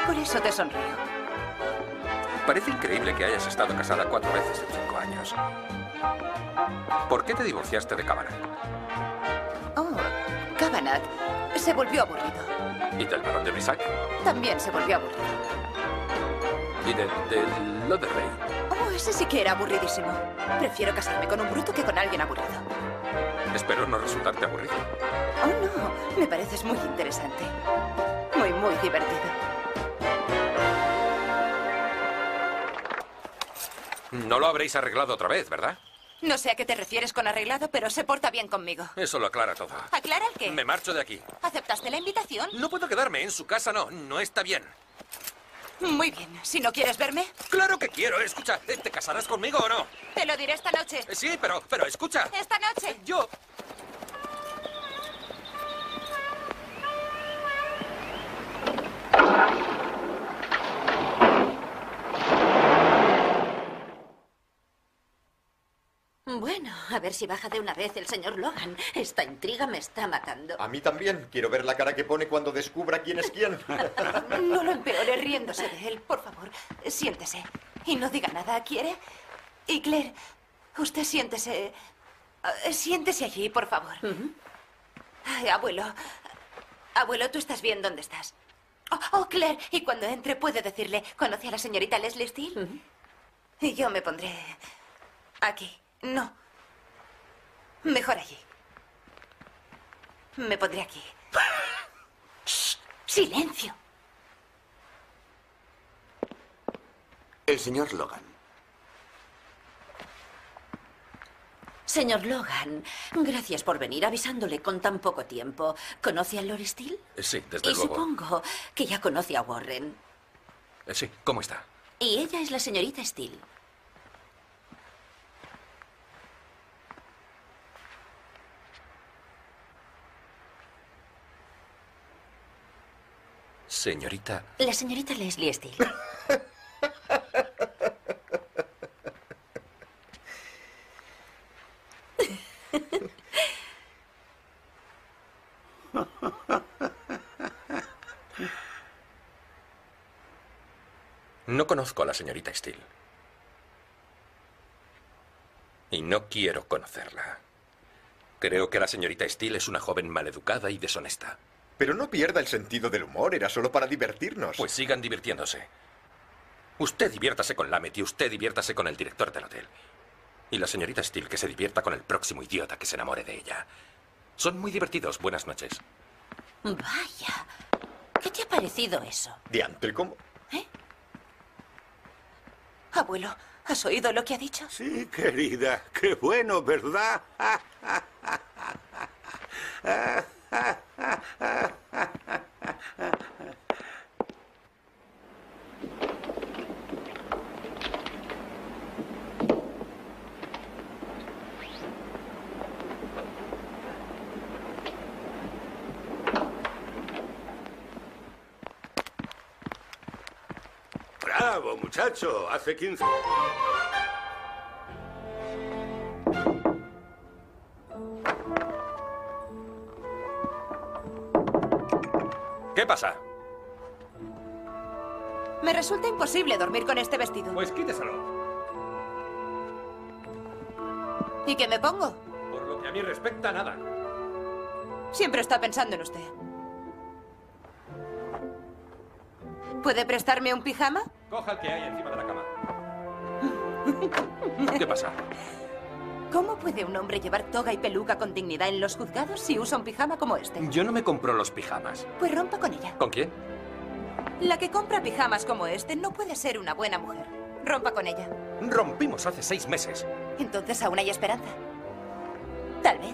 Por eso te sonrío. Parece increíble que hayas estado casada cuatro veces años. ¿Por qué te divorciaste de Kavanagh? Oh, Kavanagh se volvió aburrido. ¿Y del barón de Brissac? También se volvió aburrido. ¿Y de, de Lotherley? Oh, ese sí que era aburridísimo. Prefiero casarme con un bruto que con alguien aburrido. Espero no resultarte aburrido. Oh, no. Me pareces muy interesante. Muy, muy divertido. No lo habréis arreglado otra vez, ¿verdad? No sé a qué te refieres con arreglado, pero se porta bien conmigo. Eso lo aclara todo. ¿Aclara el qué? Me marcho de aquí. ¿Aceptaste la invitación? No puedo quedarme en su casa, no. No está bien. Muy bien. Si no quieres verme, Claro que quiero. Escucha, ¿te casarás conmigo o no? te lo diré esta noche. Eh, Sí, pero, pero escucha. Esta noche. Yo. Bueno, a ver si baja de una vez el señor Logan. Esta intriga me está matando. A mí también. Quiero ver la cara que pone cuando descubra quién es quién. No lo empeore riéndose de él, por favor. Siéntese. Y no diga nada, ¿quiere? Y Claire, usted siéntese. Eh, Siéntese allí, por favor. Ay, abuelo. Abuelo, tú estás bien donde estás. Oh, oh, Claire, y cuando entre puede decirle, ¿conoce a la señorita Leslie Steele? Y yo me pondré aquí. No. Mejor allí. Me pondré aquí. Shh, Silencio. El señor Logan. Señor Logan, gracias por venir avisándole con tan poco tiempo. ¿Conoce a Lord Steele? Eh, Sí, desde y luego. supongo que ya conoce a Warren. Eh, Sí, ¿cómo está? Y ella es la señorita Steele. Señorita. La señorita Leslie Steele. No conozco a la señorita Steele. Y no quiero conocerla. Creo que la señorita Steele es una joven maleducada y deshonesta. Pero no pierda el sentido del humor, era solo para divertirnos. Pues sigan divirtiéndose. Usted diviértase con Lamet y usted diviértase con el director del hotel. Y la señorita Steele que se divierta con el próximo idiota que se enamore de ella. Son muy divertidos. Buenas noches. Vaya. ¿Qué te ha parecido eso? Diantre, ¿cómo? Abuelo, ¿has oído lo que ha dicho? Sí, querida. Qué bueno, ¿verdad? Bravo, muchacho. Hace 15. ¿Qué pasa? Me resulta imposible dormir con este vestido. Pues quíteselo. ¿Y qué me pongo? Por lo que a mí respecta, nada. Siempre está pensando en usted. ¿Puede prestarme un pijama? Coja el que hay encima de la cama. ¿Qué pasa? ¿Cómo puede un hombre llevar toga y peluca con dignidad en los juzgados si usa un pijama como este? Yo no me compro los pijamas. Pues rompa con ella. ¿Con quién? La que compra pijamas como este no puede ser una buena mujer. Rompa con ella. Rompimos hace seis meses. Entonces aún hay esperanza. Tal vez.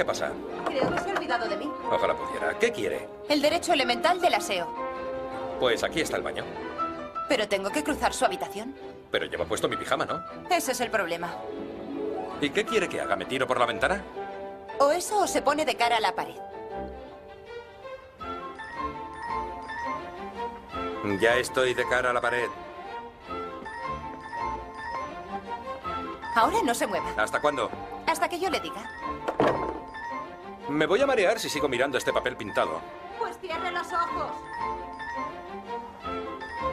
Qué pasa? Creo que se ha olvidado de mí. Ojalá pudiera. ¿Qué quiere? El derecho elemental del aseo. Pues aquí está el baño. Pero tengo que cruzar su habitación. Pero lleva puesto mi pijama, ¿no? Ese es el problema. ¿Y qué quiere que haga? ¿Me tiro por la ventana? O eso o se pone de cara a la pared. Ya estoy de cara a la pared. Ahora no se mueva. ¿Hasta cuándo? Hasta que yo le diga. Me voy a marear si sigo mirando este papel pintado. Pues cierre los ojos.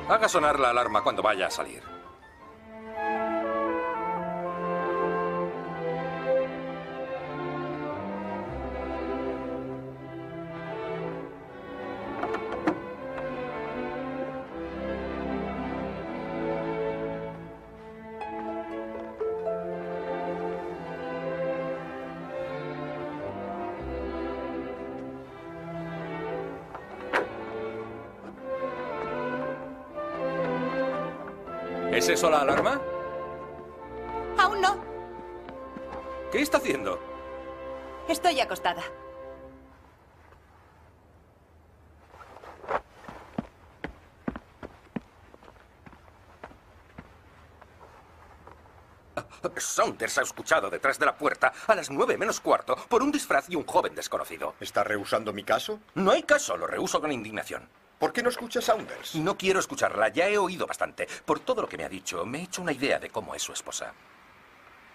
Haga sonar la alarma cuando vaya a salir. ¿Es eso la alarma? Aún no. ¿Qué está haciendo? Estoy acostada. Saunders ha escuchado detrás de la puerta a las nueve menos cuarto por un disfraz y un joven desconocido. ¿Está rehusando mi caso? No hay caso, lo rehuso con indignación. ¿Por qué no escucha Saunders? No quiero escucharla, ya he oído bastante. Por todo lo que me ha dicho, me he hecho una idea de cómo es su esposa.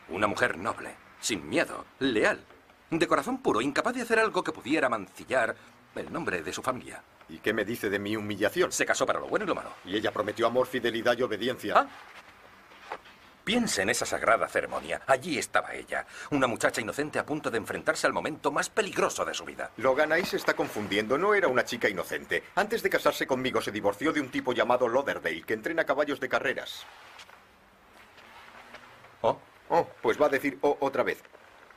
Una mujer noble, sin miedo, leal, de corazón puro, incapaz de hacer algo que pudiera mancillar el nombre de su familia. ¿Y qué me dice de mi humillación? Se casó para lo bueno y lo malo. Y ella prometió amor, fidelidad y obediencia. ¿Ah? Piense en esa sagrada ceremonia. Allí estaba ella, una muchacha inocente a punto de enfrentarse al momento más peligroso de su vida. Logan ahí se está confundiendo. No era una chica inocente. Antes de casarse conmigo se divorció de un tipo llamado Lauderdale, que entrena caballos de carreras. ¿Oh? Oh, pues va a decir oh otra vez.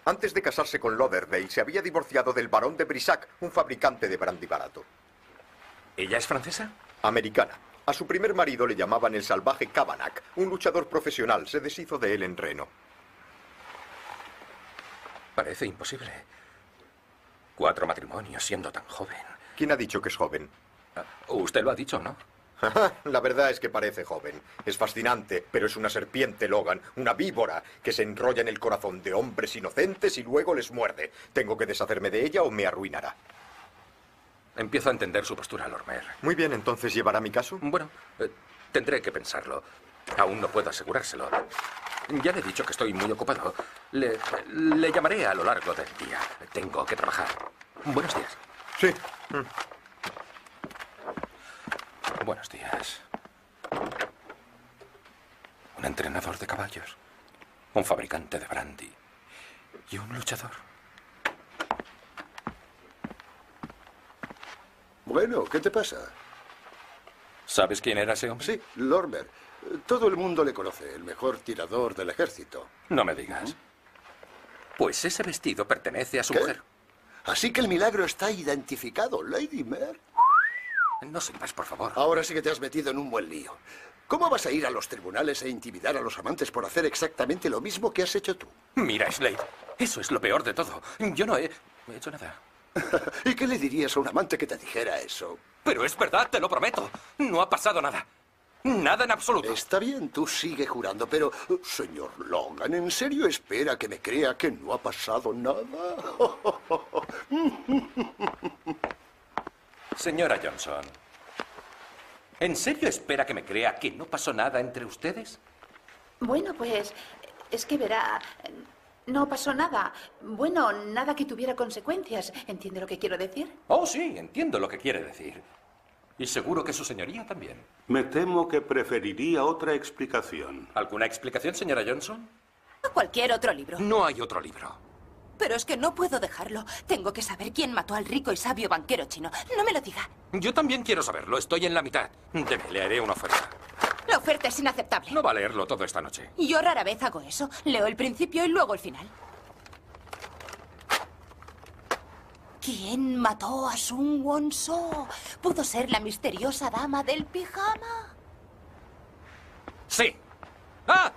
Antes de casarse con Lauderdale, se había divorciado del barón de Brissac, un fabricante de brandy barato. ¿Ella es francesa? Americana. A su primer marido le llamaban el salvaje Kavanagh, un luchador profesional. Se deshizo de él en Reno. Parece imposible. Cuatro matrimonios siendo tan joven. ¿Quién ha dicho que es joven? Usted lo ha dicho, ¿no? La verdad es que parece joven. Es fascinante, pero es una serpiente, Logan, una víbora que se enrolla en el corazón de hombres inocentes y luego les muerde. Tengo que deshacerme de ella o me arruinará. Empiezo a entender su postura, Lormer. Muy bien, entonces llevará mi caso. Bueno, eh, tendré que pensarlo. Aún no puedo asegurárselo. Ya le he dicho que estoy muy ocupado. Le, le llamaré a lo largo del día. Tengo que trabajar. Buenos días. Sí. Buenos días. Un entrenador de caballos. Un fabricante de brandy. Y un luchador. Bueno, ¿qué te pasa? ¿Sabes quién era ese hombre? Sí, Lormer. Todo el mundo le conoce, el mejor tirador del ejército. No me digas. Pues ese vestido pertenece a su ¿Qué? mujer. Así que el milagro está identificado, Lady Mare. No silbas, por favor. Ahora sí que te has metido en un buen lío. ¿Cómo vas a ir a los tribunales e intimidar a los amantes por hacer exactamente lo mismo que has hecho tú? Mira, Slade, eso es lo peor de todo. Yo no he he hecho nada. ¿Y qué le dirías a un amante que te dijera eso? Pero es verdad, te lo prometo. No ha pasado nada. Nada en absoluto. Está bien, tú sigue jurando, pero, señor Logan, ¿en serio espera que me crea que no ha pasado nada? Señora Johnson, ¿en serio espera que me crea que no pasó nada entre ustedes? Bueno, pues es que verá, no pasó nada. Bueno, nada que tuviera consecuencias. ¿Entiende lo que quiero decir? Oh, sí, entiendo lo que quiere decir. Y seguro que su señoría también. Me temo que preferiría otra explicación. ¿Alguna explicación, señora Johnson? O cualquier otro libro. No hay otro libro. Pero es que no puedo dejarlo. Tengo que saber quién mató al rico y sabio banquero chino. No me lo diga. Yo también quiero saberlo. Estoy en la mitad. Deme, le haré una oferta. La oferta es inaceptable. No va a leerlo todo esta noche. Yo rara vez hago eso. Leo el principio y luego el final. ¿Quién mató a Sun Won-so? ¿Pudo ser la misteriosa dama del pijama? Sí. ¡Ah!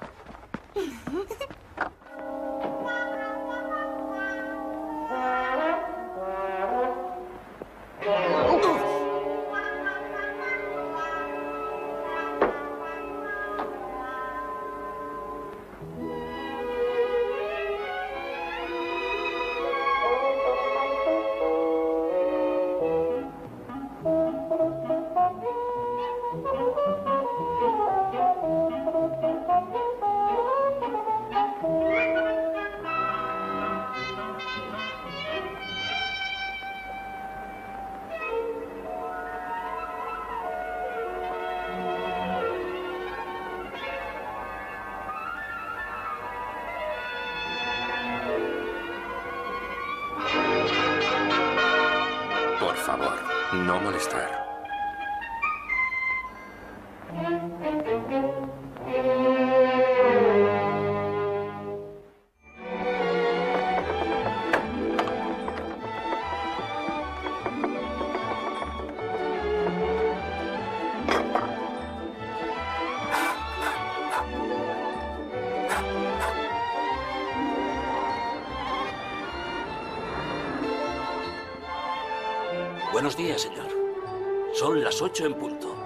Las ocho en punto.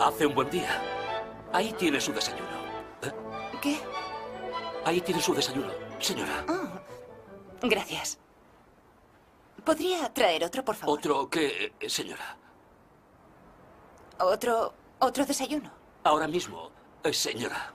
Hace un buen día. Ahí tiene su desayuno. ¿Eh? ¿Qué? Ahí tiene su desayuno, señora. Gracias. ¿Podría traer otro, por favor? ¿Otro qué, eh, señora? ¿Otro, otro desayuno? Ahora mismo, eh, señora.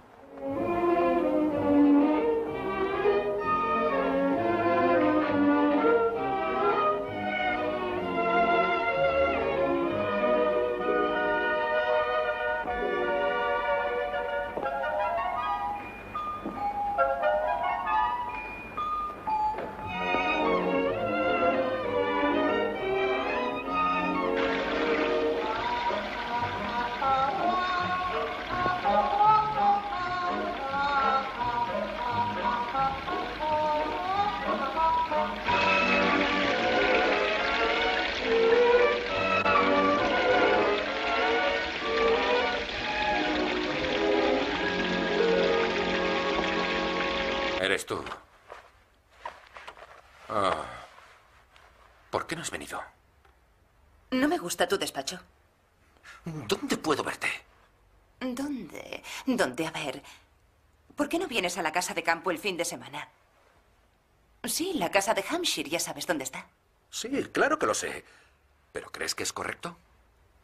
Gusta tu despacho. ¿Dónde puedo verte? ¿Dónde? ¿Dónde? A ver. ¿Por qué no vienes a la casa de campo el fin de semana? Sí, la casa de Hampshire, ya sabes dónde está. Sí, claro que lo sé. ¿Pero crees que es correcto?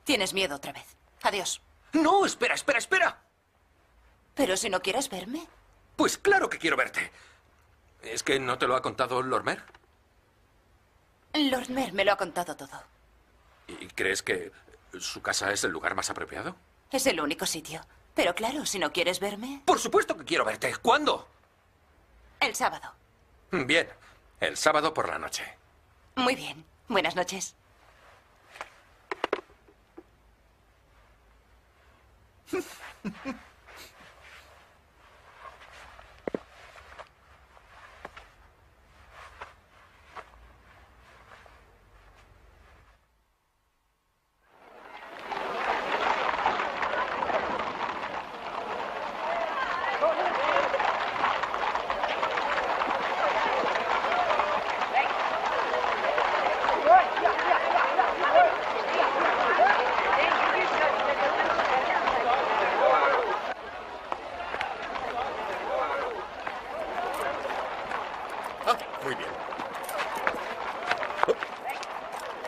Tienes miedo otra vez. Adiós. No, espera, espera, espera. Pero si no quieres verme. Pues claro que quiero verte. ¿Es que no te lo ha contado Lormer? Lord Mer me lo ha contado todo. ¿Y crees que su casa es el lugar más apropiado? Es el único sitio. Pero claro, si no quieres verme. Por supuesto que quiero verte. ¿Cuándo? El sábado. Bien, el sábado por la noche. Muy bien. Buenas noches. Ah, muy bien.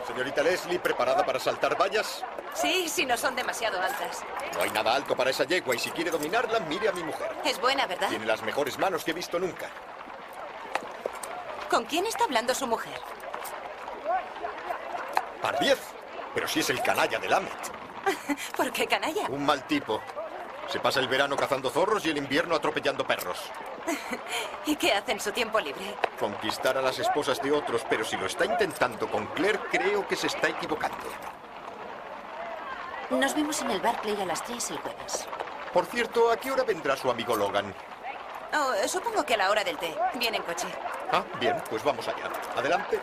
Señorita Leslie, ¿preparada para saltar vallas? Sí, si no son demasiado altas. No hay nada alto para esa yegua y si quiere dominarla, mire a mi mujer. Es buena, ¿verdad? Tiene las mejores manos que he visto nunca. ¿Con quién está hablando su mujer? Pardiez. Pero si es el canalla del Amet. ¿Por qué canalla? Un mal tipo. Se pasa el verano cazando zorros y el invierno atropellando perros. ¿Y qué hace en su tiempo libre? Conquistar a las esposas de otros, pero si lo está intentando con Claire, creo que se está equivocando. Nos vemos en el Barclay a las 3 el jueves. Por cierto, ¿a qué hora vendrá su amigo Logan? Oh, supongo que a la hora del té. Viene en coche. Ah, bien, pues vamos allá. Adelante.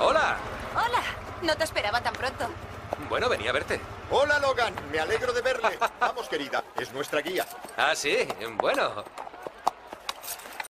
¡Hola! Hola. No te esperaba tan pronto. Bueno, venía a verte. Hola, Logan. Me alegro de verle. Vamos, querida. Es nuestra guía. Ah, sí. Bueno.